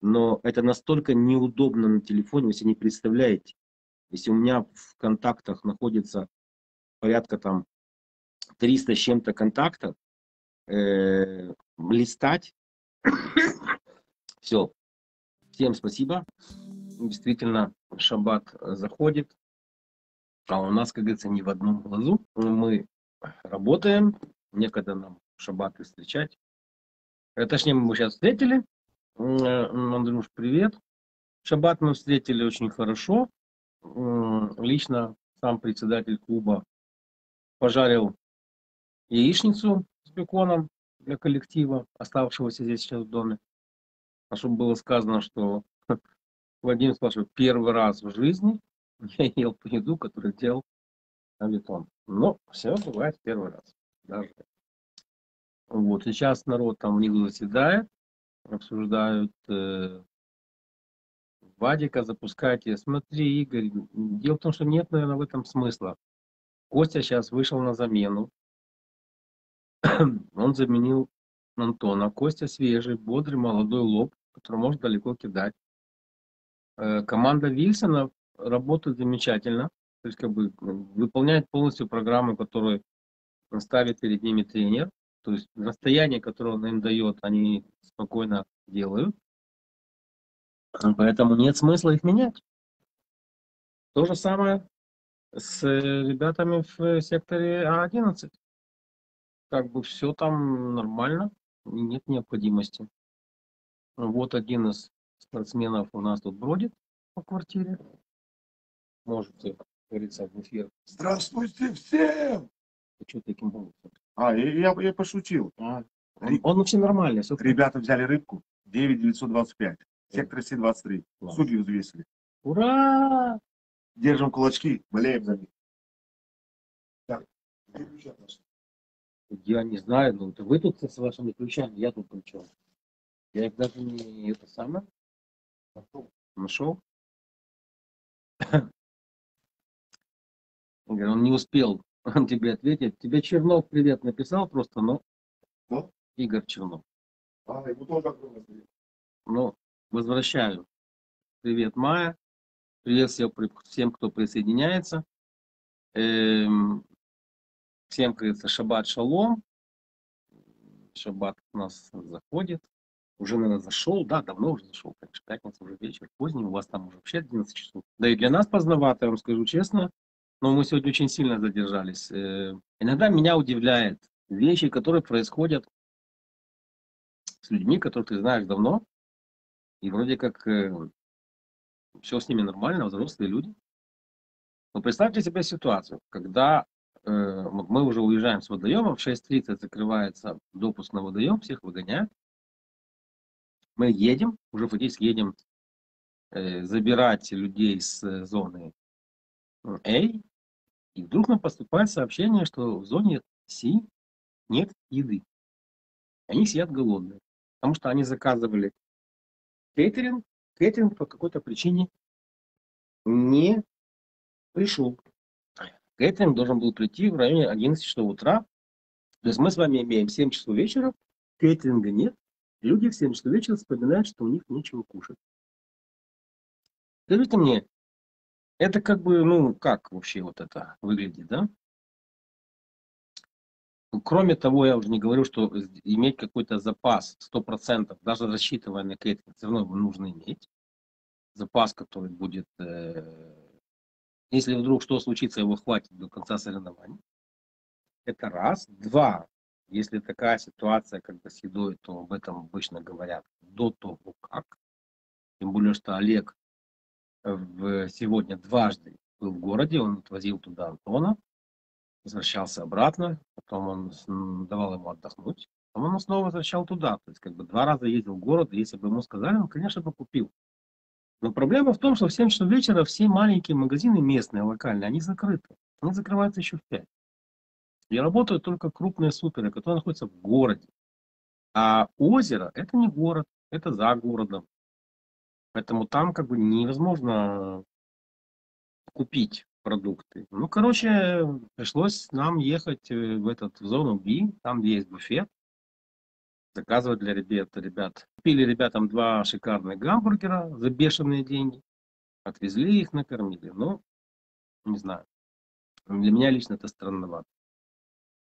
Но это настолько неудобно на телефоне, вы себе не представляете. Если у меня в контактах находится порядка там 300 с чем-то контактов, э, листать. Все. Всем спасибо. Действительно, шаббат заходит. А у нас, как говорится, не в одном глазу. Мы работаем. Некогда нам шаббаты встречать. Э, Точнее, мы сейчас встретили. Э, Андрюш, привет. Шаббат мы встретили очень хорошо. Лично сам председатель клуба пожарил яичницу с беконом для коллектива, оставшегося здесь сейчас в доме. А чтобы было сказано, что Вадим сказал, первый раз в жизни я ел ту еду, которую делал на бетон. Но все бывает первый раз. Даже. Вот, сейчас народ там внизу заседает, обсуждают э, Вадика, запускайте. Смотри, Игорь, дело в том, что нет, наверное, в этом смысла. Костя сейчас вышел на замену. Он заменил Антона. Костя свежий, бодрый, молодой лоб, который может далеко кидать. Э, Команда Вильсона работает замечательно. То есть как бы выполняет полностью программу, которую ставит перед ними тренер. То есть расстояние, которое он им дает, они спокойно делают. Поэтому нет смысла их менять. То же самое с ребятами в секторе А11. Как бы все там нормально, нет необходимости. Вот один из спортсменов у нас тут бродит по квартире. Можете, как говорится, в эфир. Здравствуйте всем! Ты что таким голосом? А, я, я, пошутил. А, он, он вообще нормальный. всё Ребята взяли рыбку 9925. Сектор С-23. Класс. Судьи взвесили. Ура! Держим кулачки, болеем за них. Так, нас? Я не знаю, ну это вы тут с вашими ключами, я тут при чем? Я их даже не это самое нашел. Говорю, Он не успел он тебе ответить. Тебе Чернов привет написал просто, но Кто? Игорь Чернов. А, ему тоже спасибо. Ну, возвращаю. Привет, Майя. Привет всем, всем кто присоединяется. Эм, всем, как говорится, шаббат шалом. Шаббат у нас заходит. Уже, наверное, зашел. Да, давно уже зашел. Конечно, пятница уже вечер поздний. У вас там уже вообще 11 часов. Да и для нас поздновато, я вам скажу честно. Но мы сегодня очень сильно задержались. Э, Иногда меня удивляет вещи, которые происходят с людьми, которых ты знаешь давно. И вроде как все с ними нормально, взрослые люди. Но представьте себе ситуацию, когда э, мы уже уезжаем с водоемом, в 6.30 закрывается допуск на водоем, всех выгоняют. Мы едем, уже фактически едем э, забирать людей с э, зоны э, А, и вдруг нам поступает сообщение, что в зоне С нет еды. Они сидят голодные, потому что они заказывали кейтеринг, кейтеринг по какой-то причине не пришел. Кейтеринг должен был прийти в районе 11 часов утра. То есть мы с вами имеем 7 часов вечера, кейтеринга нет. Люди в 7 часов вечера вспоминают, что у них нечего кушать. Скажите мне, это как бы, ну, как вообще вот это выглядит, да? Ну, Кроме того, я уже не говорю, что иметь какой-то запас 100%, даже рассчитывая на кейтеринг, все равно его нужно иметь. Запас, который будет, э, если вдруг что случится, его хватит до конца соревнований. Это раз. Два. Если такая ситуация, когда с едой, то об этом обычно говорят до того, как. Тем более, что Олег в, сегодня дважды был в городе, он отвозил туда Антона, возвращался обратно, потом он давал ему отдохнуть, потом он снова возвращал туда. То есть как бы два раза ездил в город, если бы ему сказали, он, конечно, бы купил. Но проблема в том, что в 7 часов вечера все маленькие магазины местные, локальные, они закрыты. Они закрываются еще в 5. И работают только крупные суперы, которые находятся в городе. А озеро – это не город, это за городом. Поэтому там как бы невозможно купить продукты. Ну, короче, пришлось нам ехать э, в этот в зону B, там есть буфет, заказывать для ребят. ребят. Купили ребятам два шикарных гамбургера за бешеные деньги, отвезли их, накормили. Ну, не знаю. Для меня лично это странновато.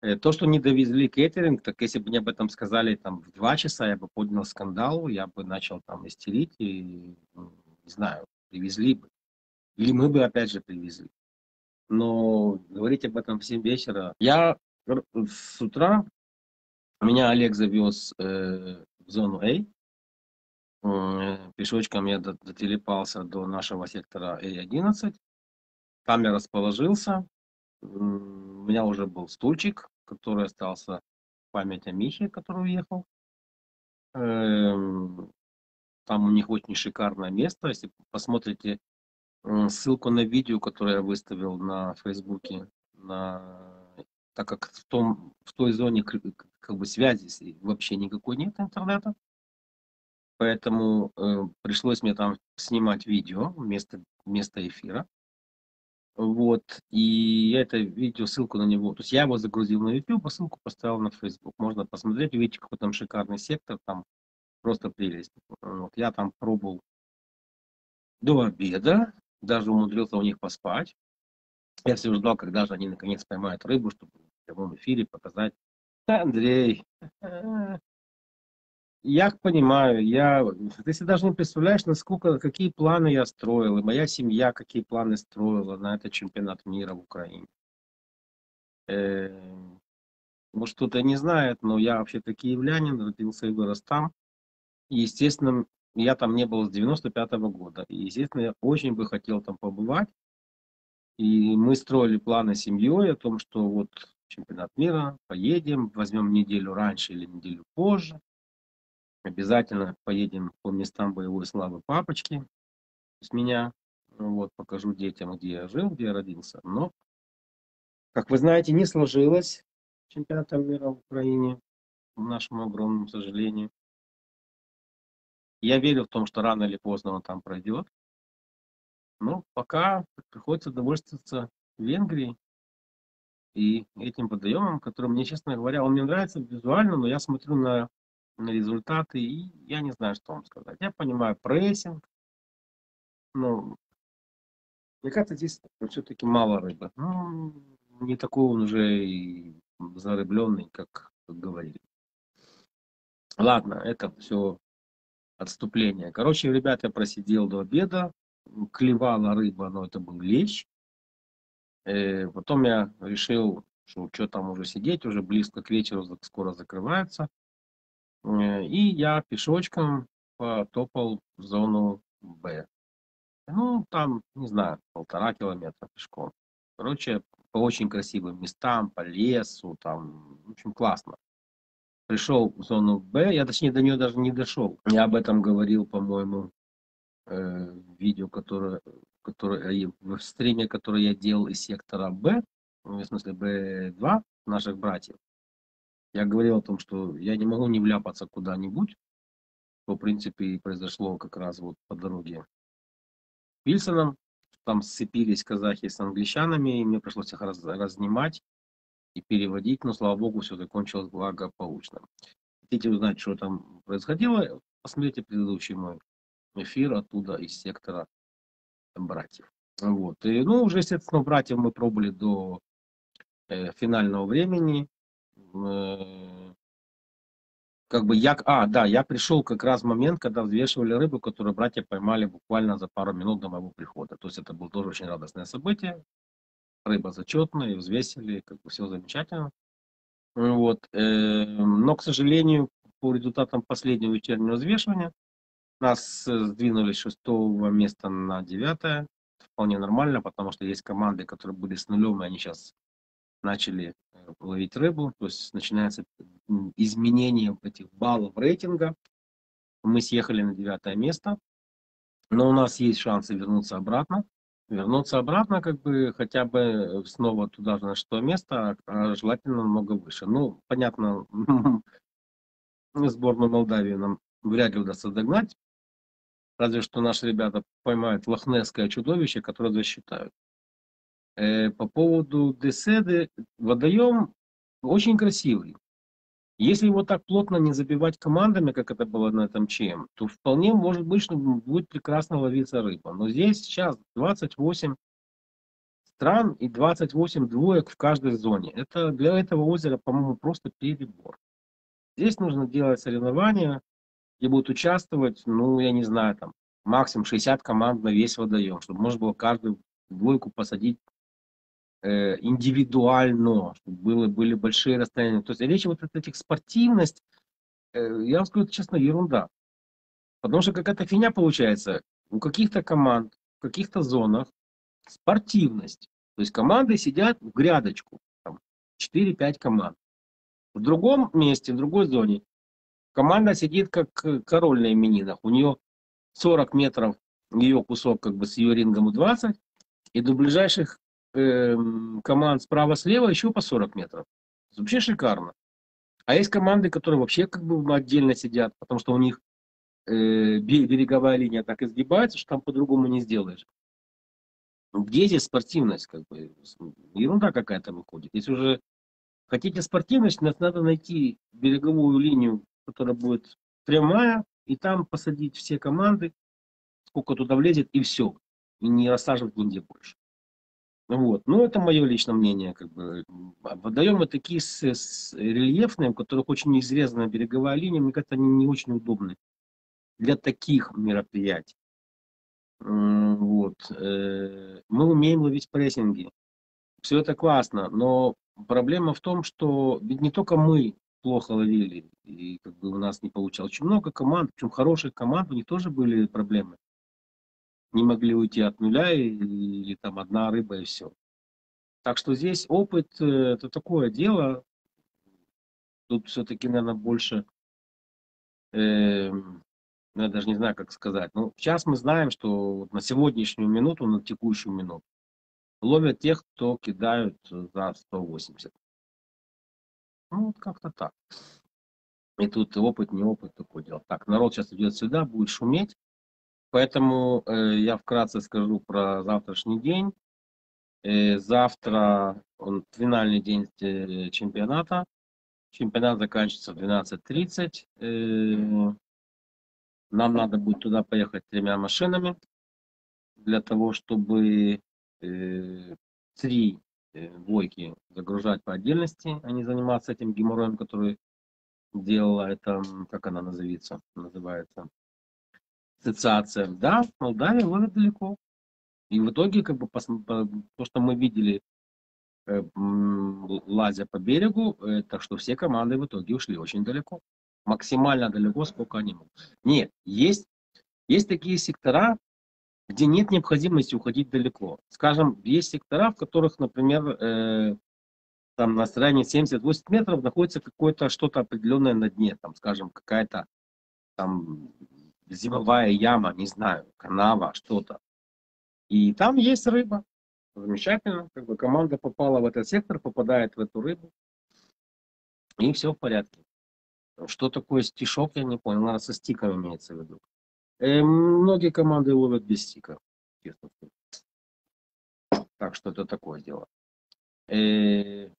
Э, То, что не довезли кейтеринг, так если бы мне об этом сказали там в два часа, я бы поднял скандал, я бы начал там истерить и, ну, не знаю, привезли бы. Или мы бы опять же привезли. Но говорить об этом в 7 вечера. Я с утра, меня Олег завез э, в зону А. Пешочком я до- дотелепался до нашего сектора А11. Там я расположился. У меня уже был стульчик, который остался в память о Михе, который уехал. Эм, Там у них очень шикарное место. Если посмотрите ссылку на видео, которое я выставил на Фейсбуке, на... так как в, том, в той зоне как бы связи вообще никакой нет интернета, поэтому э, пришлось мне там снимать видео вместо, вместо эфира. Вот, и я это видео, ссылку на него, то есть я его загрузил на YouTube, а ссылку поставил на Facebook. Можно посмотреть, увидите, какой там шикарный сектор, там просто прелесть. Вот, я там пробовал до обеда, даже умудрился у них поспать. Я все ждал, когда же они наконец поймают рыбу, чтобы в прямом эфире показать, Андрей, я понимаю, я, ты себе даже не представляешь, насколько, какие планы я строил, и моя семья какие планы строила на этот чемпионат мира в Украине. Э, может, кто-то не знает, но я вообще-то киевлянин, родился и вырос там. И, естественно, я там не был с 95 -го года. И, естественно, я очень бы хотел там побывать. И мы строили планы с семьей о том, что вот чемпионат мира, поедем, возьмем неделю раньше или неделю позже. Обязательно поедем по местам боевой славы папочки с меня. Вот, покажу детям, где я жил, где я родился. Но, как вы знаете, не сложилось чемпионата мира в Украине, к нашему огромному сожалению. Я верю в том, что рано или поздно он там пройдет. Но пока приходится довольствоваться Венгрией и этим подъемом, который мне, честно говоря, он мне нравится визуально, но я смотрю на, на результаты и я не знаю, что вам сказать. Я понимаю прессинг, но мне кажется, здесь все-таки мало рыбы. Ну, не такой он уже и зарыбленный, как говорили. Ладно, это все отступление. Короче, ребята, я просидел до обеда, клевала рыба, но это был лещ. Э, потом я решил, что что там уже сидеть, уже близко к вечеру, скоро закрывается. Э, и я пешочком потопал в зону Б. Ну, там, не знаю, полтора километра пешком. Короче, по очень красивым местам, по лесу, там, в общем, классно. Пришел в зону Б, я точнее до нее даже не дошел. Я об этом говорил, по-моему, э, видео, которое, которое, в стриме, который я делал из сектора Б, в смысле Б2, наших братьев. Я говорил о том, что я не могу не вляпаться куда-нибудь, что, в принципе, и произошло как раз вот по дороге Вильсоном там сцепились казахи с англичанами, и мне пришлось их раз, разнимать и переводить, но, слава богу, все закончилось благополучно. Хотите узнать, что там происходило, посмотрите предыдущий мой эфир оттуда, из сектора братьев. Вот. И, ну, уже, естественно, братьев мы пробовали до э, финального времени. Э, как бы я, а, да, я пришел как раз в момент, когда взвешивали рыбу, которую братья поймали буквально за пару минут до моего прихода. То есть это было тоже очень радостное событие. Рыба зачетная, взвесили, как бы все замечательно. Вот. Эм, но, к сожалению, по результатам последнего вечернего взвешивания нас э, сдвинули с шестого места на девятое. Вполне нормально, потому что есть команды, которые были с нулем, и они сейчас начали э, ловить рыбу, то есть начинается изменение этих баллов рейтинга. Мы съехали на девятое место, но у нас есть шансы вернуться обратно. Вернуться обратно, как бы хотя бы снова туда же на шестое место, а желательно намного выше. Ну, понятно, сборную Молдавии нам вряд ли удастся догнать. Разве что наши ребята поймают лохнесское чудовище, которое засчитают. Э, по поводу Деседы, водоем очень красивый. Если его так плотно не забивать командами, как это было на этом ЧМ, то вполне может быть, что будет прекрасно ловиться рыба. Но здесь сейчас 28 стран и 28 двоек в каждой зоне. Это для этого озера, по-моему, просто перебор. Здесь нужно делать соревнования, где будут участвовать, ну, я не знаю, там, максимум 60 команд на весь водоем, чтобы можно было каждую двойку посадить Э, индивидуально, чтобы было, были большие расстояния. То есть речь вот о этих спортивность, э, я вам скажу, честно, ерунда. Потому что какая-то фигня получается. У каких-то команд, в каких-то зонах спортивность. То есть команды сидят в грядочку. Там 4-5 команд. В другом месте, в другой зоне команда сидит как король на именинах. У нее 40 метров ее кусок как бы с ее рингом 20, и до ближайших э, команд справа-слева еще по 40 метров. Вообще шикарно. А есть команды, которые вообще как бы отдельно сидят, потому что у них э, береговая линия так изгибается, что там по-другому не сделаешь. Где здесь спортивность? Как бы, ерунда какая-то выходит. Если уже хотите спортивность, надо найти береговую линию, которая будет прямая, и там посадить все команды, сколько туда влезет, и все. И не рассаживать нигде больше. Вот. Ну, это мое личное мнение. Как бы. Водоемы такие с, с рельефные, у которых очень изрезанная береговая линия, мне кажется, они не очень удобны для таких мероприятий. Вот. э, Мы умеем ловить прессинги. Все это классно, но проблема в том, что ведь не только мы плохо ловили, и как бы у нас не получалось. Очень много команд, причем хороших команд, у них тоже были проблемы. Не могли уйти от нуля, или там одна рыба и все. Так что здесь опыт э, это такое дело. Тут все-таки, наверное, больше, ну, я даже не знаю, как сказать. Ну, сейчас мы знаем, что на сегодняшнюю минуту, на текущую минуту, ловят тех, кто кидают за 180. Ну, вот как-то так. И тут опыт, не опыт такое дело. Так, народ сейчас идет сюда, будет шуметь. Поэтому э, я вкратце скажу про завтрашний день. Э, завтра он финальный день э, чемпионата. Чемпионат заканчивается в 12.30. Э, нам надо будет туда поехать тремя машинами для того, чтобы э, три двойки загружать по отдельности, а не заниматься этим геморроем, который делала это, как она называется, называется, ассоциация. Да, Молдавия ловит далеко. И в итоге, как бы, то, что мы видели, э, лазя по берегу, э, так что все команды в итоге ушли очень далеко. Максимально далеко, сколько они могут. Нет, есть, есть такие сектора, где нет необходимости уходить далеко. Скажем, есть сектора, в которых, например, э, там на стороне 70-80 метров находится какое-то что-то определенное на дне, там, скажем, какая-то там зимовая яма, не знаю, канава, что-то. И там есть рыба. Замечательно. Как бы команда попала в этот сектор, попадает в эту рыбу. И все в порядке. Что такое стишок, я не понял. Наверное, со стиком имеется в виду. Э, многие команды ловят без стика. Так что это такое дело. Э,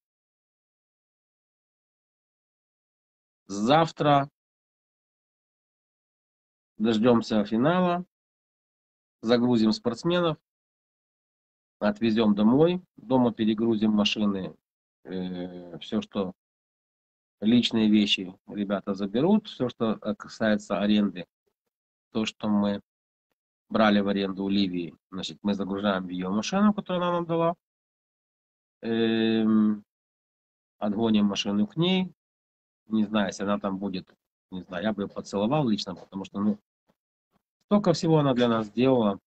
завтра дождемся финала. Загрузим спортсменов. Отвезем домой. Дома перегрузим машины. все, что личные вещи ребята заберут. Все, что э, касается аренды. То, что мы брали в аренду у Ливии, значит, мы загружаем в ее машину, которую она нам дала. Эм, отгоним машину к ней. Не знаю, если она там будет, не знаю, я бы ее поцеловал лично, потому что, ну, столько всего она для нас сделала.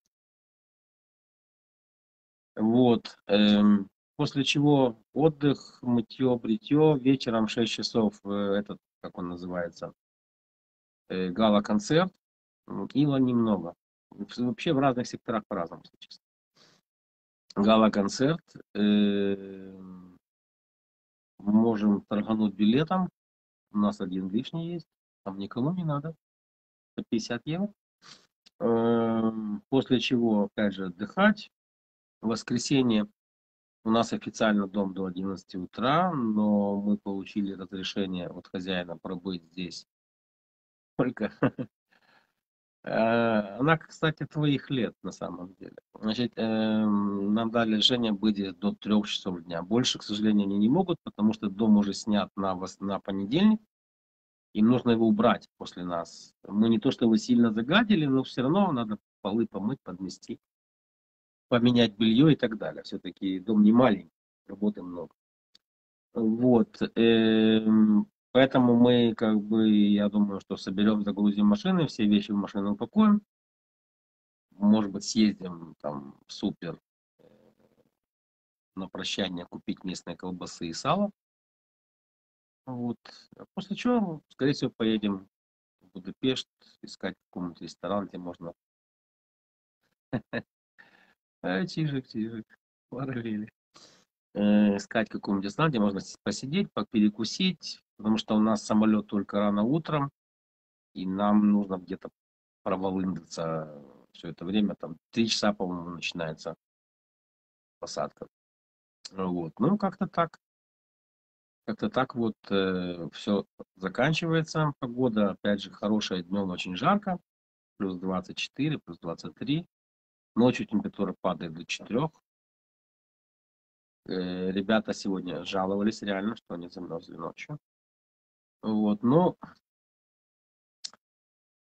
Вот. эм, после чего отдых, мытье, бритье. Вечером 6 часов э, этот, как он называется, э, гала-концерт. Ила немного. Вообще в разных секторах по-разному, если. Гала-концерт. эм, Можем торгануть билетом. У нас один лишний есть. Там никому не надо. По 50 евро. Эм, После чего, опять же, отдыхать. В воскресенье у нас официально дом до 11 утра, но мы получили разрешение от хозяина пробыть здесь только. Э, Она, кстати, твоих лет на самом деле. Значит, эм, нам дали решение быть до трех часов дня. Больше, к сожалению, они не могут, потому что дом уже снят на, вос- на понедельник. Им нужно его убрать после нас. Мы не то чтобы сильно загадили, но все равно надо полы помыть, подмести, поменять белье и так далее. Все-таки дом не маленький, работы много. Вот. Поэтому мы, как бы, я думаю, что соберем, загрузим машины, все вещи в машину упакуем. Может быть, съездим там в супер э, на прощание купить местные колбасы и сало. Вот. А После чего, скорее всего, поедем в Будапешт искать какой-нибудь ресторан, где можно... Э, Чижик, чижик, параллели. Э, Искать какой-нибудь ресторан, где можно посидеть, перекусить, потому что у нас самолет только рано утром, и нам нужно где-то проволындаться все это время, там три часа, по-моему, начинается посадка. Вот, ну как-то так. Как-то так вот все заканчивается. Погода, опять же, хорошая, днем очень жарко, плюс 24, плюс 23. Ночью температура падает до 4. Э, Ребята сегодня жаловались реально, что они замерзли ночью. Вот, но,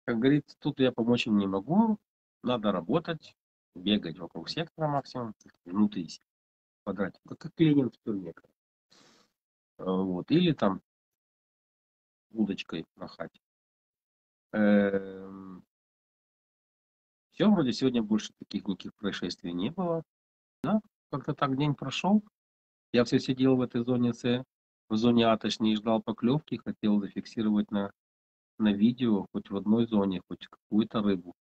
как говорится, тут я помочь им не могу. Надо работать, бегать вокруг сектора максимум, внутри квадратик, как Ленин в тюрьме. Вот, или там удочкой махать. Все, вроде сегодня больше таких никаких происшествий не было. Да, как-то так день прошел. Я все сидел в этой зоне С, в зоне А, точнее, ждал поклевки, хотел зафиксировать на, на видео хоть в одной зоне, хоть какую-то рыбу.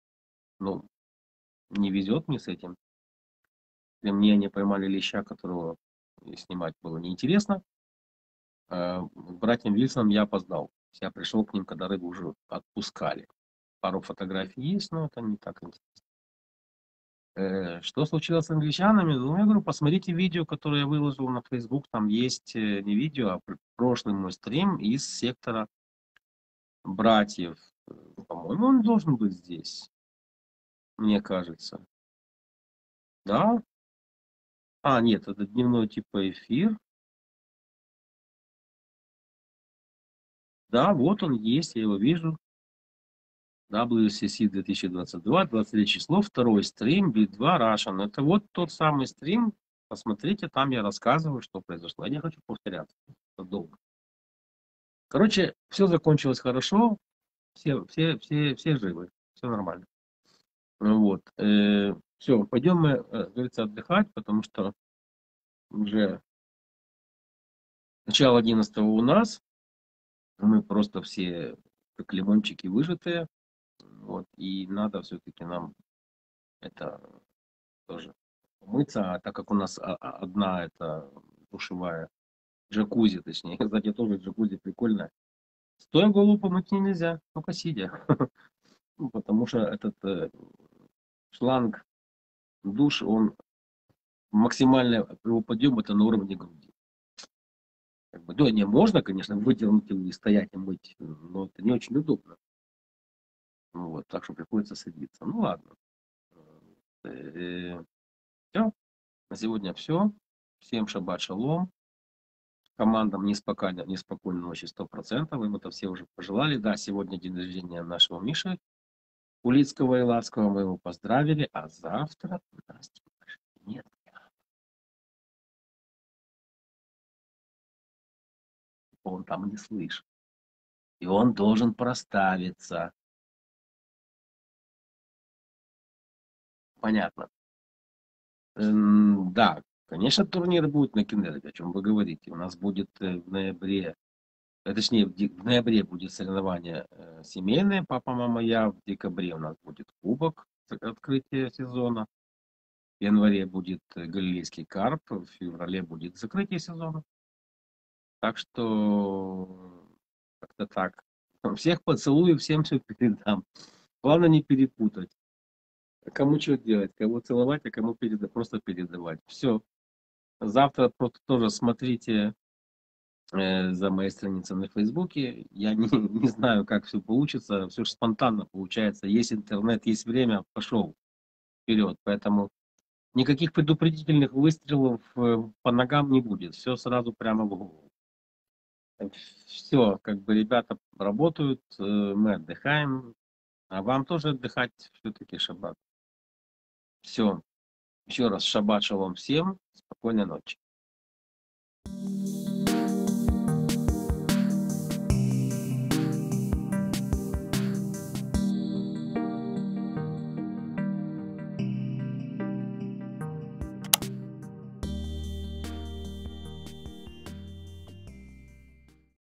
Ну, не везет мне с этим. Для мне они поймали леща, которого снимать было неинтересно. А братьям Вильсонам я опоздал. Я пришел к ним, когда рыбу уже отпускали. Пару фотографий есть, но это не так интересно. Э, Что случилось с англичанами? Ну, я говорю, посмотрите видео, которое я выложил на Facebook. Там есть э, не видео, а пр- прошлый мой стрим из сектора братьев. Э, По-моему, он должен быть здесь, мне кажется. Да? А, нет, это дневной типа эфир. Да, вот он есть, я его вижу. WCC 2022, 23 число, второй стрим, B2 Russian. Это вот тот самый стрим. Посмотрите, там я рассказываю, что произошло. Я не хочу повторяться. Долго. Короче, все закончилось хорошо. Все, все, все, все живы. Все нормально. Ну Вот. все, пойдем мы, э, говорится, отдыхать, потому что уже начало 11 у нас. Мы просто все как лимончики выжатые. Вот, и надо все-таки нам это тоже умыться, а так как у нас а- а- одна это душевая джакузи, точнее, кстати, тоже джакузи прикольная. Стоя голову помыть нельзя, только сидя. Ну, Потому что этот э, шланг душ, он максимально его подъем это на уровне груди. Как бы, да, не можно, конечно, выдернуть его и стоять и мыть, но это не очень удобно. Вот, так что приходится садиться. Ну ладно. все. На сегодня все. Всем шаббат шалом. Командам неспокойно, неспокойной ночи 100%. Им это все уже пожелали. Да, сегодня день рождения нашего Миши Улицкого и Лацкого. Мы его поздравили. А завтра у нас рождения. Он там не слышит. И он должен проставиться. Понятно. Да, конечно, турнир будет на Кинерге, о чем вы говорите. У нас будет э, в ноябре, э, точнее, в ноябре будет соревнование э, семейное, папа, мама, я. В декабре у нас будет кубок, открытие сезона. В январе будет галилейский карп, в феврале будет закрытие сезона. Так что как-то так. Всех поцелую, всем все передам. Главное не перепутать. Кому что делать, кого целовать, а кому переда- просто передавать. Все. Завтра просто тоже смотрите э, за моей страницей на Фейсбуке. Я не, не знаю, как все получится. Все спонтанно получается. Есть интернет, есть время, пошел вперед. Поэтому никаких предупредительных выстрелов э, по ногам не будет. Все сразу прямо в голову. Все, как бы ребята работают, э, мы отдыхаем. А вам тоже отдыхать все-таки шаббат. Все. Еще раз шаббат шалом всем. Спокойной ночи.